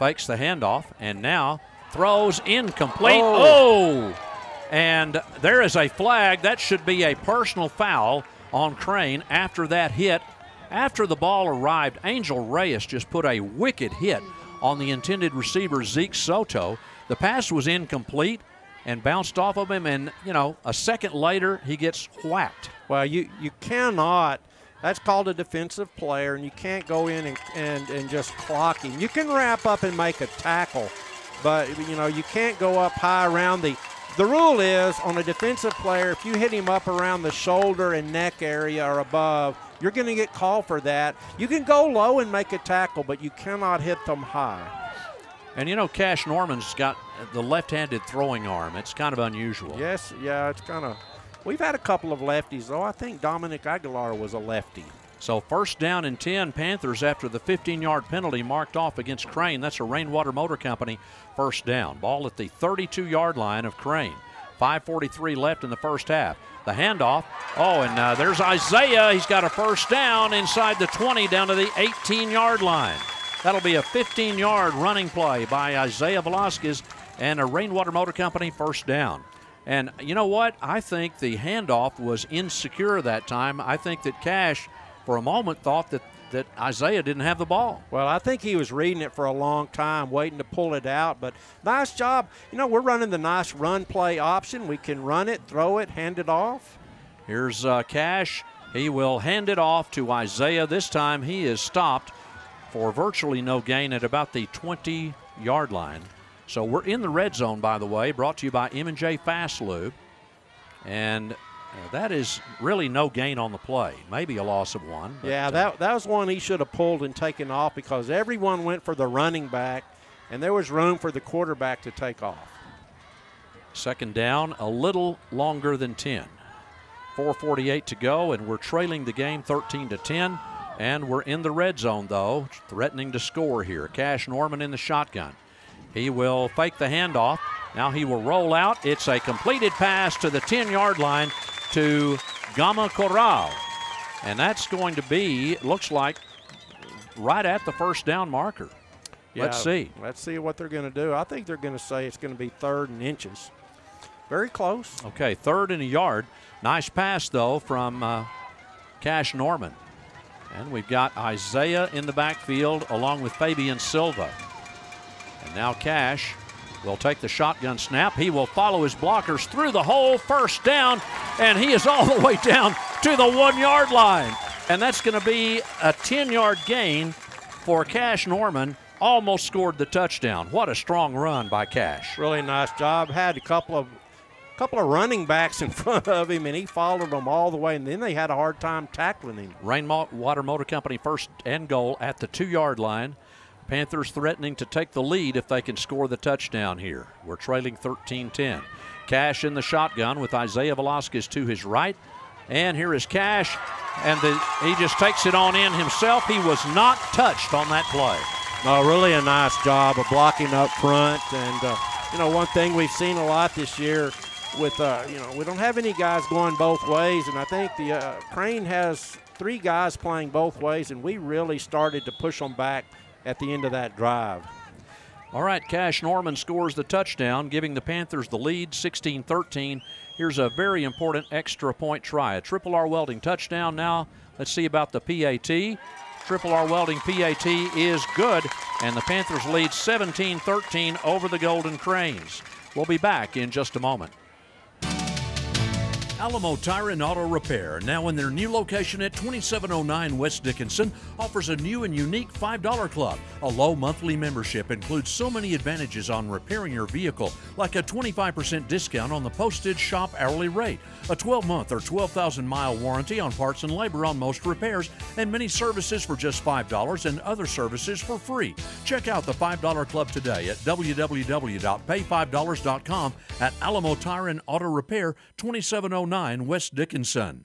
fakes the handoff and now throws incomplete. Oh. oh! And there is a flag. That should be a personal foul on Crane after that hit. After the ball arrived, Angel Reyes just put a wicked hit on the intended receiver, Zeke Soto. The pass was incomplete and bounced off of him, and you know, a second later he gets whacked. Well, you you cannot. That's called a defensive player, and you can't go in and, and, and just clock him. You can wrap up and make a tackle, but you know you can't go up high around the. The rule is on a defensive player, if you hit him up around the shoulder and neck area or above, you're going to get called for that. You can go low and make a tackle, but you cannot hit them high. And you know, Cash Norman's got the left-handed throwing arm. It's kind of unusual. Yes, yeah, it's kind of. We've had a couple of lefties, though. I think Dominic Aguilar was a lefty. So first down and 10 Panthers after the 15-yard penalty marked off against Crane. That's a Rainwater Motor Company first down. Ball at the 32-yard line of Crane. 5:43 left in the first half. The handoff. Oh, and uh, there's Isaiah. He's got a first down inside the 20 down to the 18-yard line. That'll be a 15 yard running play by Isaiah Velasquez and a Rainwater Motor Company first down. And you know what? I think the handoff was insecure that time. I think that Cash, for a moment, thought that, that Isaiah didn't have the ball. Well, I think he was reading it for a long time, waiting to pull it out. But nice job. You know, we're running the nice run play option. We can run it, throw it, hand it off. Here's uh, Cash. He will hand it off to Isaiah. This time he is stopped for virtually no gain at about the 20 yard line. So we're in the red zone, by the way, brought to you by M&J Fast Lube. And uh, that is really no gain on the play. Maybe a loss of one. yeah, that, that was one he should have pulled and taken off because everyone went for the running back, and there was room for the quarterback to take off. Second down, a little longer than 10. 4:48 to go, and we're trailing the game 13 to 10. And we're in the red zone, though, threatening to score here. Cash Norman in the shotgun. He will fake the handoff. Now he will roll out. It's a completed pass to the 10 yard line to Gama Corral. And that's going to be, looks like, right at the first down marker. Yeah, let's see. Let's see what they're going to do. I think they're going to say it's going to be third and inches. Very close. Okay, third and a yard. Nice pass, though, from uh, Cash Norman. And we've got Isaiah in the backfield along with Fabian Silva. And now Cash will take the shotgun snap. He will follow his blockers through the hole, first down, and he is all the way down to the one yard line. And that's going to be a 10 yard gain for Cash Norman. Almost scored the touchdown. What a strong run by Cash. Really nice job. Had a couple of couple of running backs in [laughs] front of him, and he followed them all the way. And then they had a hard time tackling him. Rainwater Motor Company first and goal at the two yard line. Panthers threatening to take the lead if they can score the touchdown here. We're trailing 13 10. Cash in the shotgun with Isaiah Velasquez to his right. And here is Cash, and the, he just takes it on in himself. He was not touched on that play. No, really a nice job of blocking up front. And, uh, you know, one thing we've seen a lot this year with, uh, you know, we don't have any guys going both ways. And I think the uh, Crane has three guys playing both ways, and we really started to push them back at the end of that drive. All right, Cash Norman scores the touchdown, giving the Panthers the lead 16 13. Here's a very important extra point try. A Triple R Welding touchdown now. Let's see about the PAT. Triple R Welding PAT is good, and the Panthers lead 17 13 over the Golden Cranes. We'll be back in just a moment. Alamo Tire and Auto Repair, now in their new location at 2709 West Dickinson, offers a new and unique $5 club. A low monthly membership includes so many advantages on repairing your vehicle, like a 25% discount on the posted shop hourly rate, a 12 month or 12,000 mile warranty on parts and labor on most repairs, and many services for just $5 and other services for free. Check out the $5 club today at www.pay5dollars.com at Alamo Tire and Auto Repair, 2709 West Dickinson.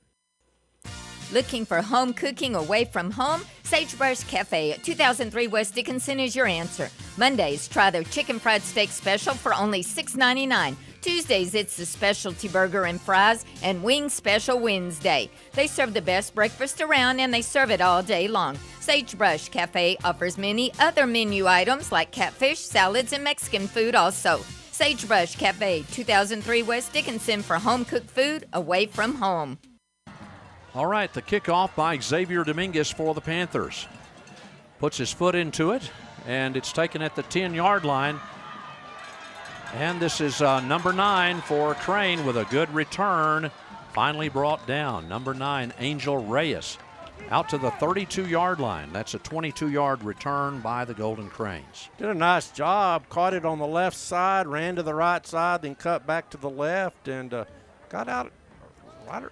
Looking for home cooking away from home? Sagebrush Cafe at 2003 West Dickinson is your answer. Mondays, try their chicken fried steak special for only $6.99. Tuesdays, it's the specialty burger and fries, and wing special Wednesday. They serve the best breakfast around and they serve it all day long. Sagebrush Cafe offers many other menu items like catfish, salads, and Mexican food also. Sagebrush Cafe, 2003 West Dickinson for home cooked food away from home. All right, the kickoff by Xavier Dominguez for the Panthers. Puts his foot into it, and it's taken at the 10 yard line. And this is uh, number nine for Crane with a good return. Finally brought down. Number nine, Angel Reyes out to the 32 yard line. That's a 22 yard return by the Golden Cranes. Did a nice job. Caught it on the left side, ran to the right side, then cut back to the left, and uh, got out right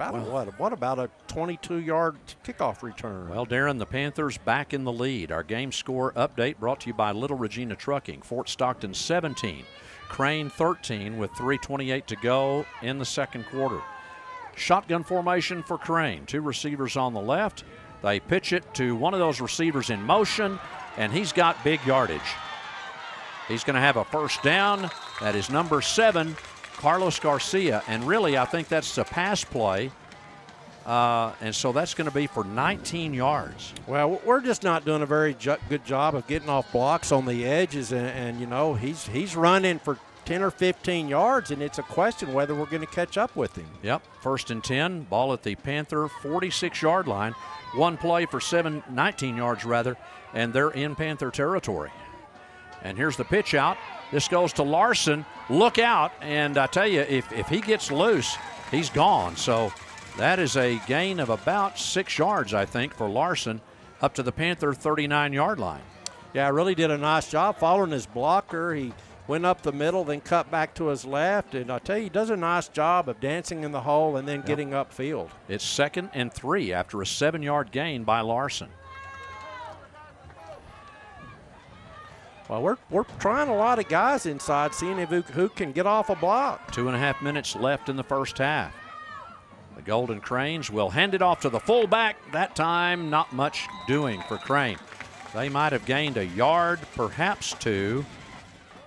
about well, what? What about a 22-yard kickoff return? Well, Darren, the Panthers back in the lead. Our game score update brought to you by Little Regina Trucking. Fort Stockton 17, Crane 13, with 3:28 to go in the second quarter. Shotgun formation for Crane. Two receivers on the left. They pitch it to one of those receivers in motion, and he's got big yardage. He's going to have a first down. That is number seven, Carlos Garcia. And really, I think that's a pass play. Uh, and so that's going to be for 19 yards. Well, we're just not doing a very ju- good job of getting off blocks on the edges, and, and, you know he's he's running for 10 or 15 yards, and it's a question whether we're going to catch up with him. Yep, first and 10, ball at the Panther 46 yard line. One play for seven, 19 yards rather, and they're in Panther territory. And here's the pitch out. This goes to Larson. Look out. And I tell you, if, if he gets loose, he's gone. So that is a gain of about six yards, I think, for Larson up to the Panther 39 yard line. Yeah, really did a nice job following his blocker. He went up the middle, then cut back to his left. And I tell you, he does a nice job of dancing in the hole and then yep. getting upfield. It's second and three after a seven yard gain by Larson. Well, we're, we're trying a lot of guys inside, seeing if who, who can get off a block. Two and a half minutes left in the first half. The Golden Cranes will hand it off to the fullback. That time, not much doing for Crane. They might have gained a yard, perhaps two,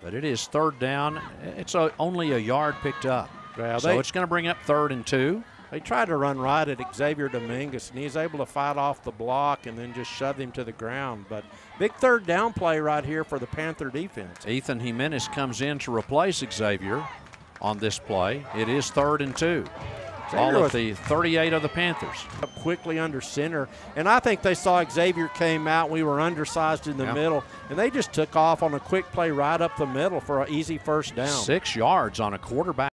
but it is third down. It's a, only a yard picked up. Well, so they, it's going to bring up third and two. They tried to run right at Xavier Dominguez, and he's able to fight off the block and then just shove him to the ground. But big third down play right here for the Panther defense. Ethan Jimenez comes in to replace Xavier on this play. It is third and two. All at the 38 of the Panthers. Up quickly under center. And I think they saw Xavier came out. We were undersized in the yeah. middle. And they just took off on a quick play right up the middle for an easy first down. Six yards on a quarterback.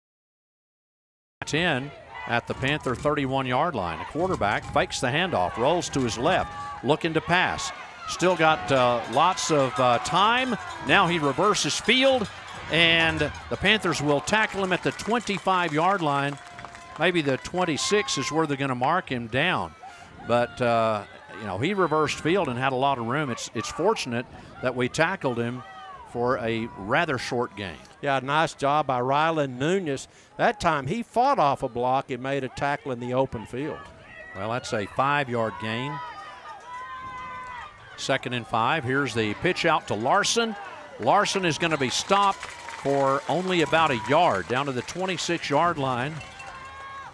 10 at the Panther 31 yard line. A quarterback fakes the handoff, rolls to his left, looking to pass. Still got uh, lots of uh, time. Now he reverses field, and the Panthers will tackle him at the 25 yard line. Maybe the 26 is where they're going to mark him down. But, uh, you know, he reversed field and had a lot of room. It's, it's fortunate that we tackled him for a rather short gain. Yeah, nice job by Rylan Nunez. That time he fought off a block and made a tackle in the open field. Well, that's a five yard gain. Second and five. Here's the pitch out to Larson. Larson is going to be stopped for only about a yard down to the 26 yard line.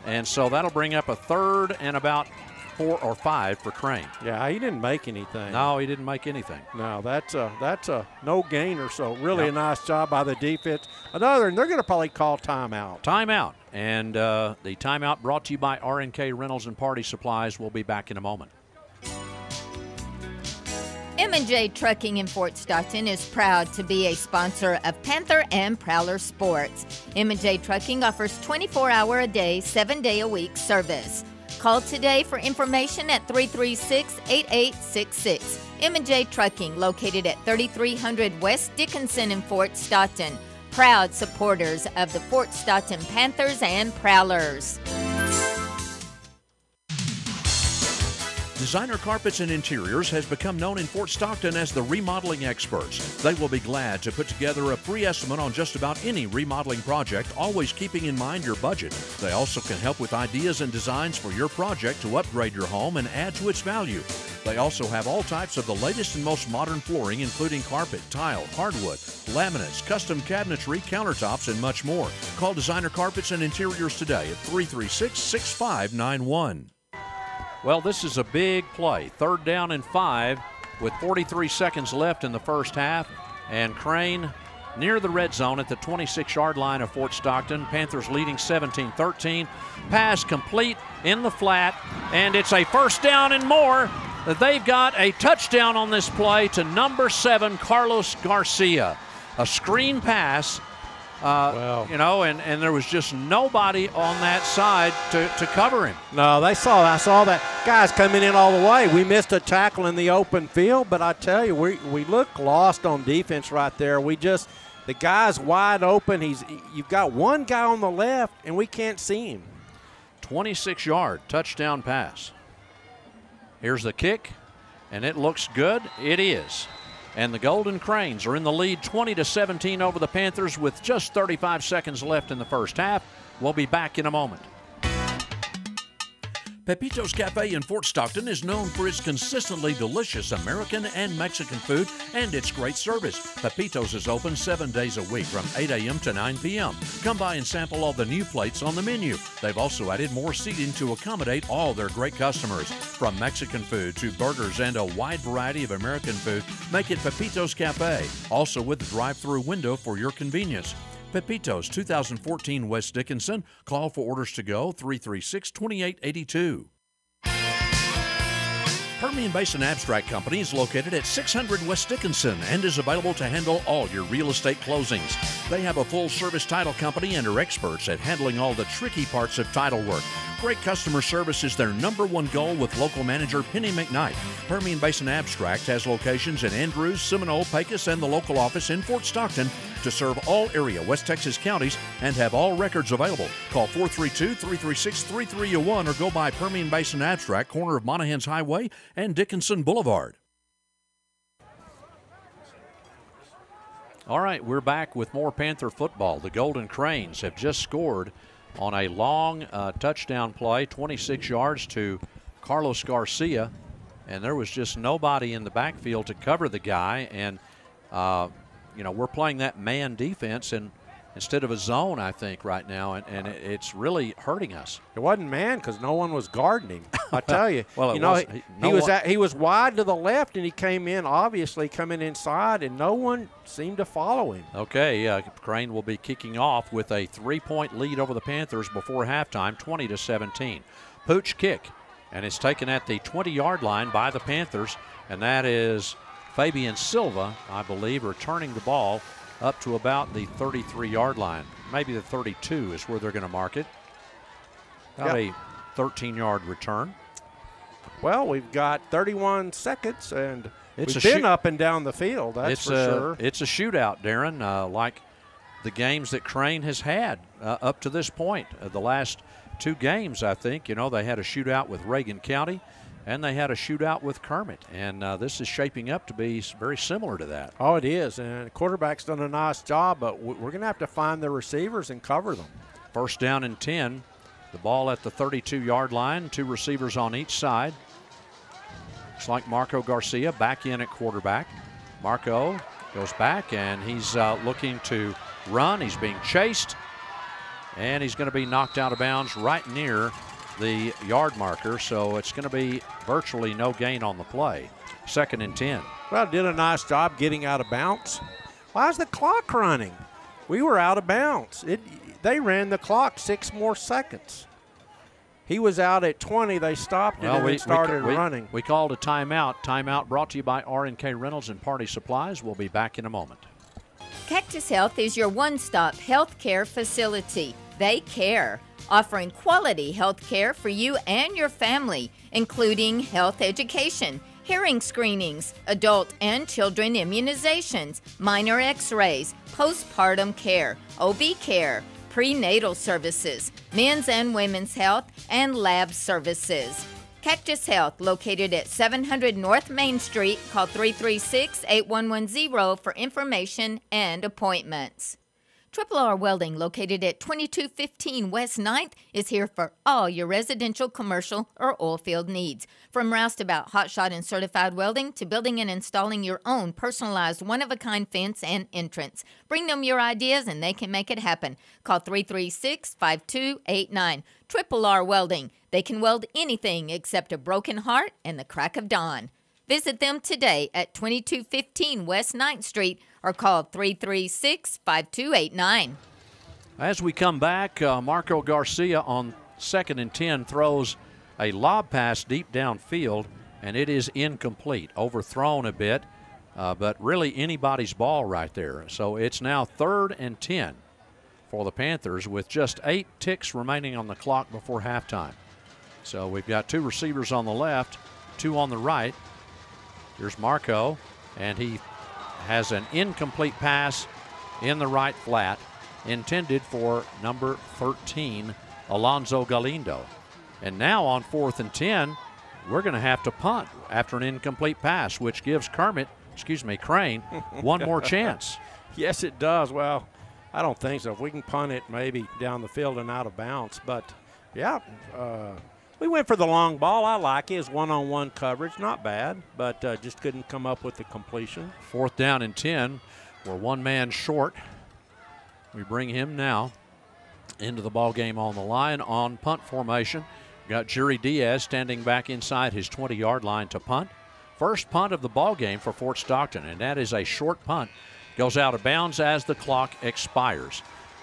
And so that'll bring up a third and about four or five for Crane. Yeah, he didn't make anything. No, he didn't make anything. No, that's a that's a no gainer. So really yep. a nice job by the defense. Another, and they're going to probably call timeout. Timeout, and uh, the timeout brought to you by RNK Rentals and Party Supplies. We'll be back in a moment. M&J Trucking in Fort Stockton is proud to be a sponsor of Panther and Prowler Sports. M&J Trucking offers 24-hour a day, 7-day a week service. Call today for information at 336-8866. M&J Trucking, located at 3300 West Dickinson in Fort Stockton. Proud supporters of the Fort Stockton Panthers and Prowlers. Designer Carpets and Interiors has become known in Fort Stockton as the remodeling experts. They will be glad to put together a free estimate on just about any remodeling project, always keeping in mind your budget. They also can help with ideas and designs for your project to upgrade your home and add to its value. They also have all types of the latest and most modern flooring, including carpet, tile, hardwood, laminates, custom cabinetry, countertops, and much more. Call Designer Carpets and Interiors today at 336 6591. Well, this is a big play. Third down and five with 43 seconds left in the first half. And Crane near the red zone at the 26 yard line of Fort Stockton. Panthers leading 17 13. Pass complete in the flat, and it's a first down and more. They've got a touchdown on this play to number seven, Carlos Garcia. A screen pass uh, well, you know, and, and there was just nobody on that side to, to cover him. No, they saw I saw that guys coming in all the way. We missed a tackle in the open field, but I tell you, we we look lost on defense right there. We just the guy's wide open. He's you've got one guy on the left, and we can't see him. 26 yard touchdown pass. Here's the kick, and it looks good. It is. And the Golden Cranes are in the lead 20 to 17 over the Panthers with just 35 seconds left in the first half. We'll be back in a moment. Pepito's Cafe in Fort Stockton is known for its consistently delicious American and Mexican food and its great service. Pepito's is open seven days a week from 8 a.m. to 9 p.m. Come by and sample all the new plates on the menu. They've also added more seating to accommodate all their great customers. From Mexican food to burgers and a wide variety of American food, make it Pepito's Cafe. Also with drive-through window for your convenience. Pepito's 2014 West Dickinson. Call for orders to go 336 2882. Permian Basin Abstract Company is located at 600 West Dickinson and is available to handle all your real estate closings. They have a full service title company and are experts at handling all the tricky parts of title work. Great customer service is their number one goal with local manager Penny McKnight. Permian Basin Abstract has locations in Andrews, Seminole, Pecos, and the local office in Fort Stockton to serve all area West Texas counties and have all records available. Call 432 336 3301 or go by Permian Basin Abstract, corner of Monahans Highway and Dickinson Boulevard. All right, we're back with more Panther football. The Golden Cranes have just scored on a long uh, touchdown play, 26 yards to Carlos Garcia. And there was just nobody in the backfield to cover the guy. And, uh, you know, we're playing that man defense. And instead of a zone, I think, right now, and, and it, it's really hurting us. It wasn't man because no one was guarding him. I [laughs] tell you. well, you know, was, he, no he was at, he was wide to the left, and he came in obviously coming inside, and no one seemed to follow him. Okay, uh, Crane will be kicking off with a three-point lead over the Panthers before halftime, 20 to 17. Pooch kick, and it's taken at the 20-yard line by the Panthers, and that is Fabian Silva, I believe, returning the ball up to about the 33 yard line. Maybe the 32 is where they're going to mark it. About yep. a 13 yard return. Well, we've got 31 seconds, and it's we've been up and down the field. That's it's for a, sure. It's a shootout, Darren, uh, like the games that Crane has had uh, up to this point. Uh, the last two games, I think, you know, they had a shootout with Reagan County and they had a shootout with Kermit, and uh, this is shaping up to be very similar to that. Oh, it is, and the quarterback's done a nice job, but we're going to have to find the receivers and cover them. First down and 10. The ball at the 32 yard line, two receivers on each side. Looks like Marco Garcia back in at quarterback. Marco goes back and he's uh, looking to run. He's being chased, and he's going to be knocked out of bounds right near the yard marker, so it's going to be virtually no gain on the play. Second and 10. Well, did a nice job getting out of bounds. Why is the clock running? We were out of bounds. It, they ran the clock six more seconds. He was out at 20. They stopped well, and we, started we, running. We called a timeout. Timeout brought to you by R&K Rentals and Party Supplies. We'll be back in a moment. Cactus Health is your one-stop health care facility. They care offering quality health care for you and your family, including health education, hearing screenings, adult and children immunizations, minor x rays, postpartum care, OB care, prenatal services, men's and women's health, and lab services. Cactus Health, located at 700 North Main Street. Call 336 8110 for information and appointments. Triple R Welding, located at 2215 West 9th, is here for all your residential, commercial, or oil field needs. From roustabout, hotshot, and certified welding to building and installing your own personalized one of a kind fence and entrance. Bring them your ideas and they can make it happen. Call 336 5289. Triple R Welding. They can weld anything except a broken heart and the crack of dawn. Visit them today at 2215 West 9th Street or call 336 5289. As we come back, uh, Marco Garcia on second and 10 throws a lob pass deep downfield, and it is incomplete, overthrown a bit, uh, but really anybody's ball right there. So it's now third and 10 for the Panthers with just eight ticks remaining on the clock before halftime. So we've got two receivers on the left, two on the right. Here's Marco, and he has an incomplete pass in the right flat intended for number 13, Alonzo Galindo. And now on fourth and 10, we're going to have to punt after an incomplete pass, which gives Kermit, excuse me, Crane, [laughs] one more chance. Yes, it does. Well, I don't think so. If we can punt it maybe down the field and out of bounds. But, yeah, uh, we went for the long ball. I like. His one-on-one coverage, not bad, but uh, just couldn't come up with the completion. Fourth down and 10. We're one man short. We bring him now into the ball game on the line on punt formation. Got Jerry Diaz standing back inside his 20-yard line to punt. First punt of the ball game for Fort Stockton, and that is a short punt. Goes out of bounds as the clock expires.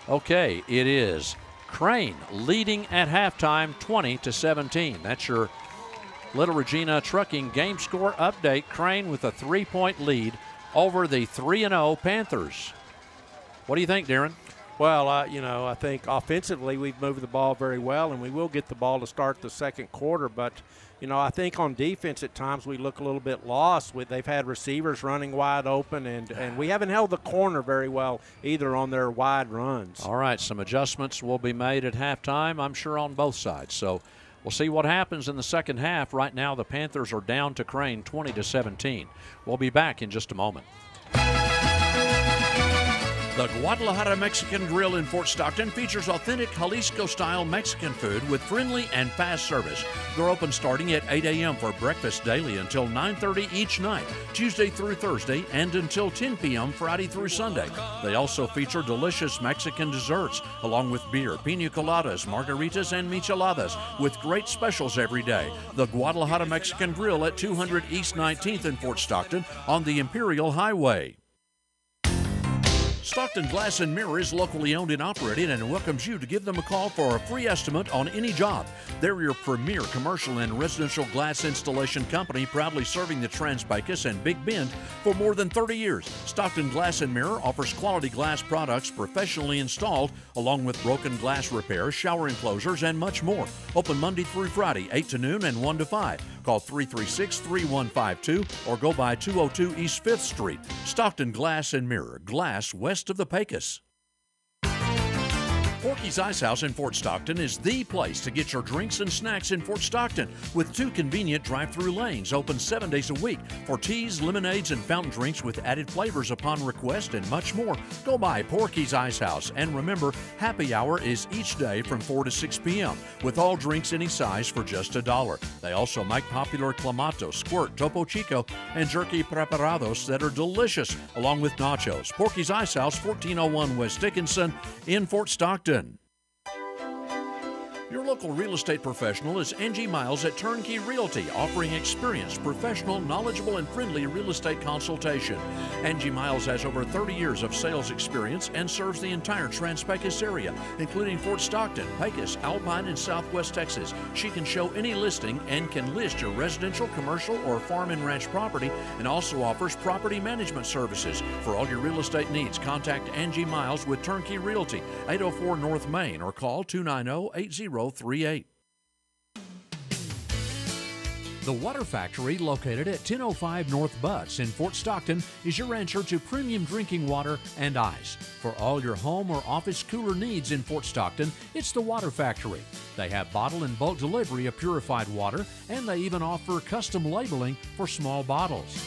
Okay, it is Crane leading at halftime 20 to 17. That's your Little Regina Trucking game score update. Crane with a three point lead over the 3 0 Panthers. What do you think, Darren? Well, uh, you know, I think offensively we've moved the ball very well, and we will get the ball to start the second quarter. But you know, I think on defense at times we look a little bit lost. With they've had receivers running wide open, and and we haven't held the corner very well either on their wide runs. All right, some adjustments will be made at halftime, I'm sure, on both sides. So. We'll see what happens in the second half. Right now, the Panthers are down to Crane 20 to 17. We'll be back in just a moment. The Guadalajara Mexican Grill in Fort Stockton features authentic Jalisco style Mexican food with friendly and fast service. They're open starting at 8 a.m. for breakfast daily until 9:30 each night, Tuesday through Thursday, and until 10 p.m. Friday through Sunday. They also feature delicious Mexican desserts along with beer, pina coladas, margaritas, and micheladas with great specials every day. The Guadalajara Mexican Grill at 200 East 19th in Fort Stockton on the Imperial Highway. Stockton Glass and Mirror is locally owned and operated and welcomes you to give them a call for a free estimate on any job. They're your premier commercial and residential glass installation company, proudly serving the Trans-Pecos and Big Bend for more than 30 years. Stockton Glass and Mirror offers quality glass products professionally installed, along with broken glass repairs, shower enclosures, and much more. Open Monday through Friday, 8 to noon and 1 to 5. Call 336 3152 or go by 202 East 5th Street. Stockton Glass and Mirror, glass west of the Pecos. Porky's Ice House in Fort Stockton is the place to get your drinks and snacks in Fort Stockton with two convenient drive through lanes open seven days a week for teas, lemonades, and fountain drinks with added flavors upon request and much more. Go by Porky's Ice House and remember, happy hour is each day from 4 to 6 p.m. with all drinks any size for just a dollar. They also make popular Clamato, Squirt, Topo Chico, and Jerky Preparados that are delicious along with nachos. Porky's Ice House, 1401 West Dickinson in Fort Stockton often your local real estate professional is Angie Miles at Turnkey Realty, offering experienced, professional, knowledgeable, and friendly real estate consultation. Angie Miles has over 30 years of sales experience and serves the entire Trans-Pecos area, including Fort Stockton, Pecos, Alpine, and Southwest Texas. She can show any listing and can list your residential, commercial, or farm and ranch property, and also offers property management services. For all your real estate needs, contact Angie Miles with Turnkey Realty, 804 North Main, or call 290 80 38. The Water Factory, located at 1005 North Butts in Fort Stockton, is your answer to premium drinking water and ice. For all your home or office cooler needs in Fort Stockton, it's the Water Factory. They have bottle and bulk delivery of purified water, and they even offer custom labeling for small bottles.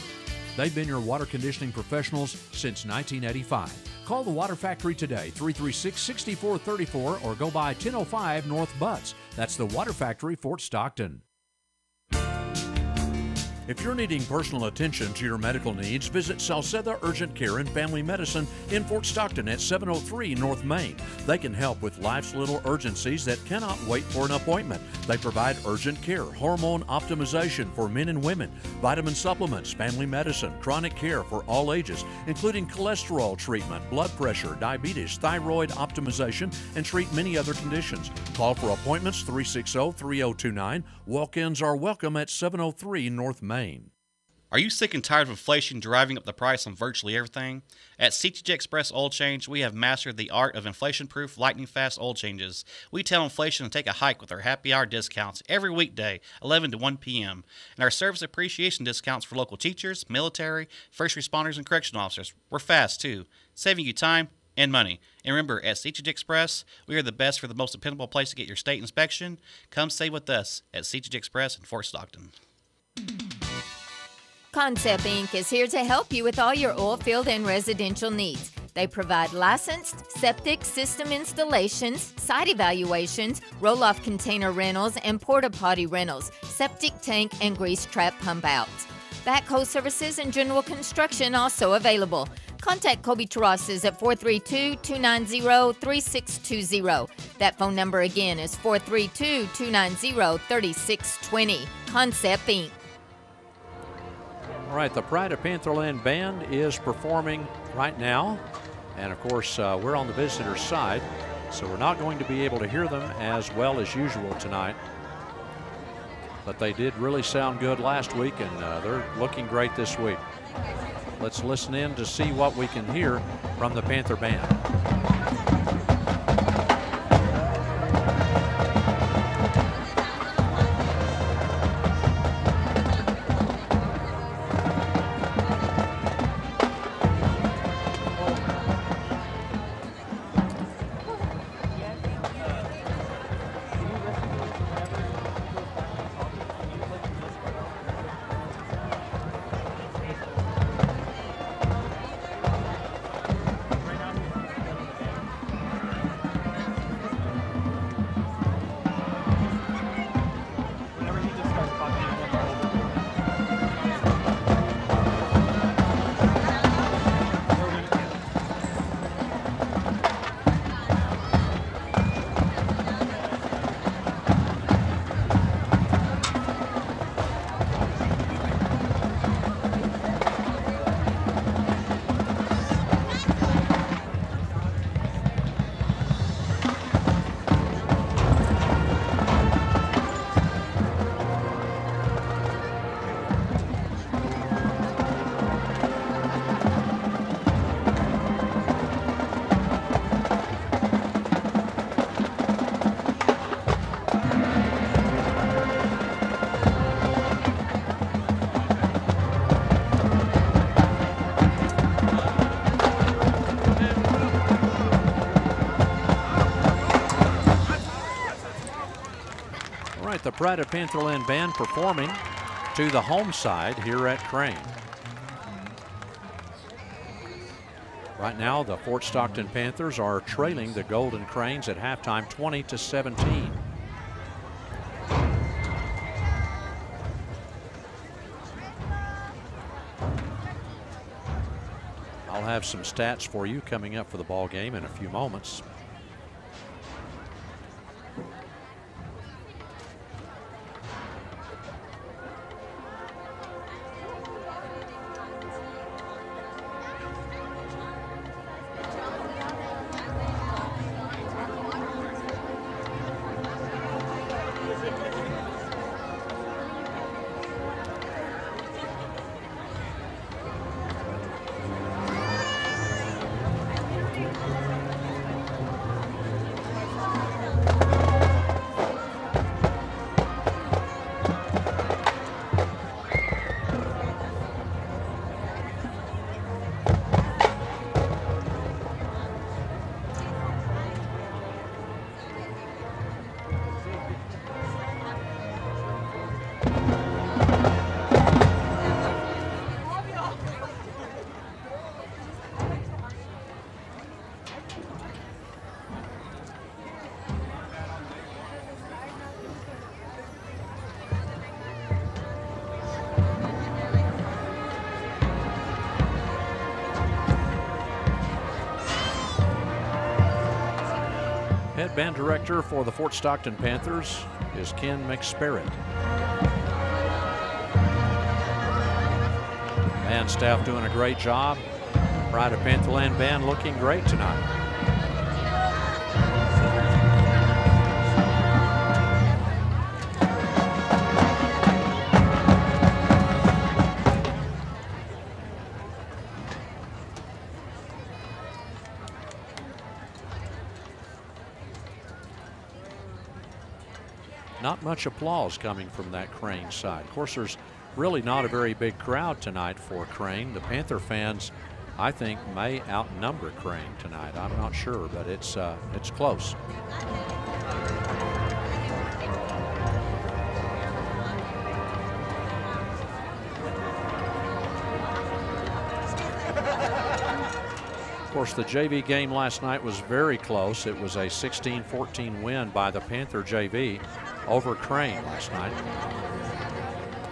They've been your water conditioning professionals since 1985. Call the Water Factory today, 336 6434, or go by 1005 North Butts. That's the Water Factory, Fort Stockton. If you're needing personal attention to your medical needs, visit Salceda Urgent Care and Family Medicine in Fort Stockton at 703 North Main. They can help with life's little urgencies that cannot wait for an appointment. They provide urgent care, hormone optimization for men and women, vitamin supplements, family medicine, chronic care for all ages, including cholesterol treatment, blood pressure, diabetes, thyroid optimization, and treat many other conditions. Call for appointments 360 3029. Walk ins are welcome at 703 North Main. Are you sick and tired of inflation driving up the price on virtually everything? At CTG Express Oil Change, we have mastered the art of inflation proof, lightning fast oil changes. We tell inflation to take a hike with our happy hour discounts every weekday, 11 to 1 p.m., and our service appreciation discounts for local teachers, military, first responders, and correction officers. We're fast too, saving you time and money. And remember, at CTG Express, we are the best for the most dependable place to get your state inspection. Come stay with us at CTG Express in Fort Stockton. Concept Inc. is here to help you with all your oil field and residential needs. They provide licensed septic system installations, site evaluations, roll off container rentals, and porta potty rentals, septic tank and grease trap pump outs. Backhoe services and general construction also available. Contact Kobe Terrazas at 432 290 3620. That phone number again is 432 290 3620. Concept Inc. All right, the Pride of Pantherland Band is performing right now. And of course, uh, we're on the visitor side, so we're not going to be able to hear them as well as usual tonight. But they did really sound good last week, and uh, they're looking great this week. Let's listen in to see what we can hear from the Panther Band. Pride of Pantherland Band performing to the home side here at Crane. Right now, the Fort Stockton Panthers are trailing the Golden Cranes at halftime 20 to 17. I'll have some stats for you coming up for the ball game in a few moments. Band director for the Fort Stockton Panthers is Ken McSparrett. Band staff doing a great job. Pride of Pantherland Band looking great tonight. Much applause coming from that Crane side. Of course, there's really not a very big crowd tonight for Crane. The Panther fans, I think, may outnumber Crane tonight. I'm not sure, but it's uh, it's close. Of course, the JV game last night was very close. It was a 16-14 win by the Panther JV over Crane last night.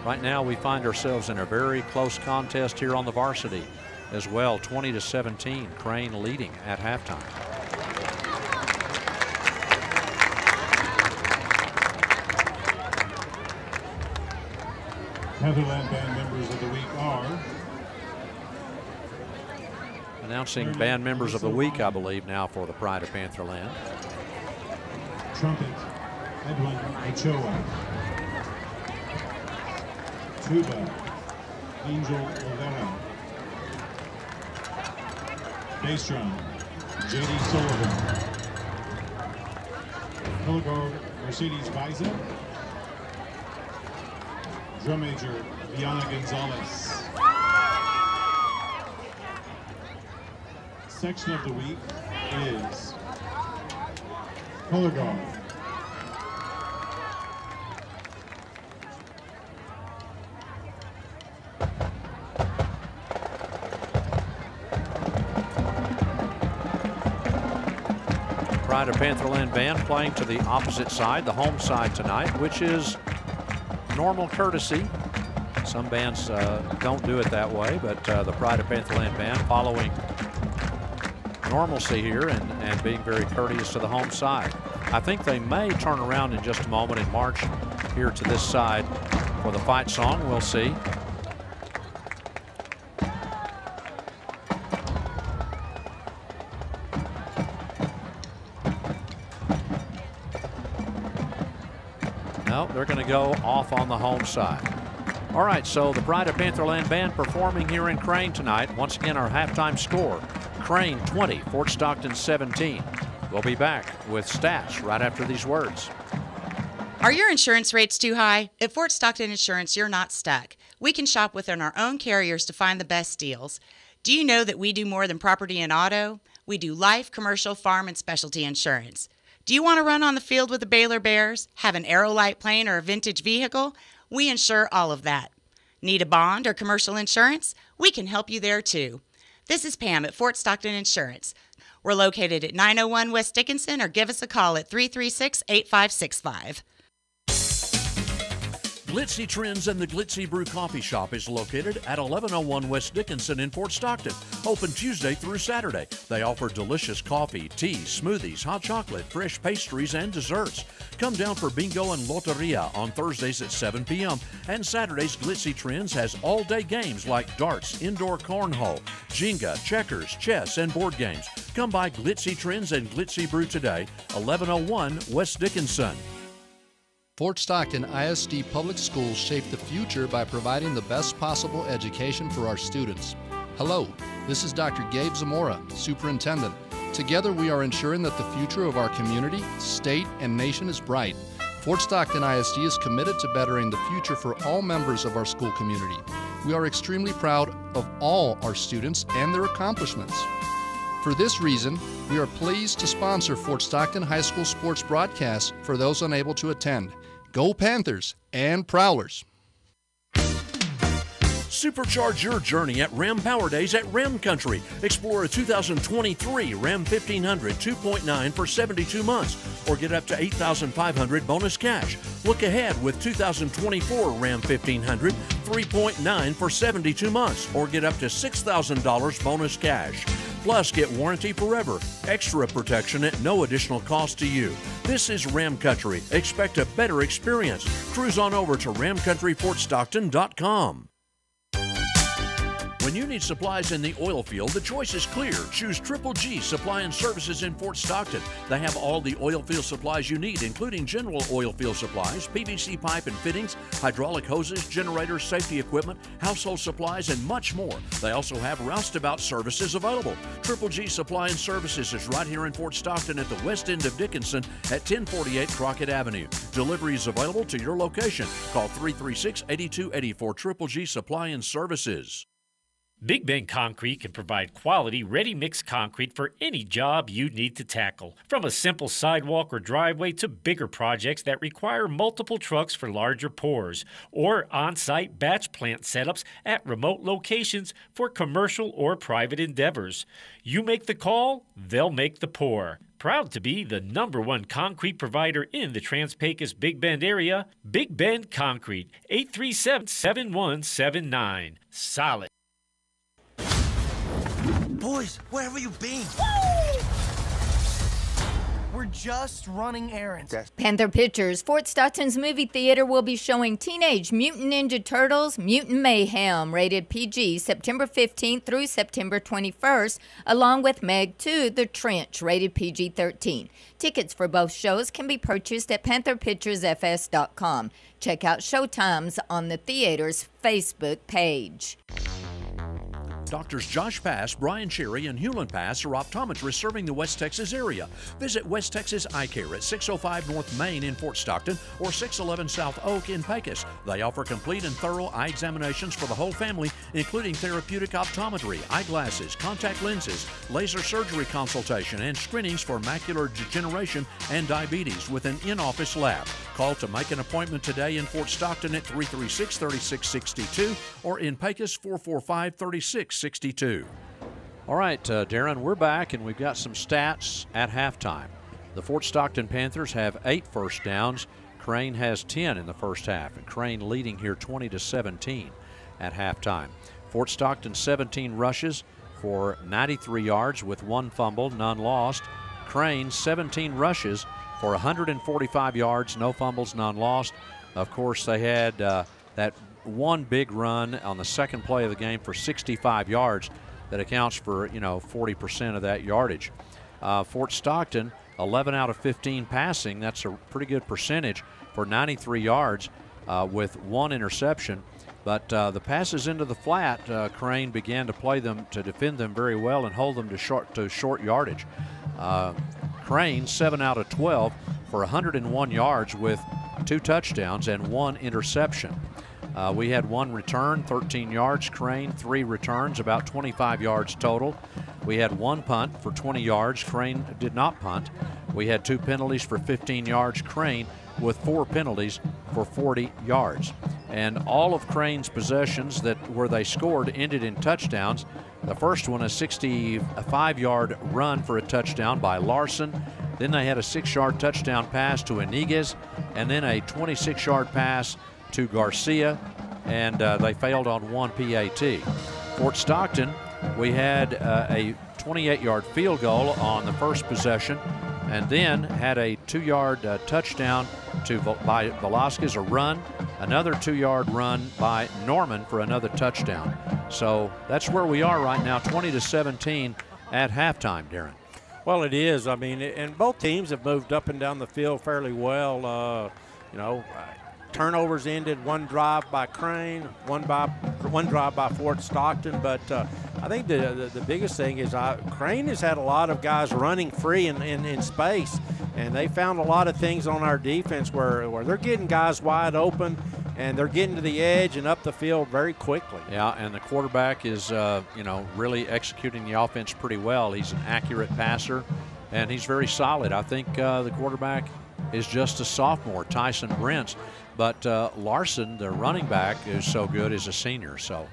Right now, we find ourselves in a very close contest here on the varsity as well, 20 to 17, Crane leading at halftime. Pantherland Band members of the week are announcing band members of the week, I believe, now for the Pride of Pantherland. Trumpet, Edwin Ochoa. Tuba, Angel Rivera. Bass drum, J.D. Sullivan. Color guard, Mercedes Baiza. Drum major, Viana Gonzalez. Section of the week is color guard. Pride Pantherland Band playing to the opposite side, the home side tonight, which is normal courtesy. Some bands uh, don't do it that way, but uh, the Pride of Pantherland Band following normalcy here and, and being very courteous to the home side. I think they may turn around in just a moment and march here to this side for the fight song. We'll see. Going to go off on the home side. All right, so the Pride of Pantherland Band performing here in Crane tonight. Once again, our halftime score Crane 20, Fort Stockton 17. We'll be back with stats right after these words. Are your insurance rates too high? At Fort Stockton Insurance, you're not stuck. We can shop within our own carriers to find the best deals. Do you know that we do more than property and auto? We do life, commercial, farm, and specialty insurance. Do you want to run on the field with the Baylor Bears? Have an Aerolite plane or a vintage vehicle? We insure all of that. Need a bond or commercial insurance? We can help you there too. This is Pam at Fort Stockton Insurance. We're located at 901 West Dickinson or give us a call at 336 8565. Glitzy Trends and the Glitzy Brew Coffee Shop is located at 1101 West Dickinson in Fort Stockton. Open Tuesday through Saturday. They offer delicious coffee, tea, smoothies, hot chocolate, fresh pastries, and desserts. Come down for bingo and loteria on Thursdays at 7 p.m. And Saturdays, Glitzy Trends has all day games like darts, indoor cornhole, Jenga, checkers, chess, and board games. Come by Glitzy Trends and Glitzy Brew today, 1101 West Dickinson. Fort Stockton ISD Public Schools shape the future by providing the best possible education for our students. Hello, this is Dr. Gabe Zamora, Superintendent. Together we are ensuring that the future of our community, state, and nation is bright. Fort Stockton ISD is committed to bettering the future for all members of our school community. We are extremely proud of all our students and their accomplishments. For this reason, we are pleased to sponsor Fort Stockton High School sports broadcasts for those unable to attend. Go Panthers and Prowlers. Supercharge your journey at Ram Power Days at Ram Country. Explore a 2023 Ram 1500 2.9 for 72 months or get up to 8500 bonus cash. Look ahead with 2024 Ram 1500 3.9 for 72 months or get up to $6,000 bonus cash. Plus, get warranty forever, extra protection at no additional cost to you. This is Ram Country. Expect a better experience. Cruise on over to ramcountryfortstockton.com. When you need supplies in the oil field, the choice is clear. Choose Triple G Supply and Services in Fort Stockton. They have all the oil field supplies you need, including general oil field supplies, PVC pipe and fittings, hydraulic hoses, generators, safety equipment, household supplies, and much more. They also have roustabout services available. Triple G Supply and Services is right here in Fort Stockton at the west end of Dickinson at 1048 Crockett Avenue. Delivery is available to your location. Call 336 8284 Triple G Supply and Services. Big Bend Concrete can provide quality, ready mix concrete for any job you need to tackle. From a simple sidewalk or driveway to bigger projects that require multiple trucks for larger pours, or on site batch plant setups at remote locations for commercial or private endeavors. You make the call, they'll make the pour. Proud to be the number one concrete provider in the Trans Pecos Big Bend area, Big Bend Concrete, 837 7179. Solid. Boys, where have you been? We're just running errands. Panther Pictures, Fort Stockton's movie theater will be showing Teenage Mutant Ninja Turtles Mutant Mayhem, rated PG, September 15th through September 21st, along with Meg 2, The Trench, rated PG 13. Tickets for both shows can be purchased at pantherpicturesfs.com. Check out showtimes on the theater's Facebook page. Doctors Josh Pass, Brian Cherry, and Hewlin Pass are optometrists serving the West Texas area. Visit West Texas Eye Care at 605 North Main in Fort Stockton or 611 South Oak in Pecos. They offer complete and thorough eye examinations for the whole family, including therapeutic optometry, eyeglasses, contact lenses, laser surgery consultation, and screenings for macular degeneration and diabetes with an in office lab. Call to make an appointment today in Fort Stockton at 336 3662 or in Pecos 445 3662. All right, uh, Darren, we're back and we've got some stats at halftime. The Fort Stockton Panthers have eight first downs Crane has 10 in the first half, and Crane leading here 20 to 17 at halftime. Fort Stockton 17 rushes for 93 yards with one fumble, none lost. Crane 17 rushes for 145 yards, no fumbles, none lost. Of course, they had uh, that one big run on the second play of the game for 65 yards that accounts for, you know, 40% of that yardage. Uh, Fort Stockton, 11 out of 15 passing. That's a pretty good percentage for 93 yards uh, with one interception. But uh, the passes into the flat, uh, Crane began to play them to defend them very well and hold them to short to short yardage. Uh, Crane, 7 out of 12 for 101 yards with two touchdowns and one interception. Uh, we had one return, 13 yards. Crane, three returns, about 25 yards total. We had one punt for 20 yards. Crane did not punt. We had two penalties for 15 yards. Crane with four penalties for 40 yards. And all of Crane's possessions that where they scored ended in touchdowns. The first one, a 65 yard run for a touchdown by Larson. Then they had a six yard touchdown pass to Iniguez, and then a 26 yard pass to Garcia, and uh, they failed on one PAT. Fort Stockton, we had uh, a 28 yard field goal on the first possession and then had a two yard uh, touchdown to by Velasquez, a run, another two yard run by Norman for another touchdown. So that's where we are right now, 20 to 17 at halftime, Darren. Well, it is. I mean, and both teams have moved up and down the field fairly well. Uh, you know, turnovers ended one drive by Crane, one by one drive by Fort Stockton. But uh, I think the, the, the biggest thing is uh, Crane has had a lot of guys running free in, in, in, space, and they found a lot of things on our defense where, where they're getting guys wide open. And they're getting to the edge and up the field very quickly. Yeah, and the quarterback is, uh, you know, really executing the offense pretty well. He's an accurate passer, and he's very solid. I think uh, the quarterback is just a sophomore, Tyson Brents. But uh, Larson, the running back, is so good as a senior. So,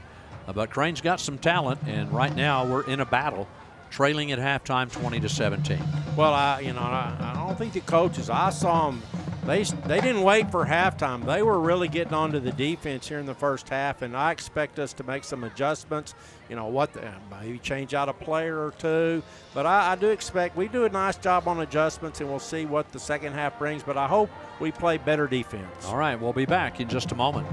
uh, but Crane's got some talent, and right now we're in a battle, trailing at halftime, 20 to 17. Well, I you know I, I don't think the coaches. I saw them they they didn't wait for halftime. They were really getting onto the defense here in the first half, and I expect us to make some adjustments. You know what? The, maybe change out a player or two, but I, I do expect we do a nice job on adjustments, and we'll see what the second half brings. But I hope we play better defense. All right, we'll be back in just a moment.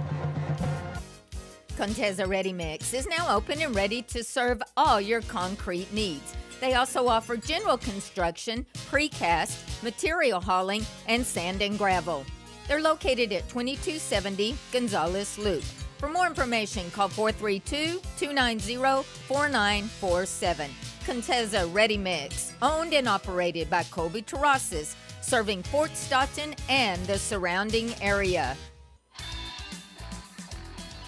Contessa Ready Mix is now open and ready to serve all your concrete needs. They also offer general construction, precast, material hauling, and sand and gravel. They're located at 2270 Gonzales Loop. For more information, call 432 290 4947. Contessa Ready Mix, owned and operated by Colby Terrazas, serving Fort Stockton and the surrounding area.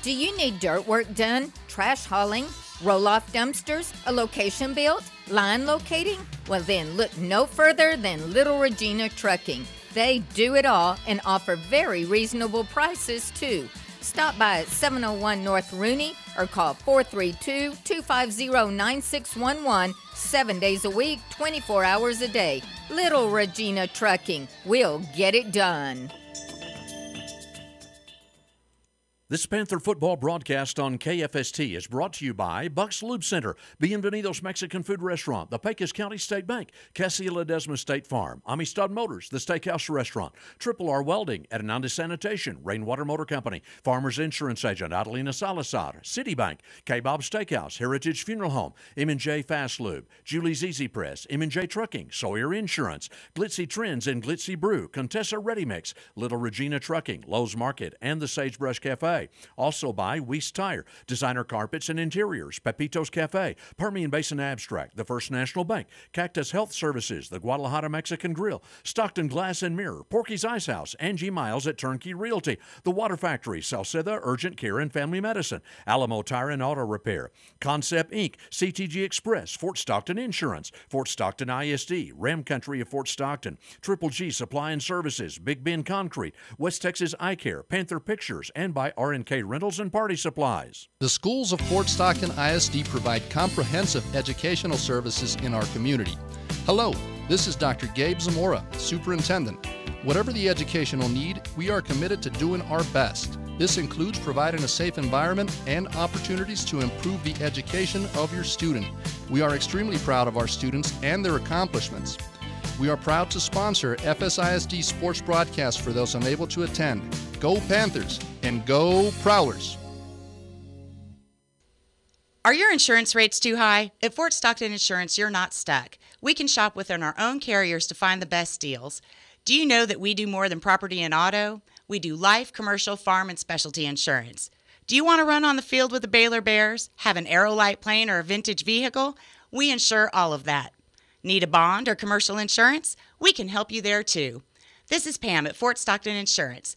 Do you need dirt work done, trash hauling, roll off dumpsters, a location built? Line locating? Well, then look no further than Little Regina Trucking. They do it all and offer very reasonable prices, too. Stop by at 701 North Rooney or call 432 250 9611 seven days a week, 24 hours a day. Little Regina Trucking. We'll get it done. This Panther football broadcast on KFST is brought to you by Bucks Lube Center, Bienvenidos Mexican Food Restaurant, the Pecos County State Bank, Cassia Ledesma State Farm, Amistad Motors, the Steakhouse Restaurant, Triple R Welding, Hernandez Sanitation, Rainwater Motor Company, Farmers Insurance Agent Adelina Salazar, Citibank, K-Bob Steakhouse, Heritage Funeral Home, M&J Fast Lube, Julie's Easy Press, M&J Trucking, Sawyer Insurance, Glitzy Trends and Glitzy Brew, Contessa Ready Mix, Little Regina Trucking, Lowe's Market, and the Sagebrush Cafe. Also by Weiss Tire, Designer Carpets and Interiors, Pepito's Cafe, Permian Basin Abstract, the First National Bank, Cactus Health Services, the Guadalajara Mexican Grill, Stockton Glass and Mirror, Porky's Ice House, Angie Miles at Turnkey Realty, The Water Factory, Salceda Urgent Care and Family Medicine, Alamo Tire and Auto Repair, Concept Inc., CTG Express, Fort Stockton Insurance, Fort Stockton ISD, Ram Country of Fort Stockton, Triple G Supply and Services, Big Bend Concrete, West Texas Eye Care, Panther Pictures, and by R&K Rentals and Party Supplies. The schools of Fort Stockton ISD provide comprehensive educational services in our community. Hello, this is Dr. Gabe Zamora, Superintendent. Whatever the educational need, we are committed to doing our best. This includes providing a safe environment and opportunities to improve the education of your student. We are extremely proud of our students and their accomplishments. We are proud to sponsor FSISD sports broadcasts for those unable to attend. Go Panthers and go Prowlers! Are your insurance rates too high? At Fort Stockton Insurance, you're not stuck. We can shop within our own carriers to find the best deals. Do you know that we do more than property and auto? We do life, commercial, farm, and specialty insurance. Do you want to run on the field with the Baylor Bears? Have an Aerolite plane or a vintage vehicle? We insure all of that. Need a bond or commercial insurance? We can help you there too. This is Pam at Fort Stockton Insurance.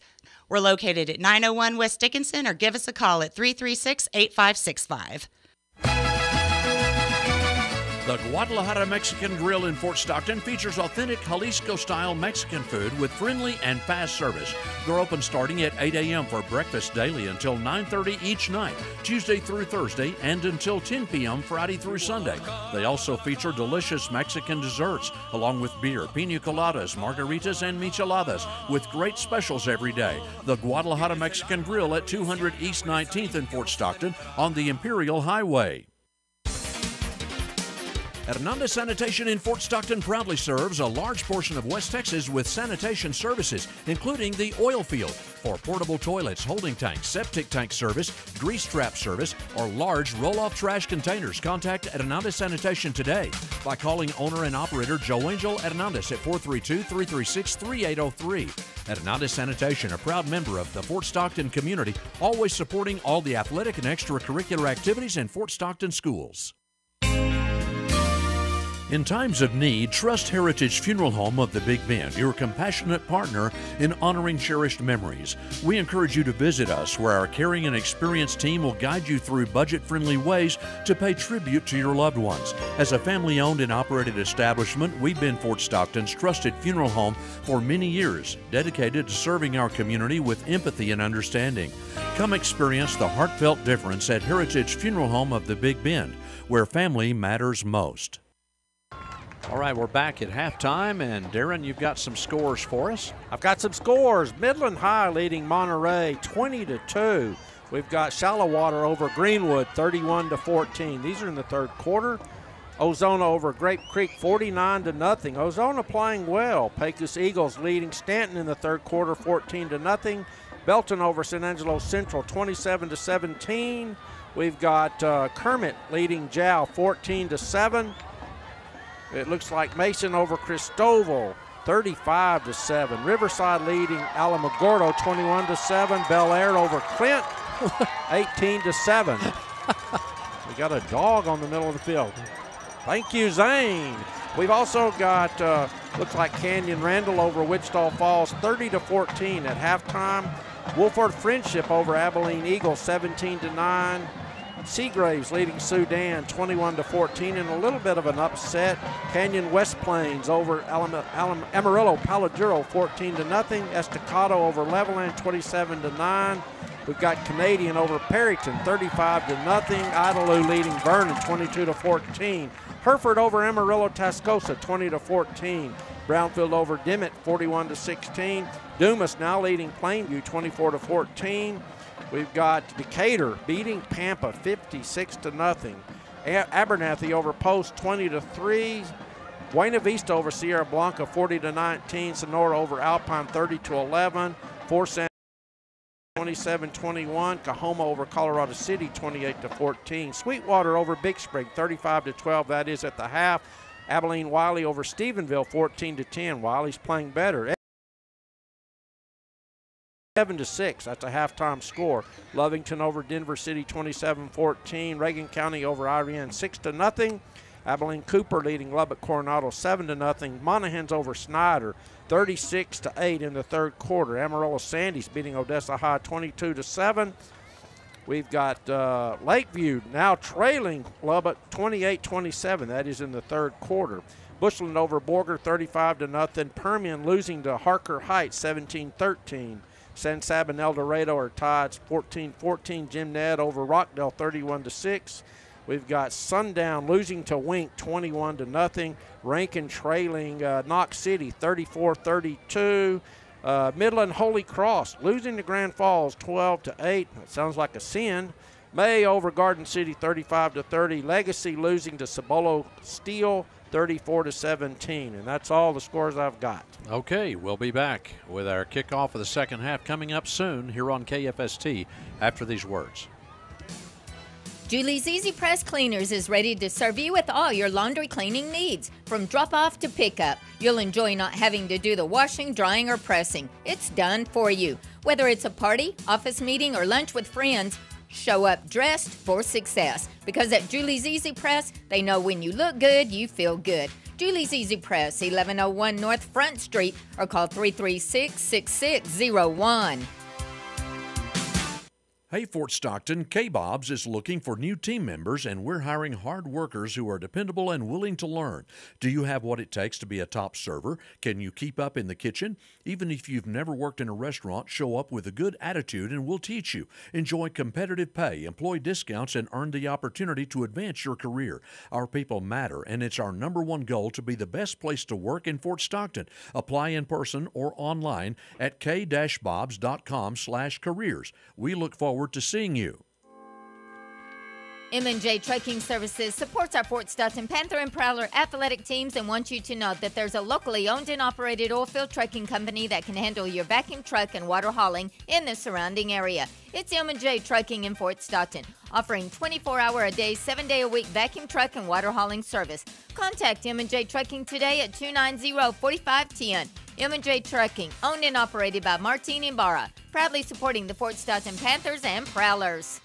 We're located at 901 West Dickinson or give us a call at 336 8565. The Guadalajara Mexican Grill in Fort Stockton features authentic Jalisco style Mexican food with friendly and fast service. They're open starting at 8 a.m. for breakfast daily until 9:30 each night, Tuesday through Thursday, and until 10 p.m. Friday through Sunday. They also feature delicious Mexican desserts along with beer, pina coladas, margaritas, and micheladas with great specials every day. The Guadalajara Mexican Grill at 200 East 19th in Fort Stockton on the Imperial Highway. Hernandez Sanitation in Fort Stockton proudly serves a large portion of West Texas with sanitation services, including the oil field for portable toilets, holding tanks, septic tank service, grease trap service, or large roll-off trash containers. Contact Hernandez Sanitation today by calling owner and operator Joe Angel Hernandez at 432-336-3803. Hernandez Sanitation, a proud member of the Fort Stockton community, always supporting all the athletic and extracurricular activities in Fort Stockton schools. In times of need, trust Heritage Funeral Home of the Big Bend, your compassionate partner in honoring cherished memories. We encourage you to visit us, where our caring and experienced team will guide you through budget friendly ways to pay tribute to your loved ones. As a family owned and operated establishment, we've been Fort Stockton's trusted funeral home for many years, dedicated to serving our community with empathy and understanding. Come experience the heartfelt difference at Heritage Funeral Home of the Big Bend, where family matters most. All right, we're back at halftime, and Darren, you've got some scores for us. I've got some scores. Midland High leading Monterey 20 to 2. We've got Shallowater over Greenwood 31 to 14. These are in the third quarter. Ozona over Grape Creek 49 to nothing. Ozona playing well. Pecos Eagles leading Stanton in the third quarter 14 to nothing. Belton over San Angelo Central 27 to 17. We've got uh, Kermit leading Jal 14 to 7. It looks like Mason over Christoval, 35 to 7. Riverside leading Alamogordo 21 to 7. Bel Air over Clint [laughs] 18 to 7. we got a dog on the middle of the field. Thank you, Zane. We've also got uh, looks like Canyon Randall over Wichita Falls 30 to 14 at halftime. Wolfforth Frenship over Abilene Eagle, 17 to 9. Seagraves leading Sudan 21 to 14 in a little bit of an upset. Canyon West Plains over Alam- Alam- Amarillo Palo Duro 14 to nothing. Estacado over Levelland 27 to 9. We've got Canadian over Perryton 35 to nothing. Idalou leading Vernon 22 to 14. Hereford over Amarillo Tascosa 20 to 14. Brownfield over Dimmitt 41 to 16. Dumas now leading Plainview 24 to 14. We've got Decatur beating Pampa 56 to nothing. Abernathy over Post 20 to 3. Buena Vista over Sierra Blanca 40 to 19. Sonora over Alpine 30 to 11. Fort San 27 21. Coahoma over Colorado City 28 to 14. Sweetwater over Big Spring 35 to 12. That is at the half. Abilene Wylie over Stephenville 14 to 10. Wylie's playing better. 7 to 6. That's a halftime score. Lovington over Denver City 27-14. Reagan County over Iraan 6 to nothing. Abilene Cooper leading Lubbock Coronado 7 to nothing. Monahans over Snyder 36 to 8 in the third quarter. Amarillo Sandies beating Odessa High 22 to 7. We've got uh, Lakeview now trailing Lubbock 28-27. That is in the third quarter. Bushland over Borger 35 to nothing. Permian losing to Harker Heights 17-13. San Sab and El Dorado are tied 14-14. Jim Ned over Rockdale 31 to 6. We've got Sundown losing to Wink 21 to nothing. Rankin trailing uh, Knox City 34 32. Uh, Midland Holy Cross losing to Grand Falls 12 to 8. That sounds like a sin. May over Garden City 35 to 30. Legacy losing to Cibolo Steele 34 to 17. And that's all the scores I've got. Okay, we'll be back with our kickoff of the second half coming up soon here on KFST after these words. Julie's Easy Press Cleaners is ready to serve you with all your laundry cleaning needs. From drop off to pickup, you'll enjoy not having to do the washing, drying, or pressing. It's done for you. Whether it's a party, office meeting, or lunch with friends, show up dressed for success. Because at Julie's Easy Press, they know when you look good, you feel good. Julie's Easy Press, 1101 North Front Street, or call 336 6601. Hey, Fort Stockton, K Bob's is looking for new team members, and we're hiring hard workers who are dependable and willing to learn. Do you have what it takes to be a top server? Can you keep up in the kitchen? Even if you've never worked in a restaurant, show up with a good attitude and we'll teach you. Enjoy competitive pay, employ discounts, and earn the opportunity to advance your career. Our people matter, and it's our number one goal to be the best place to work in Fort Stockton. Apply in person or online at k-bobs.com slash careers. We look forward forward to seeing you. M&J Trucking Services supports our Fort Stockton Panther and Prowler athletic teams and wants you to know that there's a locally owned and operated oilfield trucking company that can handle your vacuum truck and water hauling in the surrounding area. It's M&J Trucking in Fort Stockton, offering 24-hour a day, 7-day a week vacuum truck and water hauling service. Contact M&J Trucking today at 290-4510. M&J Trucking, owned and operated by Martin Ibarra, proudly supporting the Fort Stockton Panthers and Prowlers.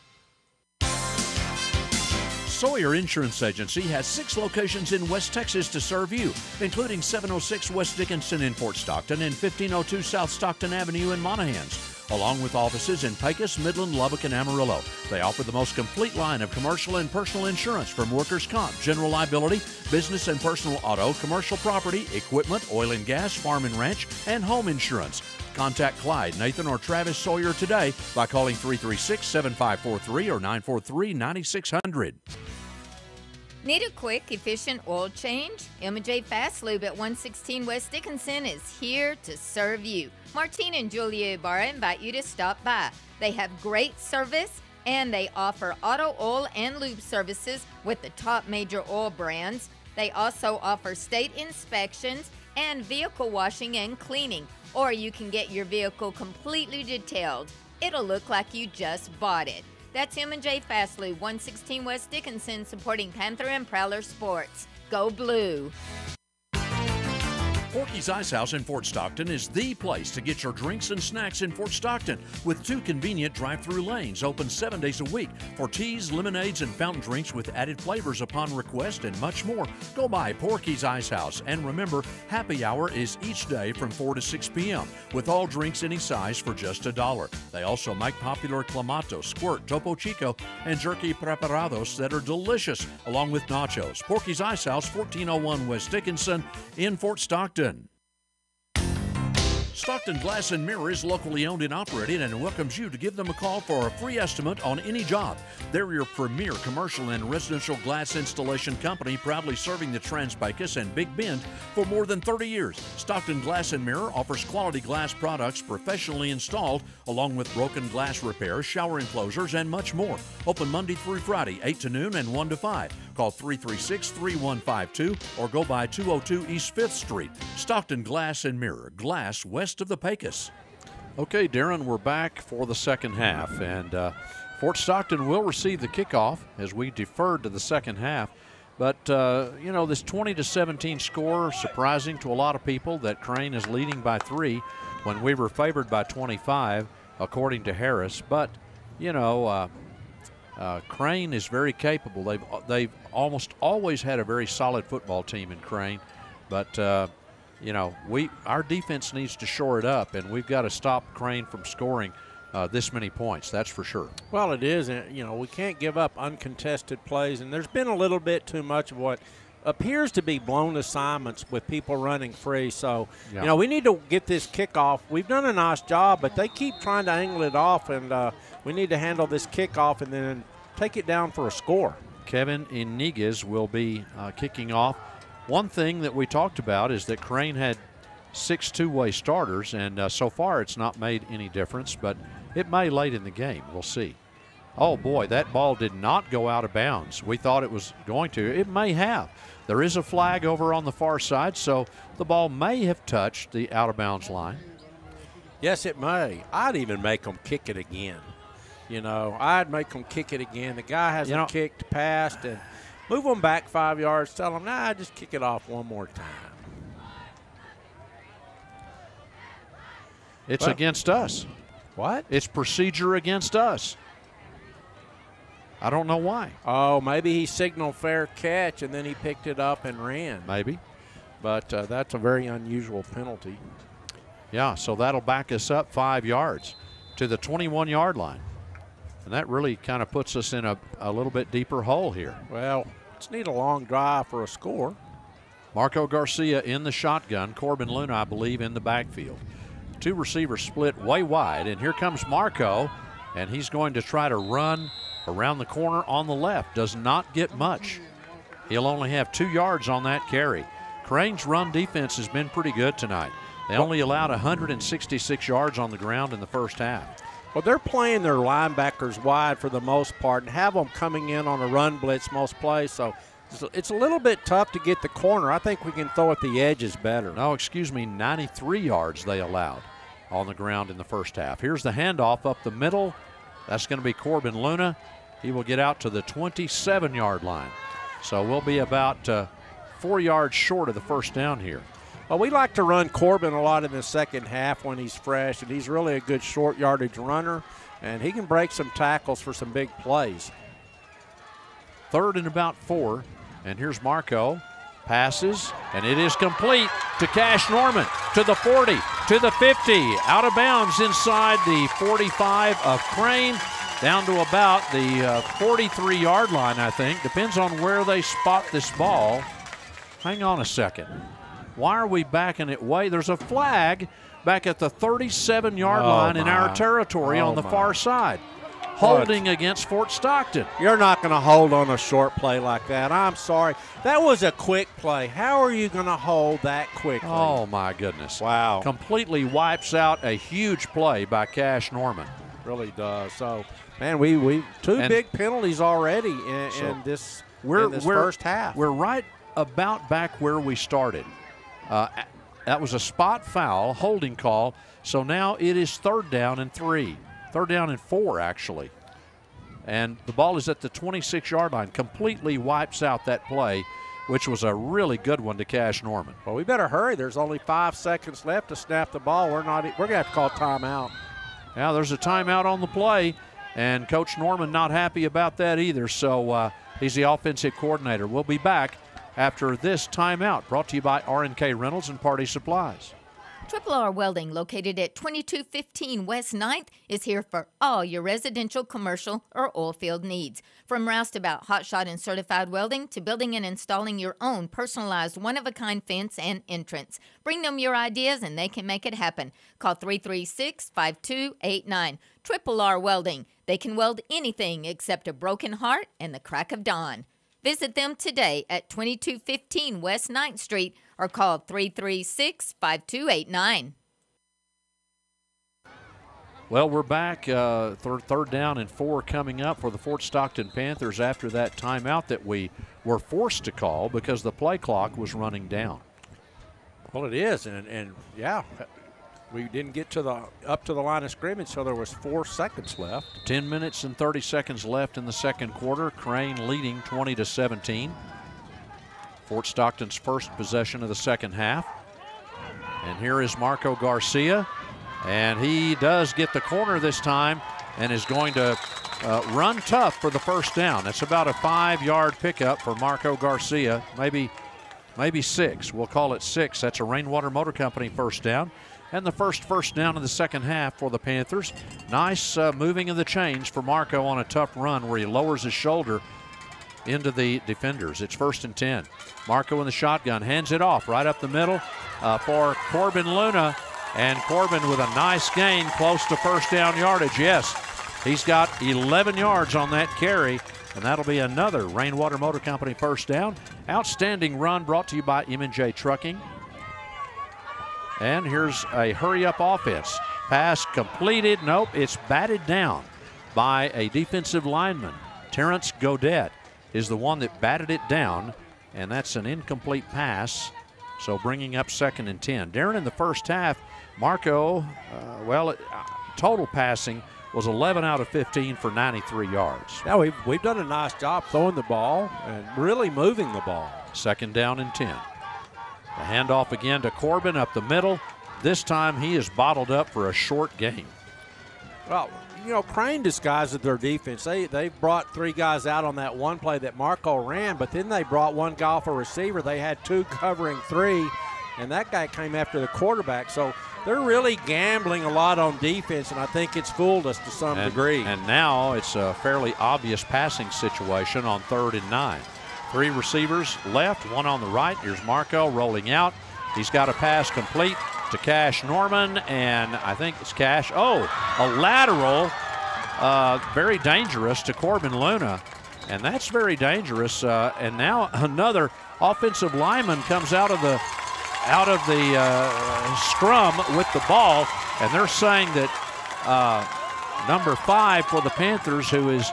Sawyer Insurance Agency has six locations in West Texas to serve you, including 706 West Dickinson in Fort Stockton and 1502 South Stockton Avenue in Monahans along with offices in Pecos, Midland, Lubbock, and Amarillo. They offer the most complete line of commercial and personal insurance from workers' comp, general liability, business and personal auto, commercial property, equipment, oil and gas, farm and ranch, and home insurance. Contact Clyde, Nathan, or Travis Sawyer today by calling 336 7543 or 943 9600. Need a quick, efficient oil change? M&J Fast Lube at 116 West Dickinson is here to serve you. Martine and Julia Ibarra invite you to stop by. They have great service and they offer auto oil and lube services with the top major oil brands. They also offer state inspections and vehicle washing and cleaning, or you can get your vehicle completely detailed. It'll look like you just bought it. That's M&J Fast Lube, 116 West Dickinson, supporting Panther and Prowler Sports. Go Blue! Porky's Ice House in Fort Stockton is the place to get your drinks and snacks in Fort Stockton with two convenient drive through lanes open seven days a week for teas, lemonades, and fountain drinks with added flavors upon request and much more. Go by Porky's Ice House and remember, happy hour is each day from 4 to 6 p.m. with all drinks any size for just a dollar. They also make popular Clamato, Squirt, Topo Chico, and Jerky Preparados that are delicious along with nachos. Porky's Ice House, 1401 West Dickinson in Fort Stockton. Stockton Glass and Mirror is locally owned and operated and welcomes you to give them a call for a free estimate on any job. They're your premier commercial and residential glass installation company, proudly serving the Trans-Pecos and Big Bend for more than 30 years. Stockton Glass and Mirror offers quality glass products professionally installed, along with broken glass repairs, shower enclosures, and much more. Open Monday through Friday, 8 to noon and 1 to 5. Call 336 3152 or go by 202 East 5th Street. Stockton Glass and Mirror, glass west of the Pecos. Okay, Darren, we're back for the second half, and uh, Fort Stockton will receive the kickoff as we deferred to the second half. But uh, you know, this 20 to 17 score surprising to a lot of people that Crane is leading by three when we were favored by 25, according to Harris. But you know, uh, uh, Crane is very capable. They've they've almost always had a very solid football team in Crane, but uh, you know we our defense needs to shore it up, and we've got to stop Crane from scoring uh, this many points. That's for sure. Well, it is. You know we can't give up uncontested plays, and there's been a little bit too much of what appears to be blown assignments with people running free. So, yeah. you know, we need to get this kickoff. We've done a nice job, but they keep trying to angle it off, and uh, we need to handle this kickoff and then take it down for a score. Kevin Iniguez will be uh, kicking off. One thing that we talked about is that Crane had six two-way starters, and uh, so far it's not made any difference, but it may late in the game. We'll see. Oh boy, that ball did not go out of bounds. We thought it was going to. It may have. There is a flag over on the far side, so the ball may have touched the out of bounds line. Yes, it may. I'd even make them kick it again. You know, I'd make them kick it again. The guy hasn't you know, kicked past and move them back five yards. Tell them, nah, just kick it off one more time. It's well, against us. What? It's procedure against us. I don't know why. Oh, maybe he signaled fair catch and then he picked it up and ran. Maybe. But uh, that's a very unusual penalty. Yeah, so that'll back us up five yards to the 21 yard line. And that really kind of puts us in a, a little bit deeper hole here. Well, just need a long drive for a score. Marco Garcia in the shotgun. Corbin Luna, I believe, in the backfield. Two receivers split way wide. And here comes Marco, and he's going to try to run around the corner on the left. Does not get much. He'll only have two yards on that carry. Crane's run defense has been pretty good tonight. They only allowed 166 yards on the ground in the first half. Well, they're playing their linebackers wide for the most part and have them coming in on a run blitz most plays. So it's a little bit tough to get the corner. I think we can throw at the edges better. No, excuse me, 93 yards they allowed on the ground in the first half. Here's the handoff up the middle. That's going to be Corbin Luna. He will get out to the 27 yard line. So we'll be about uh, four yards short of the first down here. Well, we like to run Corbin a lot in the second half when he's fresh, and he's really a good short yardage runner, and he can break some tackles for some big plays. Third and about four, and here's Marco. Passes, and it is complete to Cash Norman, to the 40, to the 50, out of bounds inside the 45 of Crane, down to about the 43 uh, yard line, I think. Depends on where they spot this ball. Hang on a second. Why are we backing it way? There's a flag back at the 37 yard oh line my. in our territory oh on the my. far side. Holding against Fort Stockton. You're not going to hold on a short play like that. I'm sorry. That was a quick play. How are you going to hold that quickly? Oh, my goodness. Wow. Completely wipes out a huge play by Cash Norman. Really does. So, man, we, we two and big penalties already in, so in this, we're, in this we're, first half. We're right about back where we started. Uh, that was a spot foul, holding call. So now it is third down and three, third down and four, actually. And the ball is at the 26 yard line, completely wipes out that play, which was a really good one to Cash Norman. Well, we better hurry. There's only five seconds left to snap the ball. We're not. We're gonna have to call timeout. Now there's a timeout on the play, and Coach Norman not happy about that either. So uh, he's the offensive coordinator. We'll be back after this timeout. Brought to you by RNK Rentals and Party Supplies. Triple R Welding, located at 2215 West 9th, is here for all your residential, commercial, or oil field needs. From roustabout, hotshot, and certified welding to building and installing your own personalized one of a kind fence and entrance. Bring them your ideas and they can make it happen. Call 336 5289. Triple R Welding. They can weld anything except a broken heart and the crack of dawn. Visit them today at 2215 West 9th Street or call 336 5289. Well, we're back. Uh, third, third down and four coming up for the Fort Stockton Panthers after that timeout that we were forced to call because the play clock was running down. Well, it is, and and yeah, we didn't get to the up to the line of scrimmage, so there was four seconds left. Ten minutes and 30 seconds left in the second quarter. Crane leading 20 to 17. Fort Stockton's first possession of the second half. And here is Marco Garcia, and he does get the corner this time and is going to uh, run tough for the first down. That's about a five-yard pickup for Marco Garcia, maybe maybe six. We'll call it six. That's a Rainwater Motor Company first down and the first first down in the second half for the Panthers. Nice uh, moving of the chains for Marco on a tough run where he lowers his shoulder into the defenders. It's first and 10. Marco in the shotgun hands it off right up the middle uh, for Corbin Luna. And Corbin with a nice gain close to first down yardage. Yes, He's got 11 yards on that carry, and that'll be another Rainwater Motor Company first down. Outstanding run brought to you by M&J Trucking. And here's a hurry up offense. Pass completed. Nope, it's batted down by a defensive lineman. Terrence Godet is the one that batted it down, and that's an incomplete pass. So bringing up second and 10. Darren in the first half, Marco, uh, well, uh, total passing was 11 out of 15 for 93 yards. Now we've, we've done a nice job throwing the ball and really moving the ball. Second down and 10. The handoff again to Corbin up the middle. This time he is bottled up for a short game. Well, you know, Crane disguised their defense. They they brought three guys out on that one play that Marco ran, but then they brought one guy off a receiver. They had two covering three, and that guy came after the quarterback. So they're really gambling a lot on defense, and I think it's fooled us to some and, degree. And now it's a fairly obvious passing situation on third and nine. Three receivers left, one on the right. Here's Marco rolling out. He's got a pass complete to Cash Norman, and I think it's Cash. Oh, a lateral, uh, very dangerous to Corbin Luna, and that's very dangerous. Uh, and now [laughs] another offensive lineman comes out of the out of the uh, scrum with the ball, and they're saying that uh, number five for the Panthers, who is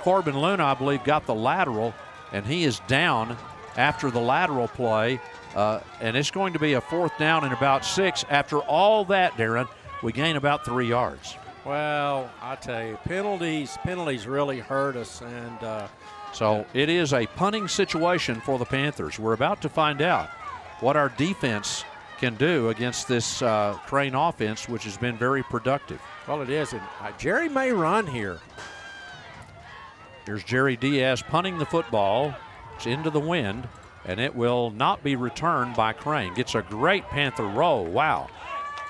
Corbin Luna, I believe, got the lateral, and he is down after the lateral play. Uh, and it's going to be a fourth down and about six. After all that, Darren, we gain about three yards. Well, I tell you, penalties penalties really hurt us, and uh, so it is a punting situation for the Panthers. We're about to find out what our defense can do against this uh, Crane offense, which has been very productive. Well, it is, and uh, Jerry may run here. Here's Jerry Diaz punting the football. It's into the wind and it will not be returned by Crane. Gets a great Panther roll. Wow.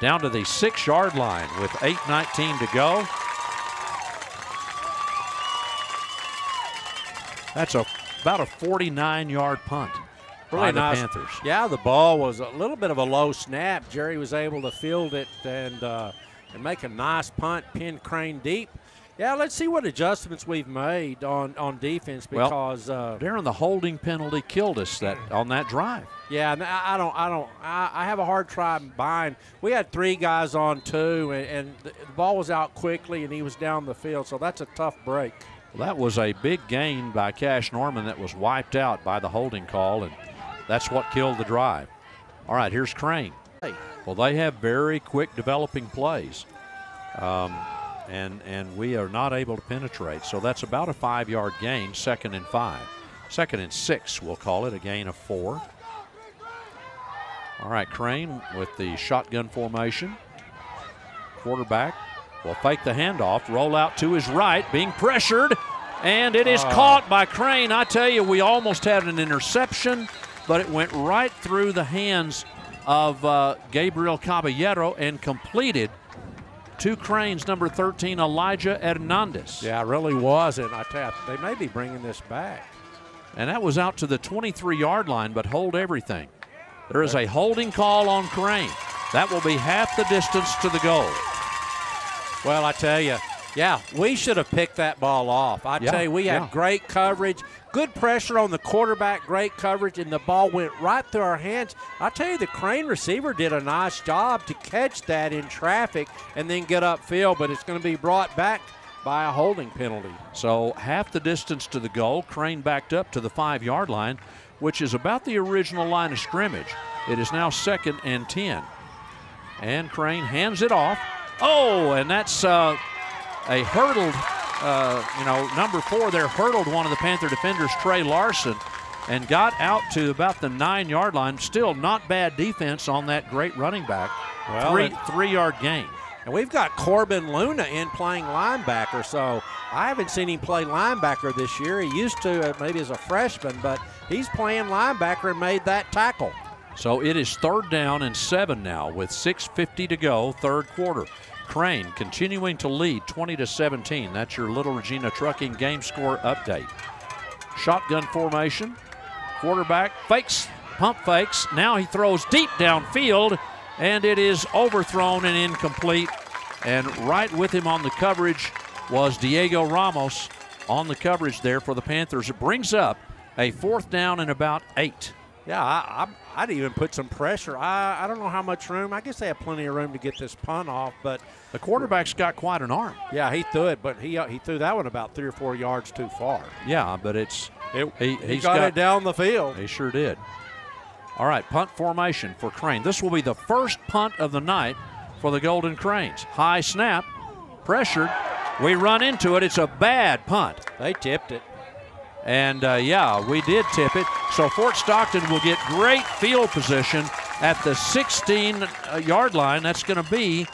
Down to the six yard line with 8.19 to go. That's a about a 49 yard punt really nice. the Panthers. Yeah, the ball was a little bit of a low snap. Jerry was able to field it and, uh, and make a nice punt, pin Crane deep. Yeah, let's see what adjustments we've made on, on defense because well, uh, Darren, the holding penalty killed us that on that drive. Yeah, I don't, I don't, I, I have a hard time buying. We had three guys on two, and, and the ball was out quickly, and he was down the field, so that's a tough break. Well, that was a big gain by Cash Norman that was wiped out by the holding call, and that's what killed the drive. All right, here's Crane. Well, they have very quick developing plays. Um, and, and we are not able to penetrate. So that's about a five yard gain, second and five. Second and six, we'll call it, a gain of four. All right, Crane with the shotgun formation. Quarterback will fake the handoff, roll out to his right, being pressured, and it is oh. caught by Crane. I tell you, we almost had an interception, but it went right through the hands of uh, Gabriel Caballero and completed To cranes, number 13, Elijah Hernandez. Yeah, it really was. And I tell you, they may be bringing this back. And that was out to the 23 yard line, but hold everything. There is a holding call on Crane. That will be half the distance to the goal. Well, I tell you, yeah, we should have picked that ball off. I yeah, tell you, we had yeah. great coverage. Good pressure on the quarterback, great coverage, and the ball went right through our hands. I tell you, the Crane receiver did a nice job to catch that in traffic and then get upfield, but it's going to be brought back by a holding penalty. So half the distance to the goal, Crane backed up to the five yard line, which is about the original line of scrimmage. It is now second and 10. And Crane hands it off. Oh, and that's uh, a hurdled uh, you know, number four there hurdled one of the Panther defenders, Trey Larson, and got out to about the nine yard line. Still not bad defense on that great running back. Well, three, three yard gain. And we've got Corbin Luna in playing linebacker, so I haven't seen him play linebacker this year. He used to, uh, maybe as a freshman, but he's playing linebacker and made that tackle. So it is third down and seven now with 6.50 to go, third quarter. Crane continuing to lead 20 to 17. That's your Little Regina Trucking game score update. Shotgun formation. Quarterback fakes, pump fakes. Now he throws deep downfield, and it is overthrown and incomplete. And right with him on the coverage was Diego Ramos on the coverage there for the Panthers. It brings up a fourth down and about eight. Yeah, I, I, would even put some pressure. I, I don't know how much room. I guess they have plenty of room to get this punt off, but the quarterback's got quite an arm. Yeah, he threw it, but he uh, he threw that one about three or four yards too far. Yeah, but it's it, he, he got, got, it down the field. He sure did. All right, punt formation for Crane. This will be the first punt of the night for the Golden Cranes. High snap, pressured. We run into it. It's a bad punt. They tipped it. And uh, yeah, we did tip it. So Fort Stockton will get great field position at the 16 uh, yard line. That's going to be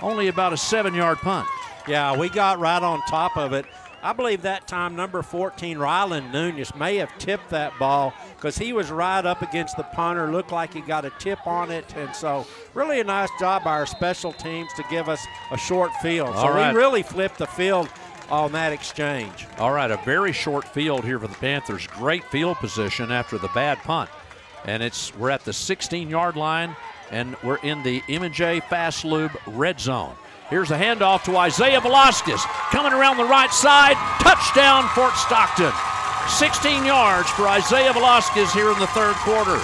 only about a seven yard punt. Yeah, we got right on top of it. I believe that time number 14, Rylan Nunez, may have tipped that ball because he was right up against the punter, looked like he got a tip on it. And so, really a nice job by our special teams to give us a short field. So, we really flipped the field on that exchange. All right, a very short field here for the Panthers. Great field position after the bad punt. And it's we're at the 16 yard line and we're in the MJ Fast Lube red zone. Here's a handoff to Isaiah Velasquez coming around the right side. Touchdown, Fort Stockton. 16 yards for Isaiah Velasquez here in the third quarter.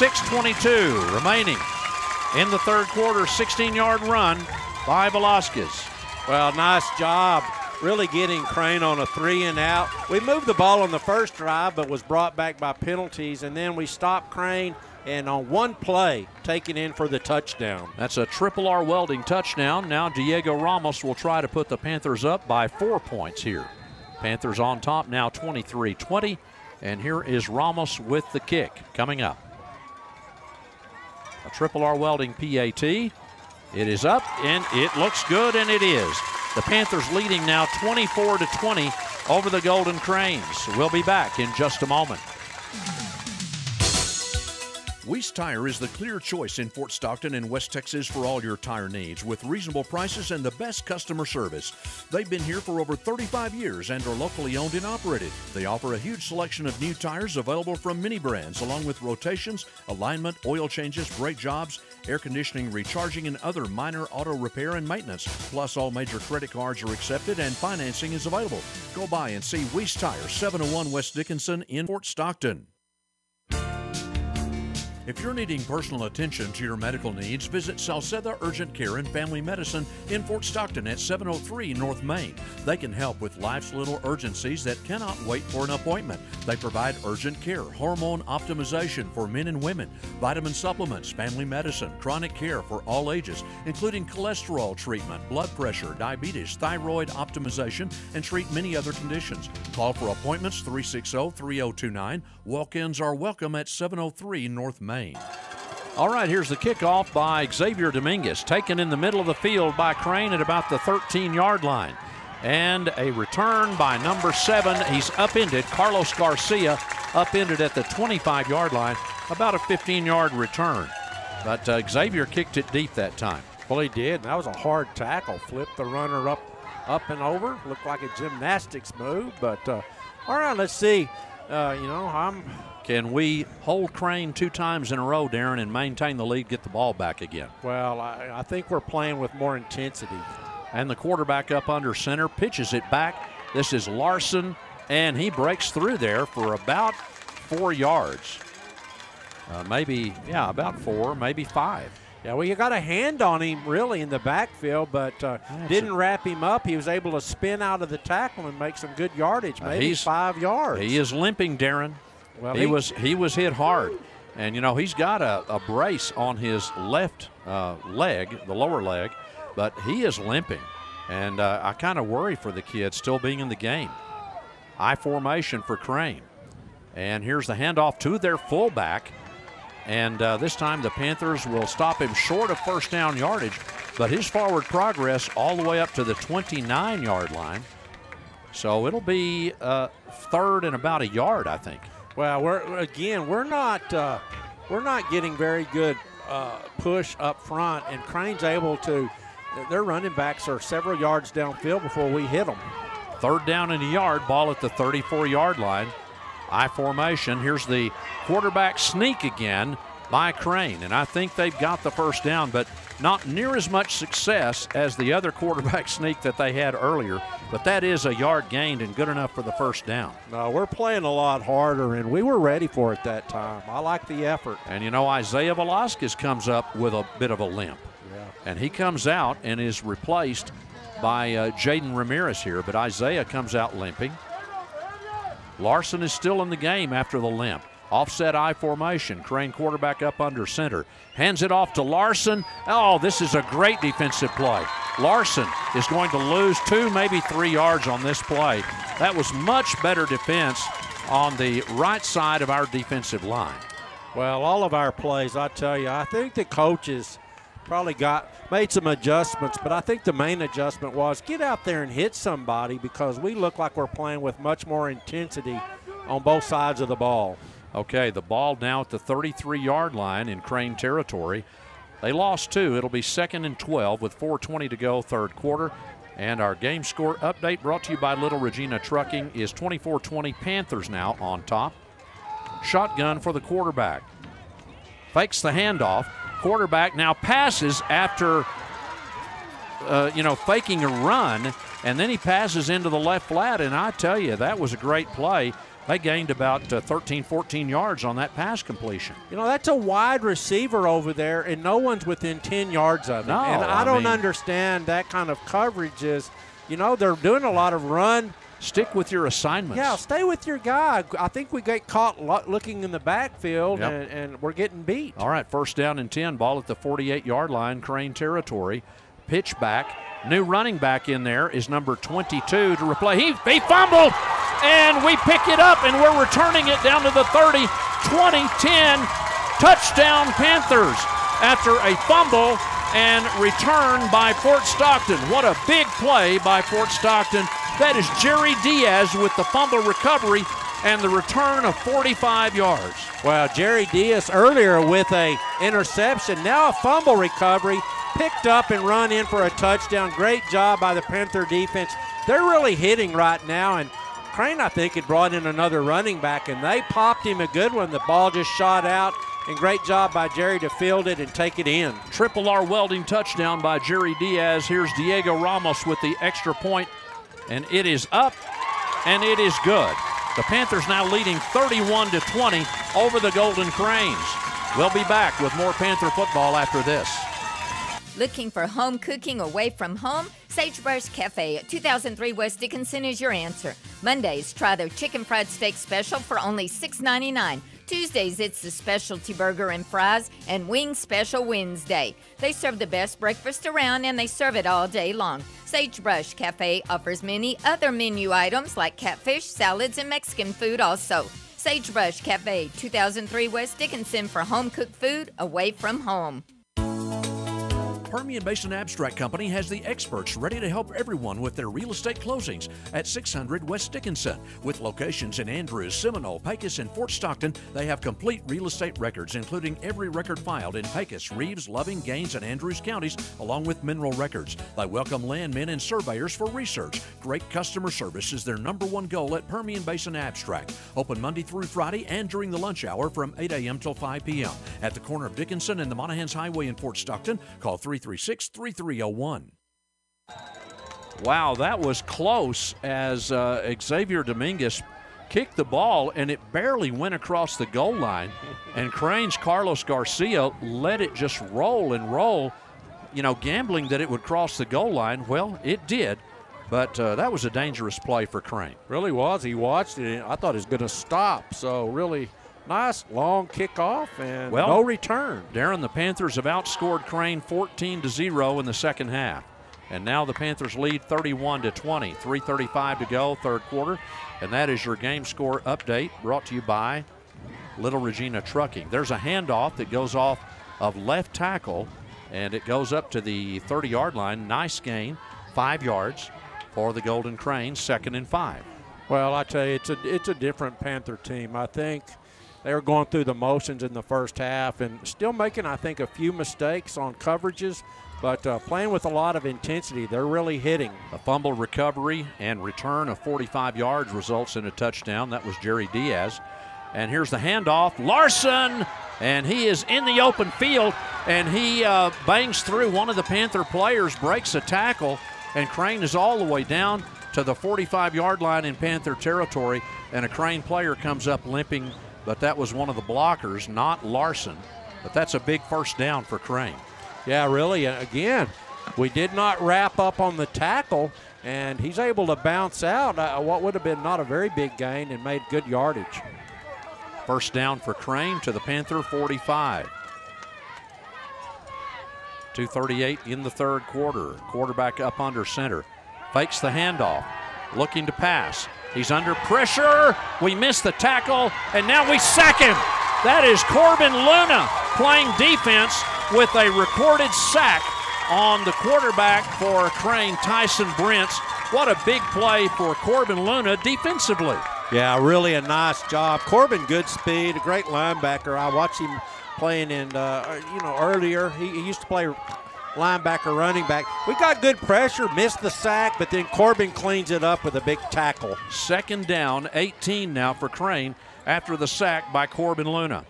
6.22 remaining in the third quarter. 16 yard run by Velasquez. Well, nice job really getting Crane on a three and out. We moved the ball on the first drive, but was brought back by penalties, and then we stopped Crane and on one play, taking in for the touchdown. That's a triple R welding touchdown. Now Diego Ramos will try to put the Panthers up by four points here. Panthers on top now 23 20. And here is Ramos with the kick coming up. A triple R welding PAT. It is up and it looks good, and it is. The Panthers leading now 24 to 20 over the Golden Cranes. We'll be back in just a moment. Weiss Tire is the clear choice in Fort Stockton and West Texas for all your tire needs with reasonable prices and the best customer service. They've been here for over 35 years and are locally owned and operated. They offer a huge selection of new tires available from many brands, along with rotations, alignment, oil changes, brake jobs, air conditioning, recharging, and other minor auto repair and maintenance. Plus, all major credit cards are accepted and financing is available. Go by and see Weiss Tire, 701 West Dickinson in Fort Stockton. If you're needing personal attention to your medical needs, visit Salceda Urgent Care and Family Medicine in Fort Stockton at 703 North Main. They can help with life's little urgencies that cannot wait for an appointment. They provide urgent care, hormone optimization for men and women, vitamin supplements, family medicine, chronic care for all ages, including cholesterol treatment, blood pressure, diabetes, thyroid optimization, and treat many other conditions. Call for appointments 360 3029. Walk ins are welcome at 703 North Main. All right, here's the kickoff by Xavier Dominguez, taken in the middle of the field by Crane at about the 13 yard line. And a return by number seven. He's upended. Carlos Garcia upended at the 25 yard line, about a 15 yard return. But uh, Xavier kicked it deep that time. Well, he did. and That was a hard tackle. Flipped the runner up, up and over. Looked like a gymnastics move. But uh, all right, let's see. Uh, you know, I'm can we hold Crane two times in a row, Darren, and maintain the lead, get the ball back again? Well, I, I think we're playing with more intensity. And the quarterback up under center pitches it back. This is Larson, and he breaks through there for about four yards. Uh, maybe, yeah, about four, maybe five. Yeah, well, you got a hand on him really in the backfield, but uh, didn't wrap him up. He was able to spin out of the tackle and make some good yardage, uh, maybe uh, five yards. He is limping, Darren. Well, he, he, was he was hit hard, and you know he's got a, a brace on his left uh, leg, the lower leg, but he is limping, and uh, I kind of worry for the kid still being in the game. I formation for Crane, and here's the handoff to their fullback, and uh, this time the Panthers will stop him short of first down yardage, but his forward progress all the way up to the 29 yard line. So it'll be uh, third and about a yard, I think. Well, we're again, we're not uh, we're not getting very good uh, push up front, and Crane's able to. Their running backs are several yards downfield before we hit them. Third down in a yard, ball at the 34 yard line. I formation. Here's the quarterback sneak again. by Crane, and I think they've got the first down, but not near as much success as the other quarterback [laughs] sneak that they had earlier. But that is a yard gained and good enough for the first down. No, we're playing a lot harder, and we were ready for it that time. I like the effort. And you know, Isaiah Velasquez comes up with a bit of a limp. Yeah. And he comes out and is replaced by uh, Jaden Ramirez here, but Isaiah comes out limping. Larson is still in the game after the limp. Offset I formation. Crane quarterback up under center. Hands it off to Larson. Oh, this is a great defensive play. Larson is going to lose two, maybe three yards on this play. That was much better defense on the right side of our defensive line. Well, all of our plays, I tell you, I think the coaches probably got made some adjustments, but I think the main adjustment was get out there and hit somebody because we look like we're playing with much more intensity on both sides of the ball. Okay, the ball now at the 33 yard line in Crane territory. They lost two. It'll be second and 12 with 4.20 to go, third quarter. And our game score update brought to you by Little Regina Trucking is 24 20 Panthers now on top. Shotgun for the quarterback. Fakes the handoff. Quarterback now passes after, uh, you know, faking a run, and then he passes into the left flat. And I tell you, that was a great play. They gained about uh, 13, 14 yards on that pass completion. You know, that's a wide receiver over there, and no one's within 10 yards of him. No, and I, I don't mean- understand that kind of coverage is, you know, they're doing a lot of run. Stick with your assignments. Yeah, stay with your guy. I think we get caught lo- looking in the backfield, Yep. and, and we're getting beat. All right, first down and 10, ball at the 48 yard line, Crane territory. Pitch back. New running back in there is number 22 to replay. He, he fumbled, and we pick it up, and we're returning it down to the 30, 20, 10. Touchdown Panthers after a fumble and return by Fort Stockton. What a big play by Fort Stockton. That is Jerry Diaz with the fumble recovery and the return of 45 yards. Well, Jerry Diaz earlier with a interception, now a fumble recovery, picked up and run in for a touchdown. Great job by the Panther defense. They're really hitting right now, and Crane, I think, had brought in another running back, and they popped him a good one. The ball just shot out, and great job by Jerry to field it and take it in. Triple R welding touchdown by Jerry Diaz. Here's Diego Ramos with the extra point, and it is up, and it is good. The Panthers now leading 31 to 20 over the Golden Cranes. We'll be back with more Panther football after this. Looking for home cooking away from home? Sagebrush Cafe at 2003 West Dickinson is your answer. Mondays, try their chicken fried steak special for only $6.99. Tuesdays, it's the specialty burger and fries, and wing special Wednesday. They serve the best breakfast around and they serve it all day long. Sagebrush Cafe offers many other menu items like catfish, salads, and Mexican food also. Sagebrush Cafe, 2003 West Dickinson for home cooked food away from home. Permian Basin Abstract Company has the experts ready to help everyone with their real estate closings at 600 West Dickinson. With locations in Andrews, Seminole, Pecos, and Fort Stockton, they have complete real estate records, including every record filed in Pecos, Reeves, Loving, Gaines, and Andrews counties, along with mineral records. They welcome landmen and surveyors for research. Great customer service is their number one goal at Permian Basin Abstract. Open Monday through Friday and during the lunch hour from 8 a.m. till 5 p.m. At the corner of Dickinson and the Monahans Highway in Fort Stockton, call 336 3301. Wow, that was close as uh, Xavier Dominguez kicked the ball and it barely went across the goal line. And Crane's Carlos Garcia let it just roll and roll, you know, gambling that it would cross the goal line. Well, it did, but uh, that was a dangerous play for Crane. Really was. He watched it, I thought it was going to stop. So, really nice long kickoff and Well, no return. Darren, the Panthers have outscored Crane 14 to 0 in the second half. And now the Panthers lead 31 to 20. 3:35 to go, third quarter. And that is your game score update brought to you by Little Regina Trucking. There's a handoff that goes off of left tackle and it goes up to the 30 yard line. Nice gain, five yards for the Golden Cranes, second and five. Well, I tell you, it's a it's a different Panther team. I think they were going through the motions in the first half and still making, I think, a few mistakes on coverages, but uh, playing with a lot of intensity. They're really hitting. A fumble recovery and return of 45 yards results in a touchdown. That was Jerry Diaz. And here's the handoff. Larson and he is in the open field, and he uh, bangs through one of the Panther players, breaks a tackle, and Crane is all the way down to the 45 yard line in Panther territory, and a Crane player comes up limping, but that was one of the blockers, not Larson. But that's a big first down for Crane. Yeah, really. Again, we did not wrap up on the tackle, and he's able to bounce out uh, what would have been not a very big gain and made good yardage. First down for Crane to the Panther 45. 238 in the third quarter. Quarterback up under center. Fakes the handoff. Looking to pass. He's under pressure. We miss the tackle, and now we sack him. That is Corbin Luna playing defense with a recorded sack on the quarterback for Crane, Tyson Brents. What a big play for Corbin Luna defensively. Yeah, really a nice job. Corbin, good speed, a great linebacker. I watched him playing in, uh, you know, earlier. He, he, used to play linebacker, running back. We got good pressure, missed the sack, but then Corbin cleans it up with a big tackle. Second down, 18 now for Crane after the sack by Corbin Luna.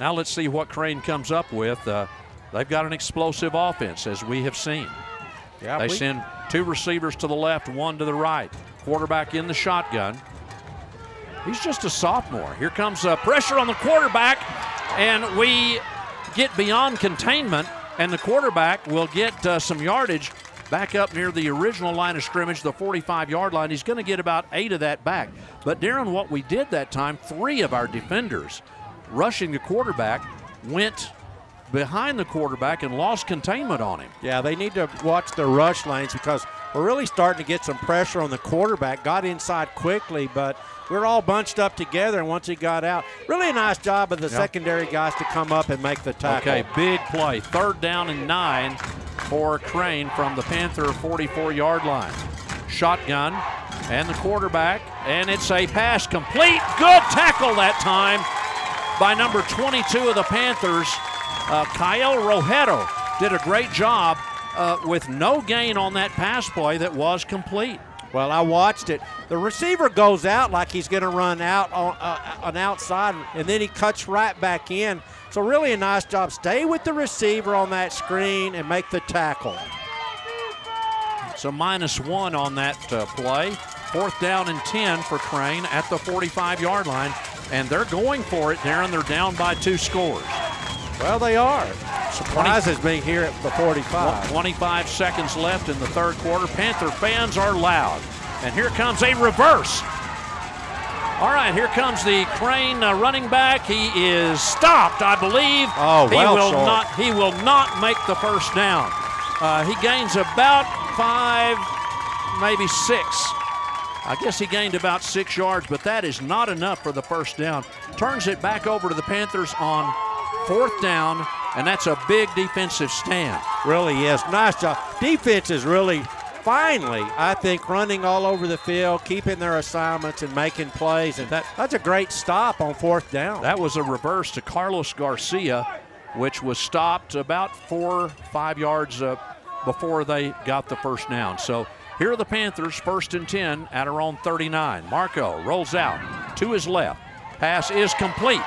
Now let's see what Crane comes up with. Uh, they've got an explosive offense, as we have seen. Yeah, they we- send two receivers to the left, one to the right. Quarterback in the shotgun. He's just a sophomore. Here comes uh, pressure on the quarterback, and we get beyond containment, and the quarterback will get uh, some yardage back up near the original line of scrimmage, the 45 yard line. He's going to get about eight of that back. But, Darren, what we did that time, three of our defenders rushing the quarterback went behind the quarterback and lost containment on him. Yeah, they need to watch their rush lanes because we're really starting to get some pressure on the quarterback. Got inside quickly, but we are all bunched up together, and once he got out, really a nice job of the yep. secondary guys to come up and make the tackle. Okay, big play. Third down and nine for Crane from the Panther 44 yard line. Shotgun and the quarterback, and it's a pass complete. Good tackle that time by number 22 of the Panthers, uh, Kyle Rojeto. Did a great job uh, with no gain on that pass play that was complete. Well, I watched it. The receiver goes out like he's going to run out on uh, an outside, and then he cuts right back in. So really a nice job. Stay with the receiver on that screen and make the tackle. So minus one on that uh, play. Fourth down and 10 for Crane at the 45-yard line. And they're going for it, Darren. They're down by two scores. Well, they are. Surprises me here at the 45. 25 seconds left in the third quarter. Panther fans are loud. And here comes a reverse. All right, here comes the Crane uh, running back. He is stopped, I believe. Oh, well he will short. not. He will not make the first down. Uh, he gains about five, maybe six. I guess he gained about six yards, but that is not enough for the first down. Turns it back over to the Panthers on fourth down, and that's a big defensive stand. Really is. Nice job. Defense is really finally, I think, running all over the field, keeping their assignments and making plays. And that, that's a great stop on fourth down. That was a reverse to Carlos Garcia, which was stopped about four, five yards uh, before they got the first down. So here are the Panthers, first and 10 at own 39. Marco rolls out to his left. Pass is complete.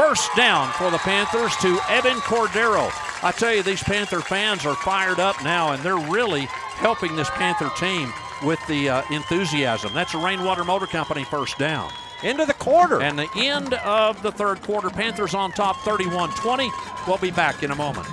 First down for the Panthers to Evan Cordero. I tell you, these Panther fans are fired up now, and they're really helping this Panther team with the uh, enthusiasm. That's a Rainwater Motor Company first down. Into the quarter. And the end of the third quarter. Panthers on top 31 20. We'll be back in a moment.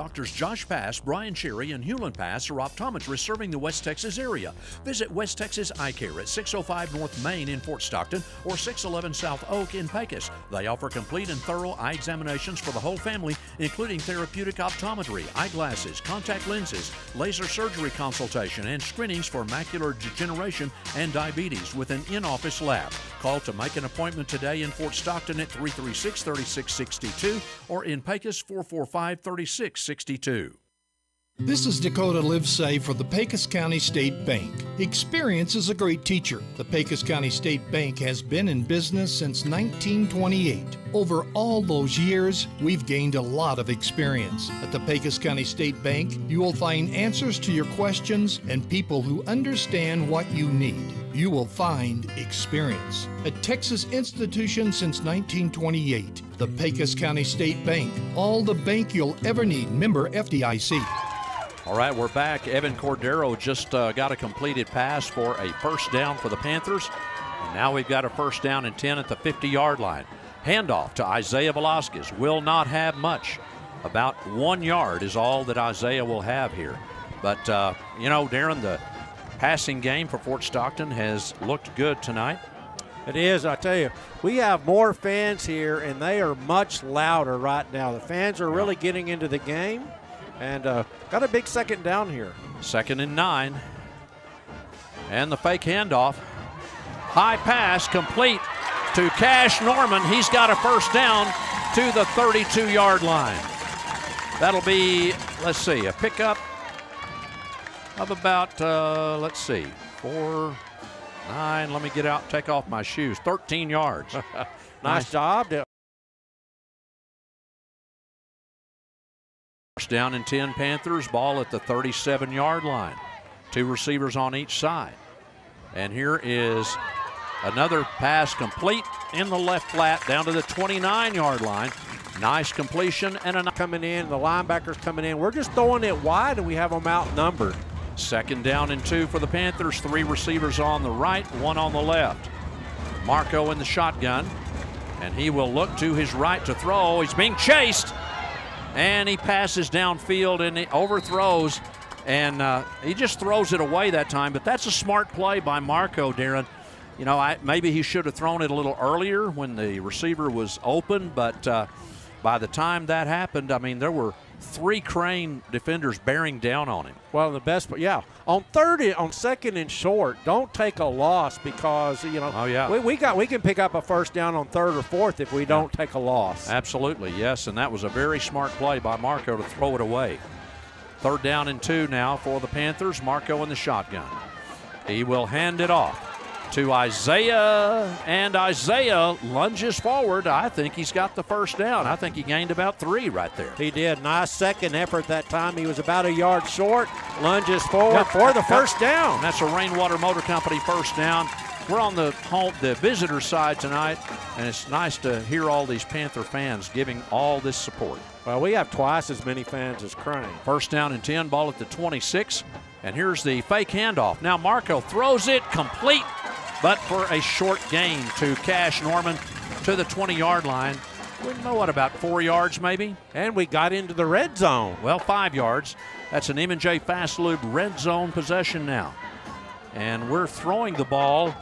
Doctors Josh Pass, Brian Cherry, and Hewlin Pass are optometrists serving the West Texas area. Visit West Texas Eye Care at 605 North Main in Fort Stockton or 611 South Oak in Pecos. They offer complete and thorough eye examinations for the whole family, including therapeutic optometry, eyeglasses, contact lenses, laser surgery consultation, and screenings for macular degeneration and diabetes with an in office lab. Call to make an appointment today in Fort Stockton at 336 3662 or in Pecos 445 36 62. This is Dakota Livesay for the Pecos County State Bank. Experience is a great teacher. The Pecos County State Bank has been in business since 1928. Over all those years, we've gained a lot of experience. At the Pecos County State Bank, you will find answers to your questions and people who understand what you need. You will find experience. A Texas institution since 1928, the Pecos County State Bank. All the bank you'll ever need. Member FDIC. All right, we're back. Evan Cordero just uh, got a completed pass for a first down for the Panthers. And now we've got a first down and 10 at the 50 yard line. Handoff to Isaiah Velasquez. Will not have much. About one yard is all that Isaiah will have here. But, uh, you know, Darren, the passing game for Fort Stockton has looked good tonight. It is, I tell you. We have more fans here, and they are much louder right now. The fans are really getting into the game, and uh, got a big second down here. Second and nine. And the fake handoff. High pass complete to Cash Norman. He's got a first down to the 32 yard line. That'll be, let's see, a pickup of about, uh, let's see, four, nine. Let me get out, take off my shoes. 13 yards. [laughs] [laughs] nice, nice job. First down and 10 Panthers. Ball at the 37 yard line. Two receivers on each side. And here is another pass complete in the left flat down to the 29 yard line. Nice completion and a coming in. The linebackers coming in. We're just throwing it wide and we have them outnumbered. Second down and two for the Panthers. Three receivers on the right, one on the left. Marco in the shotgun, and he will look to his right to throw. He's being chased, and he passes downfield and he overthrows, and uh, he just throws it away that time. But that's a smart play by Marco, Darren. You know, I, maybe he should have thrown it a little earlier when the receiver was open, but uh, by the time that happened, I mean, there were three crane defenders bearing down on him. Well, the best, yeah, on third, on second and short, don't take a loss because you know. Oh yeah, we, we got we can pick up a first down on third or fourth if we don't take a loss. Absolutely, yes, and that was a very smart play by Marco to throw it away. Third down and two now for the Panthers. Marco in the shotgun. He will hand it off to Isaiah, and Isaiah lunges forward. I think he's got the first down. I think he gained about three right there. He did. Nice second effort that time. He was about a yard short. Lunges forward yep. for the first down. And that's a Rainwater Motor Company first down. We're on the home, the visitor side tonight, and it's nice to hear all these Panther fans giving all this support. Well, we have twice as many fans as Crane. First down and 10, ball at the 26. And here's the fake handoff. Now Marco throws it complete but for a short gain to Cash Norman to the 20 yard line. We know what, about four yards maybe? And we got into the red zone. Well, five yards. That's an M&J Fast Lube red zone possession now. And we're throwing the ball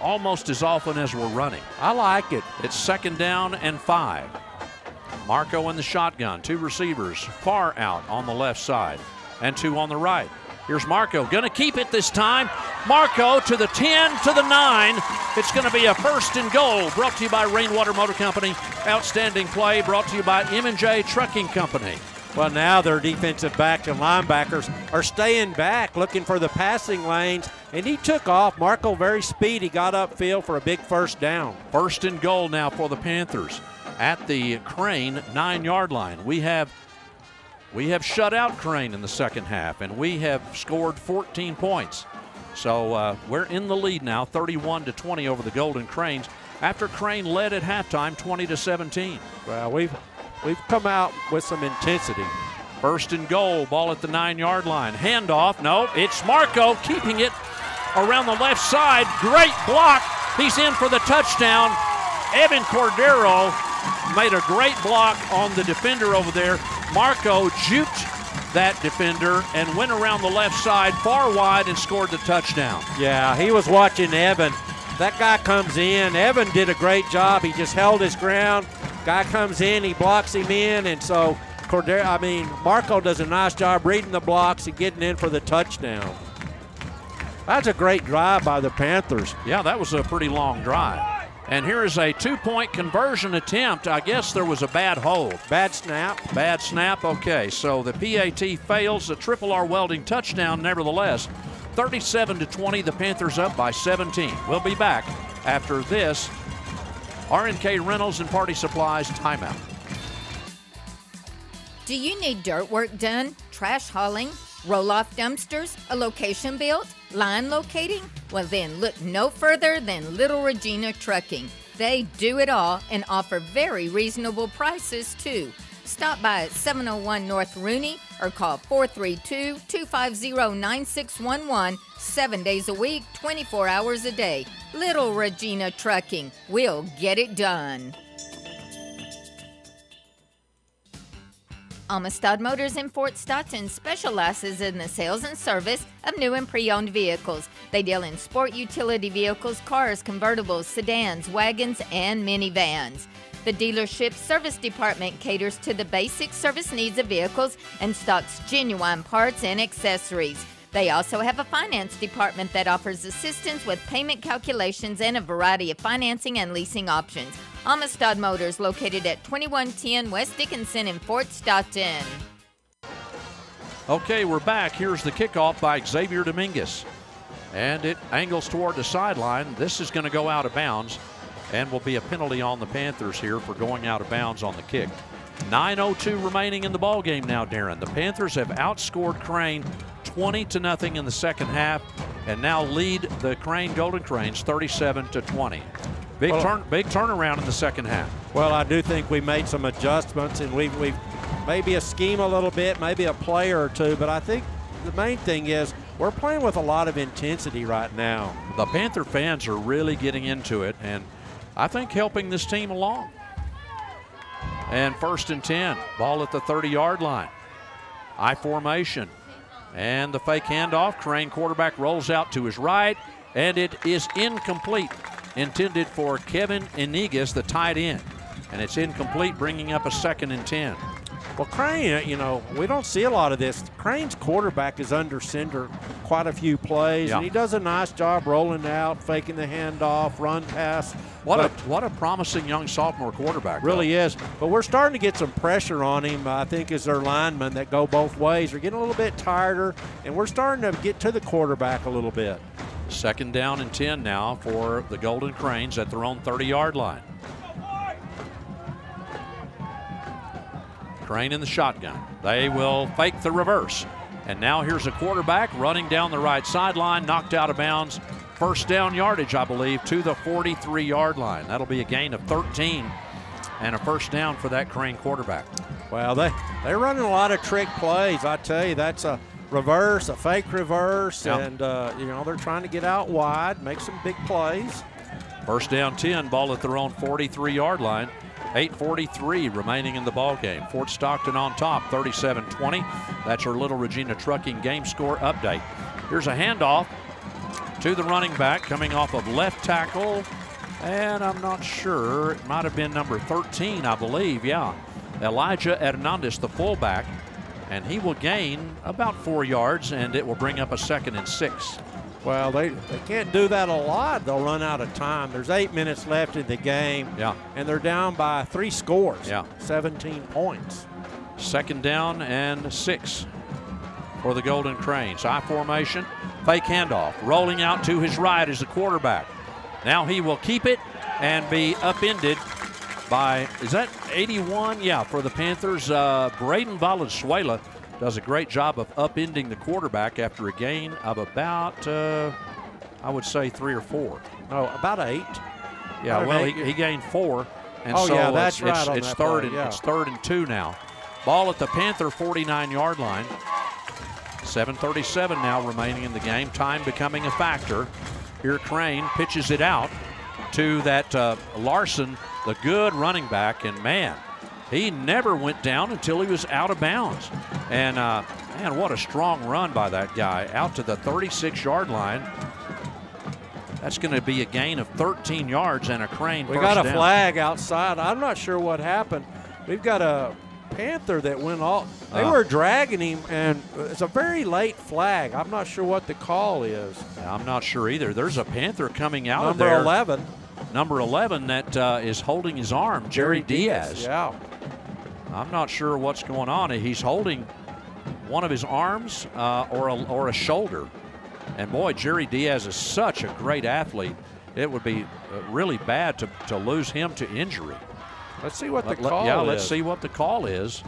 almost as often as we're running. I like it. It's second down and five. Marco in the shotgun, two receivers far out on the left side and two on the right. Here's Marco. Going to keep it this time. Marco to the 10, to the 9. It's going to be a first and goal. Brought to you by Rainwater Motor Company. Outstanding play brought to you by M&J Trucking Company. Well, now their defensive back and linebackers are staying back, looking for the passing lanes, and he took off. Marco very speedy, got upfield for a big first down. First and goal now for the Panthers at the Crane nine yard line. We have we have shut out Crane in the second half, and we have scored 14 points. So uh, we're in the lead now, 31 to 20 over the Golden Cranes. After Crane led at halftime, 20 to 17. Well, we've we've come out with some intensity. First and goal, ball at the nine-yard line. Handoff. No, it's Marco keeping it around the left side. Great block. He's in for the touchdown. Evan Cordero made a great block on the defender over there. Marco juked that defender and went around the left side far wide and scored the touchdown. Yeah, he was watching Evan. That guy comes in. Evan did a great job. He just held his ground. Guy comes in, he blocks him in, and so Cordero, I mean, Marco does a nice job reading the blocks and getting in for the touchdown. That's a great drive by the Panthers. Yeah, that was a pretty long drive. And here is a two point conversion attempt. I guess there was a bad hold. Bad snap. Bad snap. Okay, so the PAT fails a triple R welding touchdown, nevertheless. 37 to 20, the Panthers up by 17. We'll be back after this. RNK Rentals and Party Supplies timeout. Do you need dirt work done, trash hauling, roll off dumpsters, a location built, line locating? Well, then look no further than Little Regina Trucking. They do it all and offer very reasonable prices, too. Stop by at 701 North Rooney or call 432 250 9611 seven days a week, 24 hours a day. Little Regina Trucking. We'll get it done. Amistad Motors in Fort Stockton specializes in the sales and service of new and pre owned vehicles. They deal in sport utility vehicles, cars, convertibles, sedans, wagons, and minivans. The dealership service department caters to the basic service needs of vehicles and stocks genuine parts and accessories. They also have a finance department that offers assistance with payment calculations and a variety of financing and leasing options. Amistad Motors, located at 2110 West Dickinson in Fort Stockton. Okay, we're back. Here's the kickoff by Xavier Dominguez. And it angles toward the sideline. This is going to go out of bounds and will be a penalty on the Panthers here for going out of bounds on the kick. 9.02 remaining in the ball game now, Darren. The Panthers have outscored Crane 20 to nothing in the second half and now lead the Crane Golden Cranes 37 to 20. Big well, turn, big turnaround in the second half. Well, I do think we made some adjustments, and we've, we've maybe a scheme a little bit, maybe a player or two, but I think the main thing is we're playing with a lot of intensity right now. The Panther fans are really getting into it, and I think helping this team along. And first and 10, ball at the 30 yard line. I formation. And the fake handoff. Crane quarterback rolls out to his right, and it is incomplete intended for Kevin Inigas, the tight end. And it's incomplete, bringing up a second and 10. Well, Crane, you know, we don't see a lot of this. Crane's quarterback is under center quite a few plays, yeah. and he does a nice job rolling out, faking the handoff, run pass. What but a what a promising young sophomore quarterback. Really though. is. But we're starting to get some pressure on him. I think as their linemen that go both ways are getting a little bit tireder, and we're starting to get to the quarterback a little bit. Second down and 10 now for the Golden Cranes at their own 30 yard line. Crane in the shotgun. They will fake the reverse. And now here's a quarterback running down the right sideline, knocked out of bounds. First down yardage, I believe, to the 43 yard line. That'll be a gain of 13 and a first down for that Crane quarterback. Well, they, they're running a lot of trick plays. I tell you, that's a reverse, a fake reverse, yep. and uh, you know they're trying to get out wide, make some big plays. First down 10, ball at their own 43-yard line. 8.43 remaining in the ball game. Fort Stockton on top, 37-20. That's our Little Regina Trucking game score update. Here's a handoff to the running back coming off of left tackle, and I'm not sure. It might have been number 13, I believe. Yeah, Elijah Hernandez, the fullback and he will gain about four yards, and it will bring up a second and six. Well, they, they can't do that a lot. They'll run out of time. There's eight minutes left in the game. Yeah. And they're down by three scores. Yeah. 17 points. Second down and six for the Golden Cranes. I formation, fake handoff. Rolling out to his right is the quarterback. Now he will keep it and be upended by, is that 81? Yeah, for the Panthers. Uh, Braden Valenzuela does a great job of upending the quarterback after a gain of about, uh, I would say, three or four. Oh, about eight. Yeah, about well, eight. He, he, gained four. And oh, so yeah, that's it's, right. It's, it's third, and, yeah. it's third and two now. Ball at the Panther 49 yard line. 7.37 now remaining in the game. Time becoming a factor. Here, Crane pitches it out to that uh, Larson the good running back, and man, he never went down until he was out of bounds. And uh, man, what a strong run by that guy out to the 36 yard line. That's going to be a gain of 13 yards and a crane. We got a down. flag outside. I'm not sure what happened. We've got a Panther that went off. They uh, were dragging him, and it's a very late flag. I'm not sure what the call is. I'm not sure either. There's a Panther coming out Number of there. 11 number 11 that uh, is holding his arm, Jerry, Diaz. Yeah. I'm not sure what's going on. He's holding one of his arms uh, or, a, or a shoulder. And boy, Jerry Diaz is such a great athlete. It would be uh, really bad to, to lose him to injury. Let's see what the let, call yeah, is. let's see what the call is.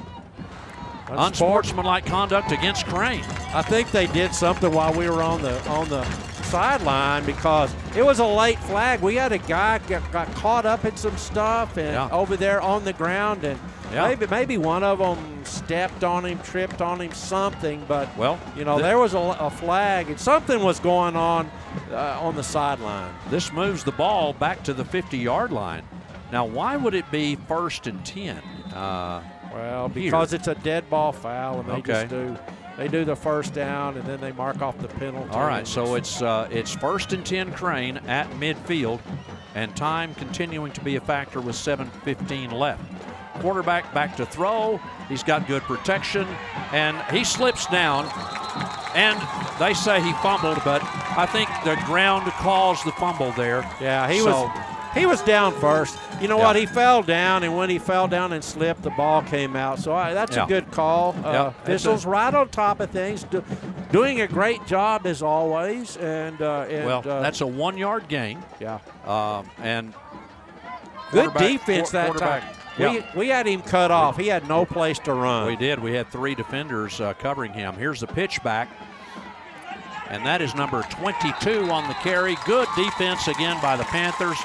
Unsportsmanlike conduct against Crane. I think they did something while we were on the on the sideline because it was a late flag. We had a guy get, got caught up in some stuff and Yeah. over there on the ground, and Yeah. maybe maybe one of them stepped on him, tripped on him, something. But Well, you know, th- there was a, a flag and something was going on uh, on the sideline. This moves the ball back to the 50 yard line. Now, why would it be first and 10? Uh, Well, here? because it's a dead ball foul, and they Okay. just do they do the first down, and then they mark off the penalty. All right, so it's uh, it's first and 10 Crane at midfield, and time continuing to be a factor with 7:15 left. Quarterback back to throw. He's got good protection, and he slips down. And they say he fumbled, but I think the ground caused the fumble there. Yeah, he So- was he was down first. You know Yeah. what? He fell down, and when he fell down and slipped, the ball came out. So I, that's Yeah. a good call. Yeah, Uh, officials right on top of things, do, doing a great job as always. And, uh, and well, uh, that's a one-yard gain. Yeah. Um, and good defense that quarterback- time. Yeah. We, we had him cut off. He had no place to run. We did. We had three defenders uh, covering him. Here's the pitch back. And that is number 22 on the carry. Good defense again by the Panthers.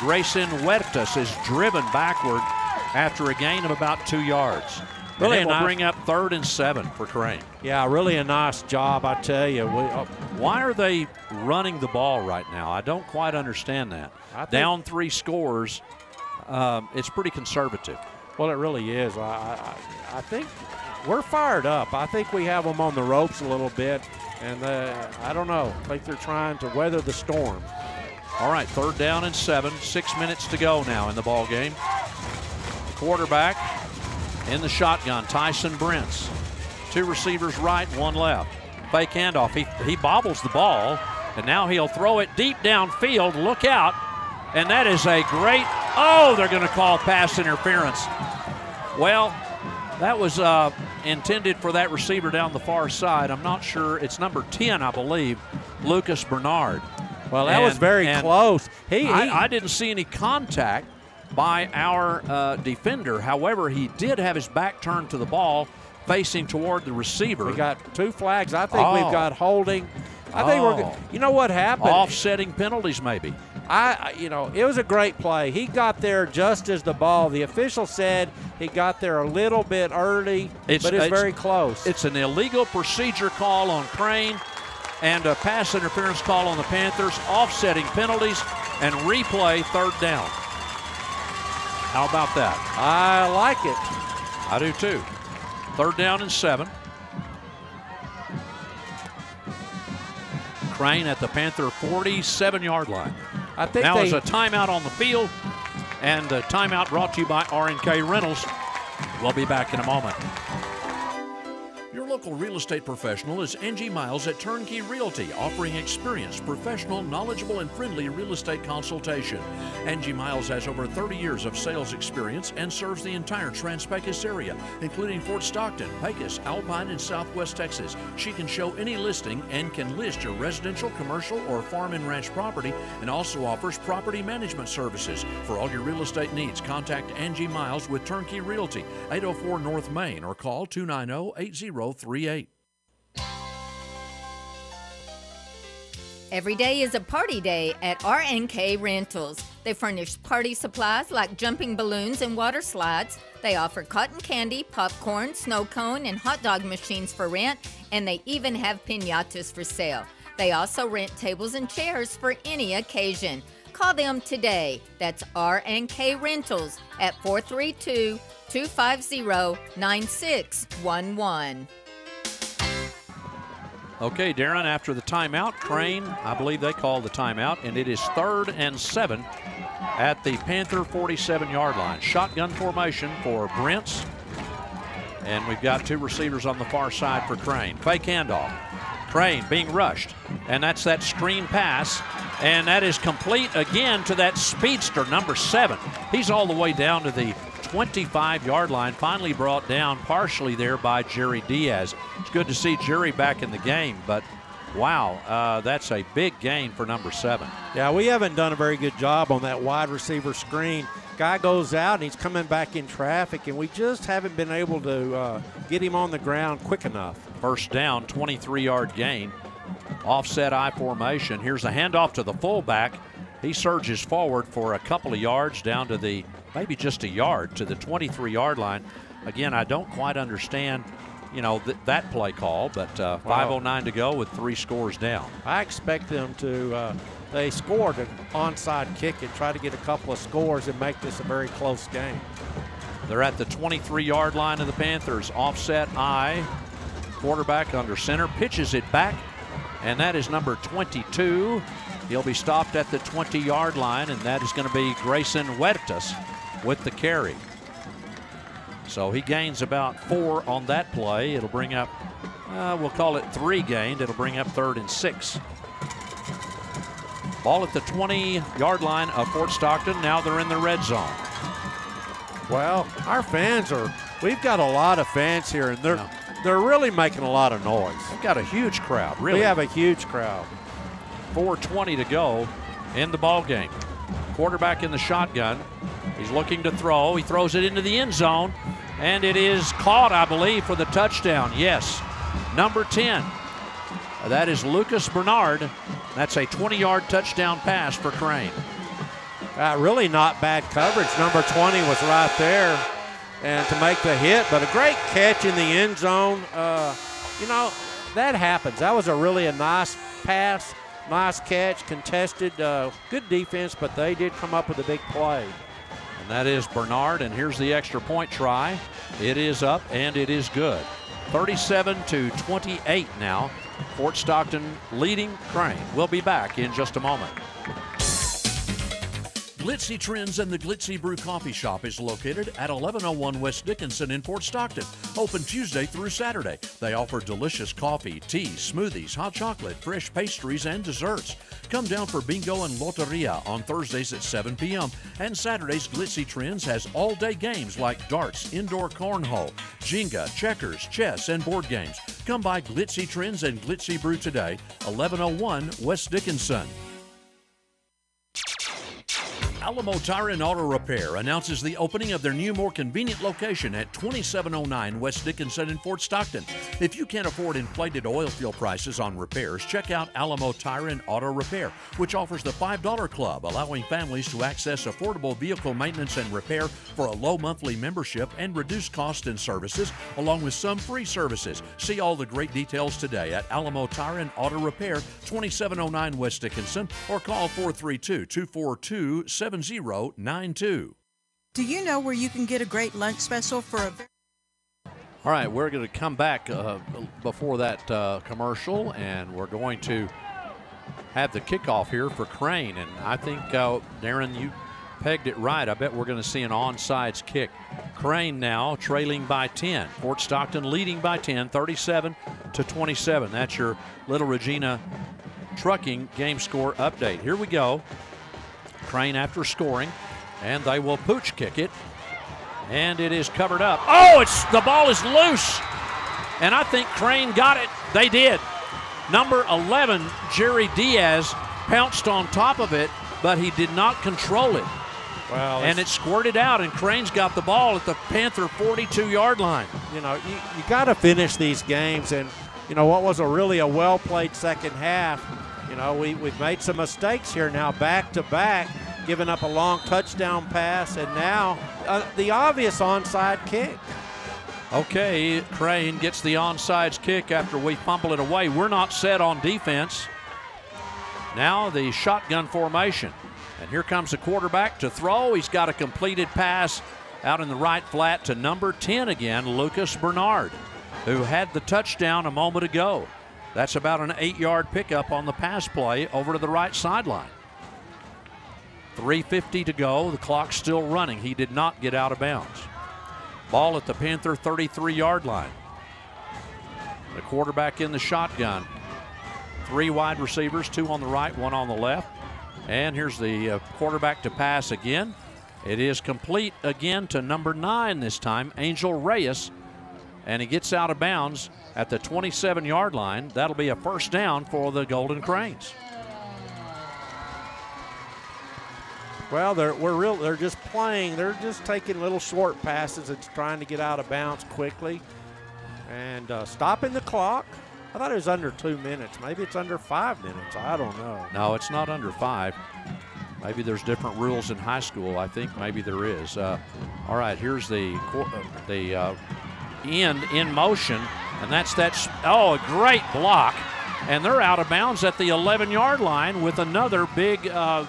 Grayson Huertas is driven backward after a gain of about two yards. Really Really will nice- bring up third and seven for Crane. Yeah, really a nice job, I tell you. We, uh, Why are they running the ball right now? I don't quite understand that. Down three scores, um, it's pretty conservative. Well, it really is. I, I, I think we're fired up. I think we have them on the ropes a little bit, and uh, I don't know. I think they're trying to weather the storm. All right, third down and seven. Six minutes to go now in the ball game. Quarterback in the shotgun, Tyson Brents. Two receivers right, one left. Fake handoff. He, he bobbles the ball, and now he'll throw it deep downfield. Look out. And that is a great. Oh, they're going to call pass interference. Well, that was uh, intended for that receiver down the far side. I'm not sure. It's number 10, I believe, Lucas Bernard. Well, that was very close. He, he I, I didn't see any contact by our uh, defender. However, he did have his back turned to the ball, facing toward the receiver. we got two flags. I think Oh. we've got holding. I think we're. Oh. You know what happened? offsetting penalties, maybe. I, you know, it was a great play. He got there just as the ball. The official said he got there a little bit early, but it's, very close. It's an illegal procedure call on Crane and a pass interference call on the Panthers, offsetting penalties and replay third down. How about that? I like it. I do too. Third down and seven. Crane at the Panther 47 yard line. I think now they, is a timeout on the field, and the timeout brought to you by RNK Rentals. We'll be back in a moment. Your local real estate professional is Angie Miles at Turnkey Realty, offering experienced, professional, knowledgeable, and friendly real estate consultation. Angie Miles has over 30 years of sales experience and serves the entire Trans-Pecos area, including Fort Stockton, Pecos, Alpine, and Southwest Texas. She can show any listing and can list your residential, commercial, or farm and ranch property, and also offers property management services. For all your real estate needs, contact Angie Miles with Turnkey Realty, 804 North Main, or call oh, 290 8038. Every day is a party day at RNK Rentals. They furnish party supplies like jumping balloons and water slides. They offer cotton candy, popcorn, snow cone, and hot dog machines for rent, and they even have pinatas for sale. They also rent tables and chairs for any occasion. Call them today. That's RNK Rentals at 432 250 9611. Okay, Darren, after the timeout, Crane, I believe they call the timeout, and it is third and seven at the Panther 47 yard line. Shotgun formation for Brents, and we've got two receivers on the far side for Crane. Fake handoff. Crane being rushed, and that's that screen pass, and that is complete again to that speedster, number seven. He's all the way down to the 25 yard line, finally brought down partially there by Jerry Diaz. It's good to see Jerry back in the game, but wow, uh, that's a big gain for number seven. Yeah, we haven't done a very good job on that wide receiver screen. Guy goes out and he's coming back in traffic, and we just haven't been able to uh, get him on the ground quick enough. First down, 23 yard gain. offset I formation. Here's a handoff to the fullback. He surges forward for a couple of yards down to the maybe just a yard to the 23 yard line. Again, I don't quite understand you know th- that play call, but uh, 5:09 to go with three scores down. I expect them to. Uh, they scored an onside kick and try to get a couple of scores and make this a very close game. They're at the 23 yard line of the Panthers. Offset I. Quarterback under center pitches it back, and that is number 22. He'll be stopped at the 20 yard line, and that is going to be Grayson Huertas with the carry. So he gains about four on that play. It'll bring up, uh, we'll call it three gained. It'll bring up third and six. Ball at the 20 yard line of Fort Stockton. Now they're in the red zone. Well, our fans are, we've got a lot of fans here, and they're, they're really making a lot of noise. We've got a huge crowd, really. We have a huge crowd. 4.20 to go in the ball game. Quarterback in the shotgun. He's looking to throw. He throws it into the end zone, and it is caught, I believe, for the touchdown. Yes, number 10. That is Lucas Bernard. That's a 20 yard touchdown pass for Crane. Uh, really not bad coverage. Number 20 was right there and to make the hit, but a great catch in the end zone. Uh, you know, that happens. That was a really a nice pass, nice catch, contested, uh, good defense, but they did come up with a big play. And that is Bernard, and here's the extra point try. It is up, and it is good. 37 to 28 now. Fort Stockton leading Crane. We'll be back in just a moment. Glitzy Trends and the Glitzy Brew Coffee Shop is located at 1101 West Dickinson in Fort Stockton. Open Tuesday through Saturday. They offer delicious coffee, tea, smoothies, hot chocolate, fresh pastries, and desserts. Come down for bingo and loteria on Thursdays at 7 p.m. And Saturdays, Glitzy Trends has all day games like darts, indoor cornhole, Jenga, checkers, chess, and board games. Come by Glitzy Trends and Glitzy Brew today, 1101 West Dickinson. Alamo Tire and Auto Repair announces the opening of their new, more convenient location at 2709 West Dickinson in Fort Stockton. If you can't afford inflated oil fuel prices on repairs, check out Alamo Tire and Auto Repair, which offers the $5 Club, allowing families to access affordable vehicle maintenance and repair for a low monthly membership and reduced cost and services, along with some free services. See all the great details today at Alamo Tire and Auto Repair, 2709 West Dickinson, or call 432 242 7092. Do you know where you can get a great lunch special for a all right, we're going to come back uh, before that uh, commercial, and we're going to have the kickoff here for Crane. And I think, uh, Darren, you pegged it right. I bet we're going to see an onside kick. Crane now trailing by 10. Fort Stockton leading by 10, 37 to 27. That's your Little Regina Trucking game score update. Here we go. Crane after scoring, and they will pooch kick it. And it is covered up. Oh, it's the ball is loose. And I think Crane got it. They did. Number 11, Jerry Diaz, pounced on top of it, but he did not control it. Well, and it squirted out, and Crane's got the ball at the Panther 42 yard line. You know, you, you got to finish these games. And, you know, what was a really a well played second half you know, we, we've made some mistakes here now, back to back, giving up a long touchdown pass, and now uh, the obvious onside kick. Okay, Crane gets the onside kick after we fumble it away. We're not set on defense. Now the shotgun formation. And here comes the quarterback to throw. He's got a completed pass out in the right flat to number 10 again, Lucas Bernard, who had the touchdown a moment ago. That's about an eight yard pickup on the pass play over to the right sideline. 3.50 to go. The clock's still running. He did not get out of bounds. Ball at the Panther 33 yard line. The quarterback in the shotgun. Three wide receivers, two on the right, one on the left. And here's the uh, quarterback to pass again. It is complete again to number nine this time, Angel Reyes. And he gets out of bounds at the 27 yard line. That'll be a first down for the Golden Cranes. Well, they're we're real. They're just playing. They're just taking little short passes and trying to get out of bounds quickly, and uh, stopping the clock. I thought it was under two minutes. Maybe it's under five minutes. I don't know. No, it's not under five. Maybe there's different rules in high school. I think maybe there is. Uh, all right, here's the uh, the uh, end in motion, and that's that. Oh, a great block, and they're out of bounds at the 11-yard line with another big uh,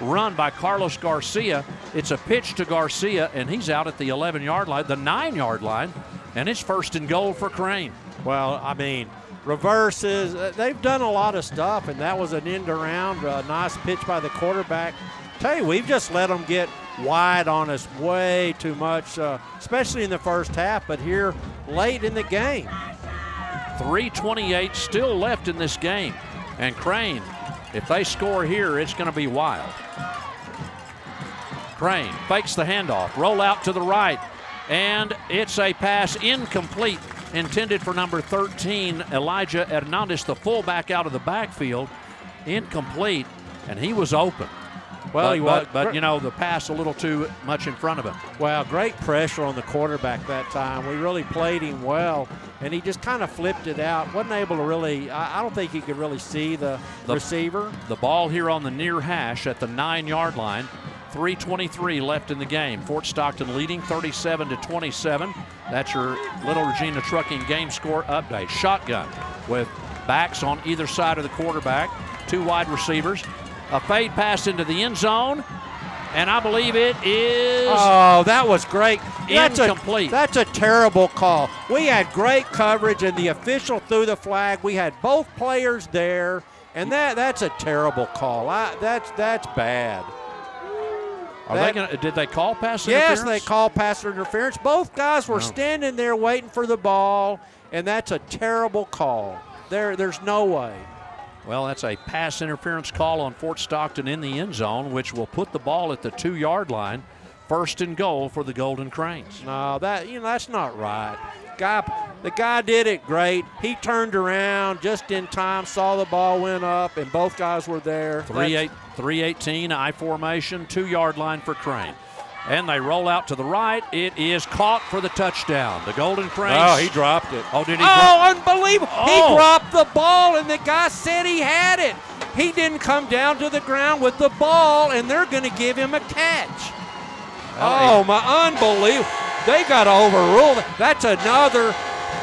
run by Carlos Garcia. It's a pitch to Garcia, and he's out at the 11-yard line, the nine-yard line, and it's first and goal for Crane. Well, I mean, reverses. Uh, they've done a lot of stuff, and that was an end around. A nice pitch by the quarterback. Tell you, we've just let them get wide on us way too much, uh, especially in the first half, but here late in the game. 328 still left in this game. And Crane, if they score here, it's going to be wild. Crane fakes the handoff, roll out to the right, and it's a pass incomplete intended for number 13, Elijah Hernandez, the fullback out of the backfield. Incomplete, and he was open. Well, but, he was, but, but you know the pass a little too much in front of him. Well, great pressure on the quarterback that time. We really played him well, and he just kind of flipped it out. wasn't able to really. I, I don't think he could really see the, the receiver. The ball here on the near hash at the nine-yard line. 323 left in the game. Fort Stockton leading 37 to 27. That's your Little Regina Trucking game score update. Shotgun with backs on either side of the quarterback, two wide receivers, a fade pass into the end zone, and I believe it is. Oh, that was great. That's incomplete. A, that's a terrible call. We had great coverage, and the official threw the flag. We had both players there, and that that's a terrible call. I, that's that's bad. Are that, they gonna, did they call pass interference? Yes, they called pass interference. Both guys were no. standing there waiting for the ball, and that's a terrible call. There, there's no way. Well, that's a pass interference call on Fort Stockton in the end zone, which will put the ball at the two-yard line. First and goal for the Golden Cranes. No, that you know that's not right. Guy, the guy did it great. He turned around just in time, saw the ball went up, and both guys were there. Three eight, 318 I formation, two yard line for Crane. And they roll out to the right. It is caught for the touchdown. The Golden Cranes. Oh, he dropped it. Oh, did he? Oh, unbelievable. Oh. He dropped the ball, and the guy said he had it. He didn't come down to the ground with the ball, and they're going to give him a catch. Oh, well, oh, my unbelievable. They got to overrule that. That's another,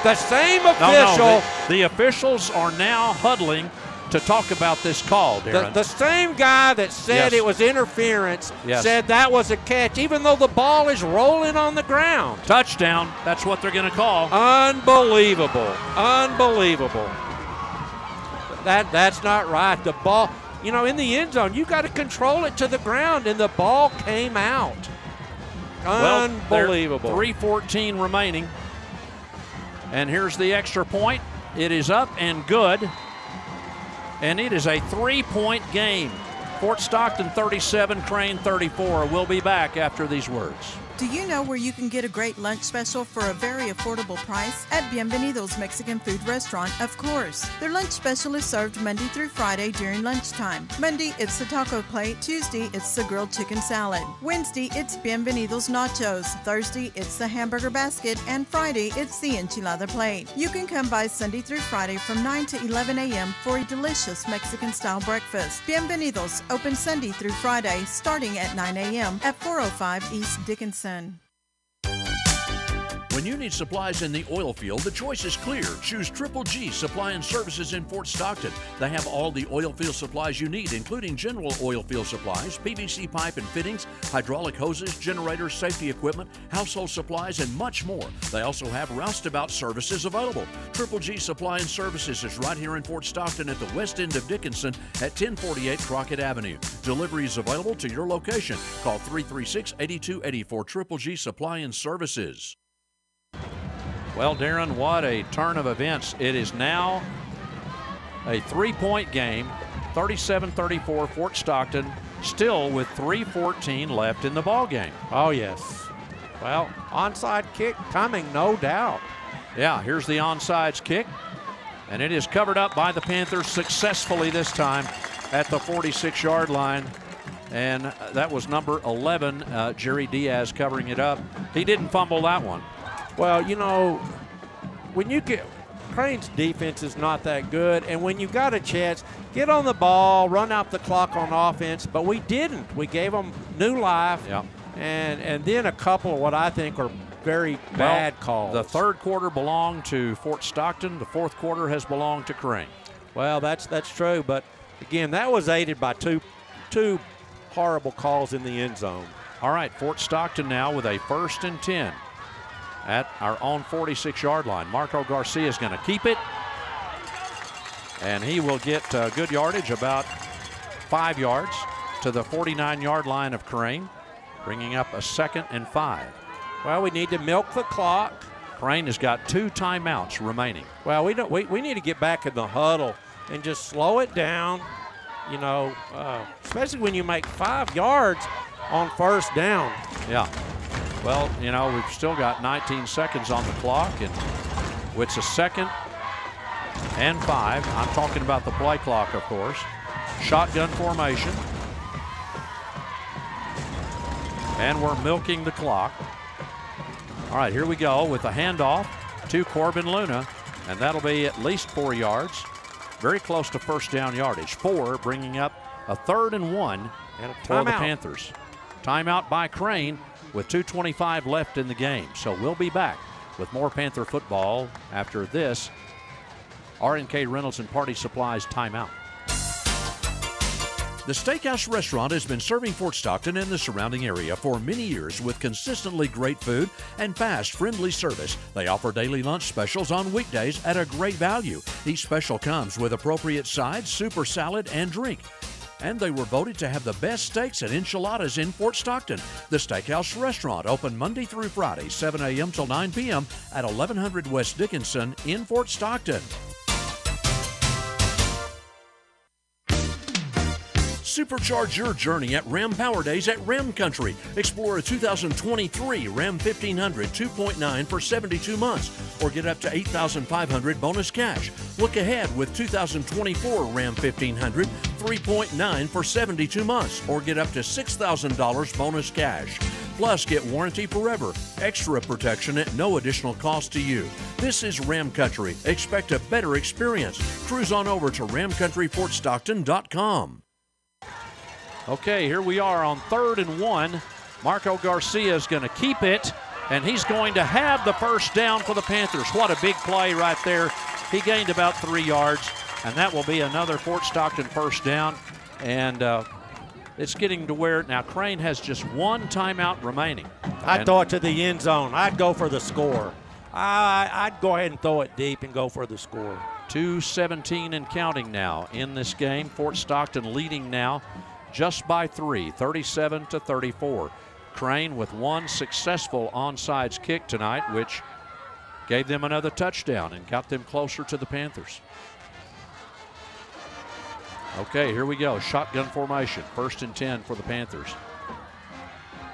the same official. No, no, the, the officials are now huddling to talk about this call, Darren. The, the same guy that said yes. it was interference yes. said that was a catch, even though the ball is rolling on the ground. Touchdown. That's what they're going to call. Unbelievable. Unbelievable. That That's not right. The ball, you know, in the end zone, you got to control it to the ground, and the ball came out. Unbelievable. Well, 314 remaining. And here's the extra point. It is up and good and it is a three point game. Fort Stockton 37, Crane 34. We'll be back after these words. Do you know where you can get a great lunch special for a very affordable price? At Bienvenidos Mexican Food Restaurant, of course. Their lunch special is served Monday through Friday during lunchtime. Monday, it's the taco plate. Tuesday, it's the grilled chicken salad. Wednesday, it's Bienvenidos Nachos. Thursday, it's the hamburger basket. And Friday, it's the enchilada plate. You can come by Sunday through Friday from 9 to 11 a.m. for a delicious Mexican style breakfast. Bienvenidos, open Sunday through Friday, starting at 9 a.m. at 405 East Dickinson person. When you need supplies in the oil field, the choice is clear. Choose Triple G Supply and Services in Fort Stockton. They have all the oil field supplies you need, including general oil field supplies, PVC pipe and fittings, hydraulic hoses, generators, safety equipment, household supplies, and much more. They also have roustabout services available. Triple G Supply and Services is right here in Fort Stockton at the west end of Dickinson at 1048 Crockett Avenue. Delivery is available to your location. Call 336 8280 for Triple G Supply and Services. Well, Darren, what a turn of events. It is now a three point game 37 34 Fort Stockton, still with 3.14 left in the ball game. Oh, yes. Well, onside kick coming, no doubt. Yeah, here's the onside kick, and it is covered up by the Panthers successfully this time at the 46 yard line. And that was number 11, uh, Jerry Diaz, covering it up. He didn't fumble that one. Well, you know, when you get Crane's defense is not that good, and when you got a chance, get on the ball, run out the clock on offense. But we didn't. We gave them new life, yeah. and and then a couple of what I think are very well, bad calls. The third quarter belonged to Fort Stockton. The fourth quarter has belonged to Crane. Well, that's that's true, but again, that was aided by two two horrible calls in the end zone. All right, Fort Stockton now with a first and 10 at our own 46 yard line. Marco Garcia is going to keep it, and he will get uh, good yardage, about five yards to the 49 yard line of Crane, bringing up a second and five. Well, we need to milk the clock. Crane has got two timeouts remaining. Well, we don't. We, we need to get back in the huddle and just slow it down. You know, uh, especially when you make five yards on first down. Yeah. Well, you know, we've still got 19 seconds on the clock, and it's a second and five. I'm talking about the play clock, of course. Shotgun formation. And we're milking the clock. All right, here we go with a handoff to Corbin Luna, and that'll be at least four yards. Very close to first down yardage. Four, bringing up a third and one and for the Panthers. Timeout by Crane with 2.25 left in the game. So we'll be back with more Panther football after this R&K Rentals and Party Supplies timeout. The Steakhouse Restaurant has been serving Fort Stockton and the surrounding area for many years with consistently great food and fast, friendly service. They offer daily lunch specials on weekdays at a great value. Each special comes with appropriate sides, super salad, and drink. And they were voted to have the best steaks and enchiladas in Fort Stockton. The Steakhouse Restaurant open Monday through Friday, 7 a.m. till 9 p.m. at 1100 West Dickinson in Fort Stockton. Supercharge your journey at Ram Power Days at Ram Country. Explore a 2023 Ram 1500 2.9 for 72 months or get up to 8500 bonus cash. Look ahead with 2024 Ram 1500 3.9 for 72 months or get up to $6,000 bonus cash. Plus, get warranty forever, extra protection at no additional cost to you. This is Ram Country. Expect a better experience. Cruise on over to ramcountryfortstockton.com. Okay, here we are on third and one. Marco Garcia is going to keep it, and he's going to have the first down for the Panthers. What a big play right there. He gained about three yards, and that will be another Fort Stockton first down. And uh, it's getting to where now Crane has just one timeout remaining. I'd throw it to the end zone. I'd go for the score. I, I'd go ahead and throw it deep and go for the score. 217 and counting now in this game. Fort Stockton leading now just by three, 37 to 34. Crane with one successful onside kick tonight, which gave them another touchdown and got them closer to the Panthers. Okay, here we go. Shotgun formation. First and 10 for the Panthers.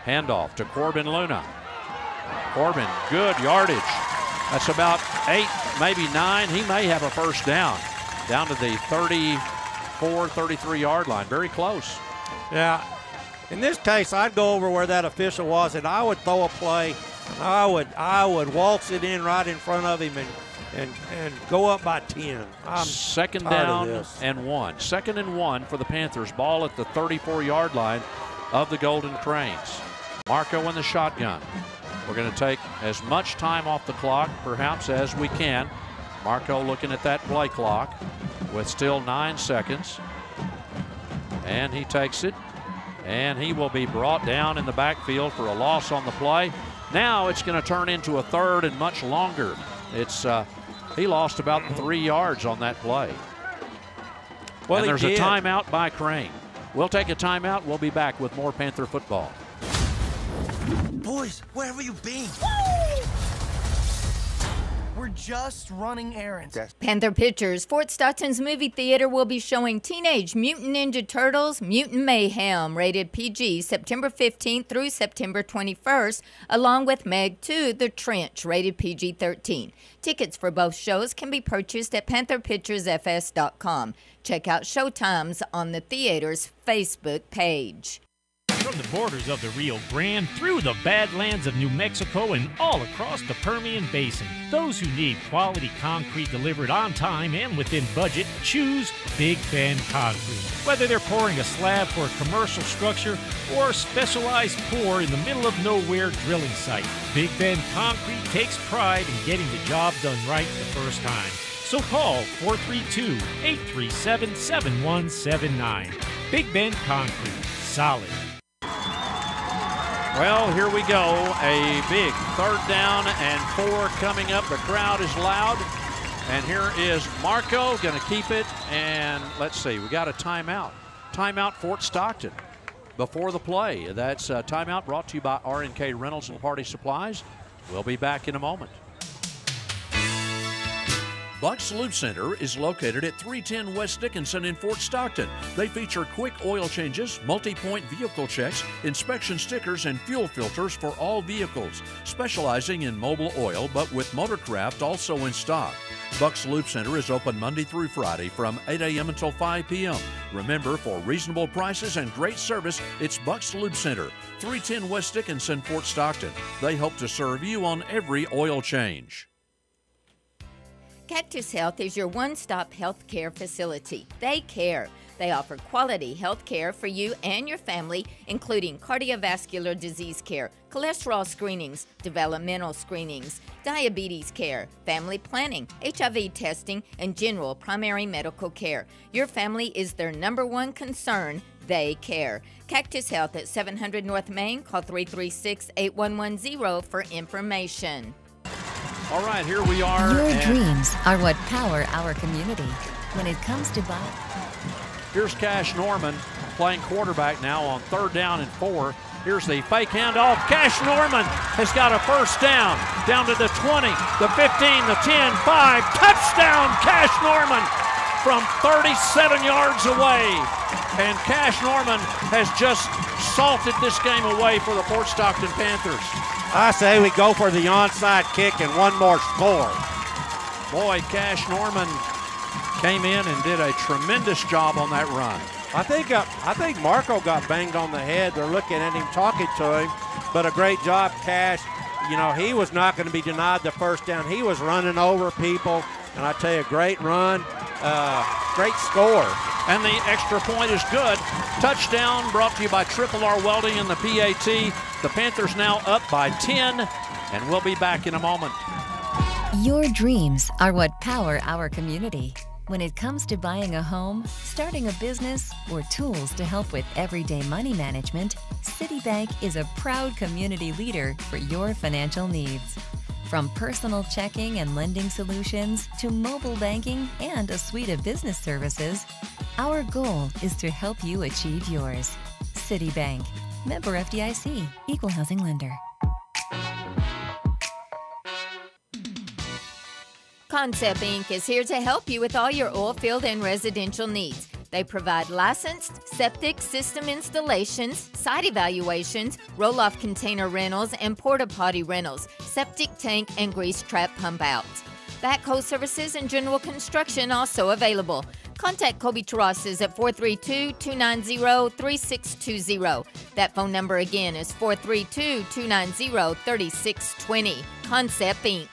Handoff to Corbin Luna. Corbin, good yardage. That's about eight, maybe nine. He may have a first down. Down to the 34, 33 yard line. Very close. Yeah. In this case, I'd go over where that official was, and I would throw a play. I would I would waltz it in right in front of him and and and go up by 10. I'm Second down and one. Second and one for the Panthers. Ball at the 34 yard line of the Golden Cranes. Marco in the shotgun. We're going to take as much time off the clock, perhaps, as we can. Marco looking at that play clock with still nine seconds. And he takes it. And he will be brought down in the backfield for a loss on the play. Now it's going to turn into a third and much longer. It's uh, he lost about three yards on that play. Well, and there's did. a timeout by Crane. We'll take a timeout. We'll be back with more Panther football. Boys, where have you been? We're just running errands. Panther Pictures, Fort Stockton's movie theater will be showing Teenage Mutant Ninja Turtles Mutant Mayhem, rated PG, September 15th through September 21st, along with Meg 2, The Trench, rated PG 13. Tickets for both shows can be purchased at pantherpicturesfs.com. Check out showtimes on the theater's Facebook page. From the borders of the Rio Grande, through the badlands of New Mexico, and all across the Permian Basin, those who need quality concrete delivered on time and within budget choose Big Bend Concrete. Whether they're pouring a slab for a commercial structure or a specialized pour in the middle of nowhere drilling site, Big Bend Concrete takes pride in getting the job done right the first time. So call 432 837 7179. Big Bend Concrete. Solid. Well, here we go. A big third down and four coming up. The crowd is loud. And here is Marco going to keep it. And let's see, we got a timeout. Timeout Fort Stockton before the play. That's a timeout brought to you by RNK Rentals and Party Supplies. We'll be back in a moment. Bucks Lube Center is located at 310 West Dickinson in Fort Stockton. They feature quick oil changes, multi point vehicle checks, inspection stickers, and fuel filters for all vehicles, specializing in Mobil oil but with Motorcraft also in stock. Bucks Lube Center is open Monday through Friday from 8 a.m. until 5 p.m. Remember, for reasonable prices and great service, it's Bucks Lube Center, 310 West Dickinson, Fort Stockton. They hope to serve you on every oil change. Cactus Health is your one stop health care facility. They care. They offer quality health care for you and your family, including cardiovascular disease care, cholesterol screenings, developmental screenings, diabetes care, family planning, HIV testing, and general primary medical care. Your family is their number one concern. They care. Cactus Health at 700 North Main. Call 336 8110 for information. All right, here we are. Your dreams are what power our community. When it comes to buy. Here's Cash Norman playing quarterback now on third down and four. Here's the fake handoff. Cash Norman has got a first down. Down to the 20, the 15, the 10, 5. Touchdown, Cash Norman from 37 yards away. And Cash Norman has just salted this game away for the Fort Stockton Panthers. I say we go for the onside kick and one more score. Boy, Cash Norman came in and did a tremendous job on that run. I think uh, I think Marco got banged on the head. They're looking at him, talking to him, but a great job, Cash. You know, he was not going to be denied the first down. He was running over people, and I tell you, great run, uh, great score. And the extra point is good. Touchdown brought to you by Triple R Welding and the PAT. The Panthers now up by 10, and we'll be back in a moment. Your dreams are what power our community. When it comes to buying a home, starting a business, or tools to help with everyday money management, Citibank is a proud community leader for your financial needs. From personal checking and lending solutions to mobile banking and a suite of business services, our goal is to help you achieve yours. Citibank, member FDIC, equal housing lender. Concept Inc. is here to help you with all your oil field and residential needs. They provide licensed septic system installations, site evaluations, roll off container rentals, and porta potty rentals, septic tank and grease trap pump outs. Backhoe services and general construction also available. Contact Kobe Terrazas at 432 290 3620. That phone number again is 432 290 3620. Concept Inc.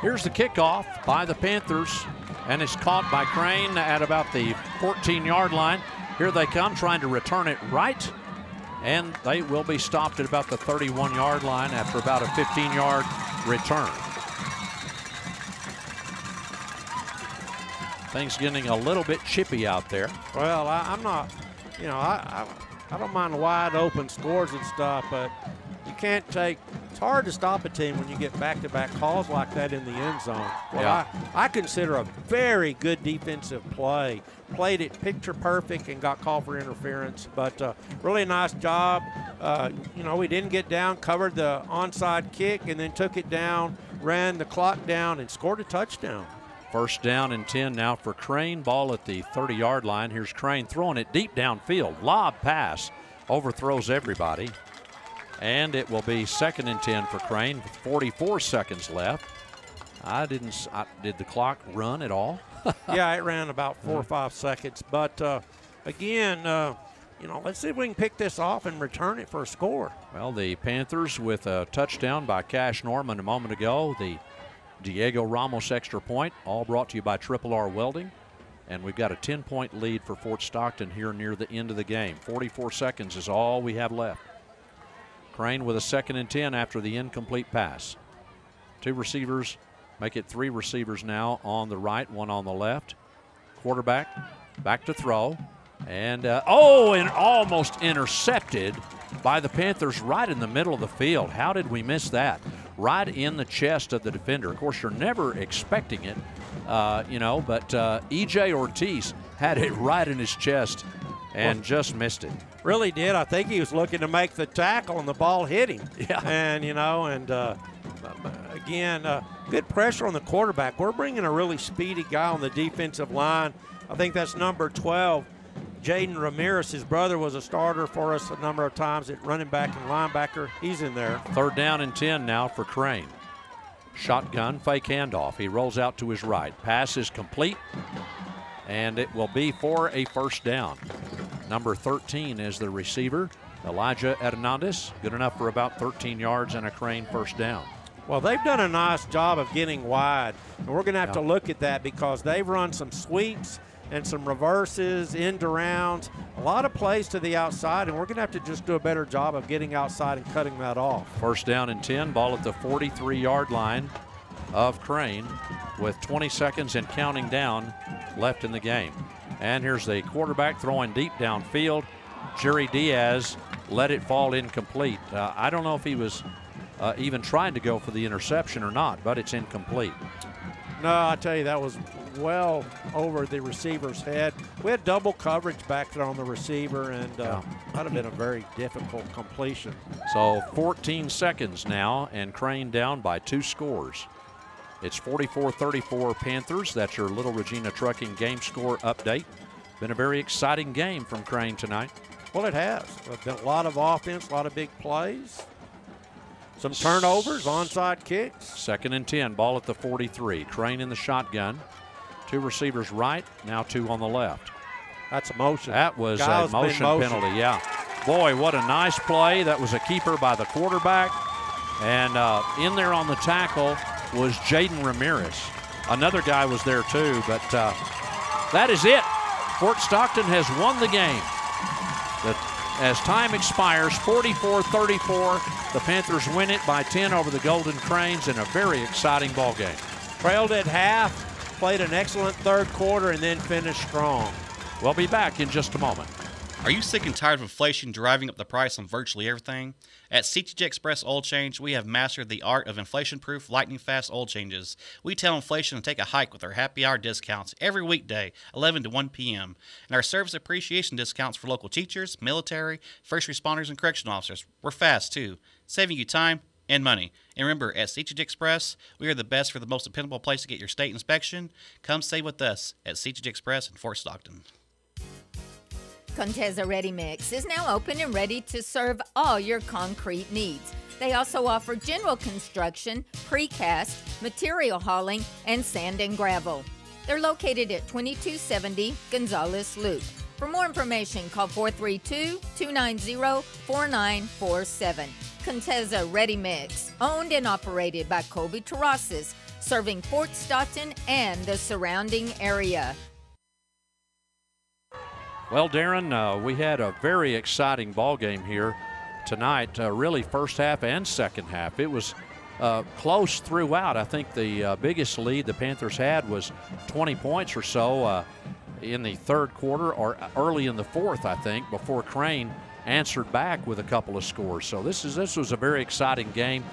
Here's the kickoff by the Panthers, and it's caught by Crane at about the 14 yard line. Here they come trying to return it right, and they will be stopped at about the 31 yard line after about a 15 yard return. Things getting a little bit chippy out there. Well, I, am not, you know, I, I, I don't mind wide open scores and stuff, but you can't take hard to stop a team when you get back-to-back calls like that in the end zone. Well, yeah. I, I consider a very good defensive play. Played it picture perfect and got called for interference, but uh, really nice job. Uh, you know, we didn't get down, covered the onside kick, and then took it down, ran the clock down, and scored a touchdown. First down and 10 now for Crane. Ball at the 30 yard line. Here's Crane throwing it deep downfield. Lob pass. Overthrows everybody. And it will be second and 10 for Crane with 44 seconds left. I didn't, I, did the clock run at all? [laughs] yeah, it ran about four or five seconds. But uh, again, uh, you know, let's see if we can pick this off and return it for a score. Well, the Panthers with a touchdown by Cash Norman a moment ago. The Diego Ramos extra point, all brought to you by Triple R Welding. And we've got a 10 point lead for Fort Stockton here near the end of the game. 44 seconds is all we have left. Crane with a second and 10 after the incomplete pass. Two receivers make it three receivers now on the right, one on the left. Quarterback back to throw. And uh, oh, and almost intercepted by the Panthers right in the middle of the field. How did we miss that? Right in the chest of the defender. Of course, you're never expecting it, uh, you know, but uh, E.J. Ortiz had it [laughs] right in his chest and well, just missed it. Really did. I think he was looking to make the tackle and the ball hit him. [laughs] Yeah. And, you know, and uh, again, uh, good pressure on the quarterback. We're bringing a really speedy guy on the defensive line. I think that's number 12. Jaden Ramirez, his brother, was a starter for us a number of times at running back and linebacker. He's in there. Third down and 10 now for Crane. Shotgun, fake handoff. He rolls out to his right. Pass is complete, and it will be for a first down. Number 13 is the receiver, Elijah Hernandez. Good enough for about 13 yards and a Crane first down. Well, they've done a nice job of getting wide, and we're going to have yeah. to look at that because they've run some sweeps and some reverses, end arounds, a lot of plays to the outside, and we're going to have to just do a better job of getting outside and cutting that off. First down and 10, ball at the 43 yard line of Crane with 20 seconds and counting down left in the game. And here's the quarterback throwing deep downfield. Jerry Diaz let it fall incomplete. Uh, I don't know if he was uh, even trying to go for the interception or not, but it's incomplete. No, I tell you, that was well over the receiver's head. We had double coverage back there on the receiver, and uh, yeah. that have been a very difficult completion. So 14 seconds now, and Crane down by two scores. It's 44-34 Panthers. That's your Little Regina Trucking game score update. Been a very exciting game from Crane tonight. Well, it has. Been a lot of offense, a lot of big plays. Some turnovers, onside kicks. Second and 10, ball at the 43. Crane in the shotgun. Two receivers right, now two on the left. That's a motion. That was a motion, motion penalty, yeah. Boy, what a nice play. That was a keeper by the quarterback. And uh, in there on the tackle was Jaden Ramirez. Another guy was there too, but uh, that is it. Fort Stockton has won the game. As time expires, 44-34, the Panthers win it by 10 over the Golden Cranes in a very exciting ball game. Trailed at half, played an excellent third quarter and then finished strong. We'll be back in just a moment. Are you sick and tired of inflation driving up the price on virtually everything? At CTG Express Oil Change, we have mastered the art of inflation proof, lightning fast oil changes. We tell inflation to take a hike with our happy hour discounts every weekday, 11 to 1 p.m., and our service appreciation discounts for local teachers, military, first responders, and correctional officers. We're fast too, saving you time and money. And remember, at CTG Express, we are the best for the most dependable place to get your state inspection. Come stay with us at CTG Express in Fort Stockton. Conteza Ready Mix is now open and ready to serve all your concrete needs. They also offer general construction, precast, material hauling, and sand and gravel. They're located at 2270 Gonzales Loop. For more information, call 432 290 4947. Conteza Ready Mix, owned and operated by Colby Terrazas, serving Fort Stockton and the surrounding area. Well, Darren, uh, we had a very exciting ball game here tonight. Uh, really, first half and second half. It was uh, close throughout. I think the uh, biggest lead the Panthers had was 20 points or so uh, in the third quarter or early in the fourth, I think, before Crane answered back with a couple of scores. So this is this was a very exciting game.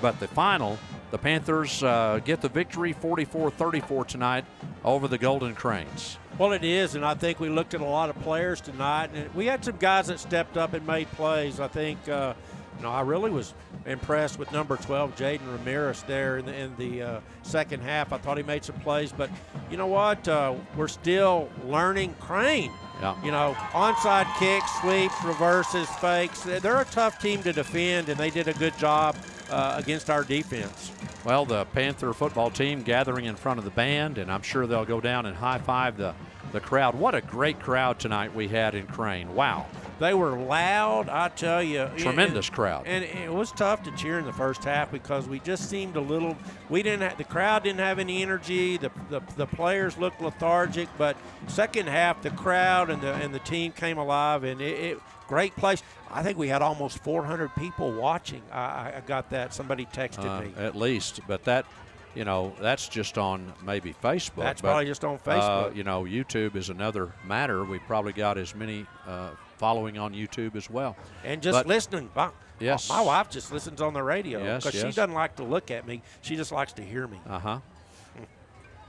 But the final, the Panthers uh, get the victory 44-34 tonight over the Golden Cranes. Well, it is, and I think we looked at a lot of players tonight, and we had some guys that stepped up and made plays. I think, uh, know, I really was impressed with number 12, Jaden Ramirez, there in the, in the uh, second half. I thought he made some plays, but you know what? Uh, we're still learning Crane. Yeah. You know, onside kicks, sweeps, reverses, fakes. They're a tough team to defend, and they did a good job uh, against our defense. Well, the Panther football team gathering in front of the band, and I'm sure they'll go down and high five the, the crowd. What a great crowd tonight we had in Crane. Wow. They were loud, I tell you. Tremendous and, crowd. And it was tough to cheer in the first half because we just seemed a little. We didn't. Have, the crowd didn't have any energy. The, the the players looked lethargic. But second half, the crowd and the and the team came alive, and it, it great place. I think we had almost 400 people watching. I, I got that. Somebody texted uh, me. At least, but that you know, that's just on maybe Facebook. That's but, probably just on Facebook. Uh, you know, YouTube is another matter. We've probably got as many uh, following on YouTube as well. And just but, listening. My, yes. My wife just listens on the radio because yes, yes. she doesn't like to look at me. She just likes to hear me. Uh huh.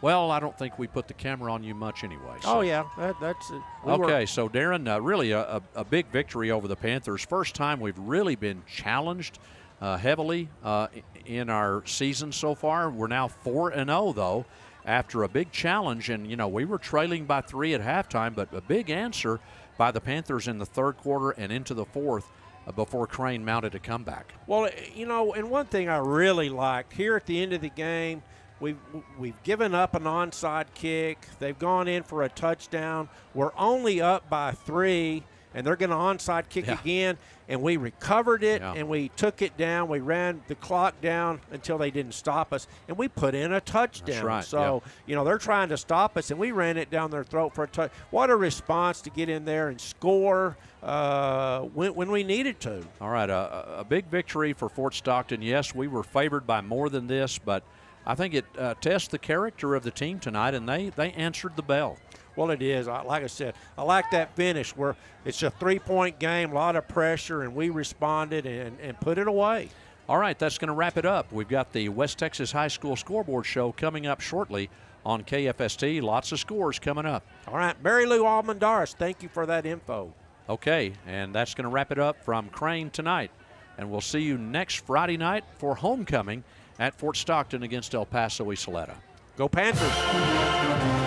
Well, I don't think we put the camera on you much anyway. So. Oh yeah, that, that's it. We okay. Were. So Darren, uh, really a, a, big victory over the Panthers. First time we've really been challenged uh, heavily uh, in our season so far. We're now four and zero though, after a big challenge, and you know we were trailing by three at halftime, but a big answer by the Panthers in the third quarter and into the fourth uh, before Crane mounted a comeback. Well, you know, and one thing I really like here at the end of the game We've, we've given up an onside kick. They've gone in for a touchdown. We're only up by three, and they're going to onside kick yeah. again. And we recovered it, yeah. and we took it down. We ran the clock down until they didn't stop us, and we put in a touchdown. Right. So, yeah. you know, they're trying to stop us, and we ran it down their throat for a touch. What a response to get in there and score uh, when, when we needed to. All right, a, a big victory for Fort Stockton. Yes, we were favored by more than this, but – I think it uh, tests the character of the team tonight, and they, they answered the bell. Well, it is. Like I said, I like that finish where it's a three point game, a lot of pressure, and we responded and, and put it away. All right, that's going to wrap it up. We've got the West Texas High School scoreboard show coming up shortly on KFST. Lots of scores coming up. All right, Mary Lou Almendaris, thank you for that info. Okay, and that's going to wrap it up from Crane tonight. And we'll see you next Friday night for homecoming at Fort Stockton against El Paso Ysleta. Go Panthers!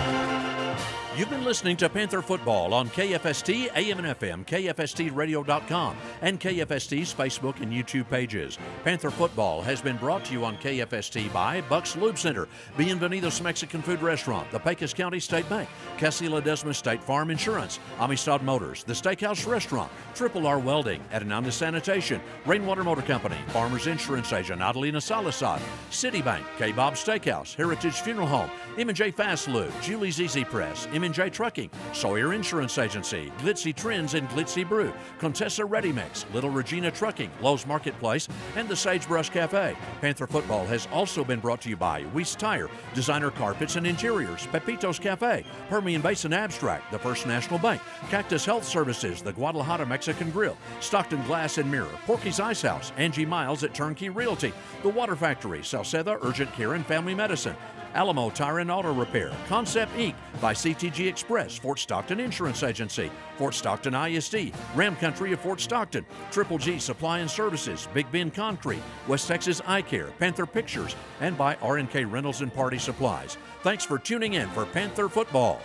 You've been listening to Panther Football on KFST, AM and FM, KFSTradio.com, and KFST's Facebook and YouTube pages. Panther Football has been brought to you on KFST by Bucks Lube Center, Bienvenidos Mexican Food Restaurant, the Pecos County State Bank, Cassie Ledesma State Farm Insurance, Amistad Motors, the Steakhouse Restaurant, Triple R Welding, Adenanda Sanitation, Rainwater Motor Company, Farmers Insurance Agent, Adelina Salazar, Citibank, K-Bob Steakhouse, Heritage Funeral Home, M&J Fast Lube, Julie's Easy Press, M J Trucking, Sawyer Insurance Agency, Glitzy Trends and Glitzy Brew, Contessa Ready Mix, Little Regina Trucking, Lowe's Marketplace, and the Sagebrush Cafe. Panther Football has also been brought to you by Weiss Tire, Designer Carpets and Interiors, Pepito's Cafe, Permian Basin Abstract, the First National Bank, Cactus Health Services, the Guadalajara Mexican Grill, Stockton Glass and Mirror, Porky's Ice House, Angie Miles at Turnkey Realty, The Water Factory, Salceda Urgent Care and Family Medicine, Alamo Tire and Auto Repair, Concept Inc. by CTG Express, Fort Stockton Insurance Agency, Fort Stockton ISD, Ram Country of Fort Stockton, Triple G Supply and Services, Big Bend Concrete, West Texas Eye Care, Panther Pictures, and by RNK Rentals and Party Supplies. Thanks for tuning in for Panther Football.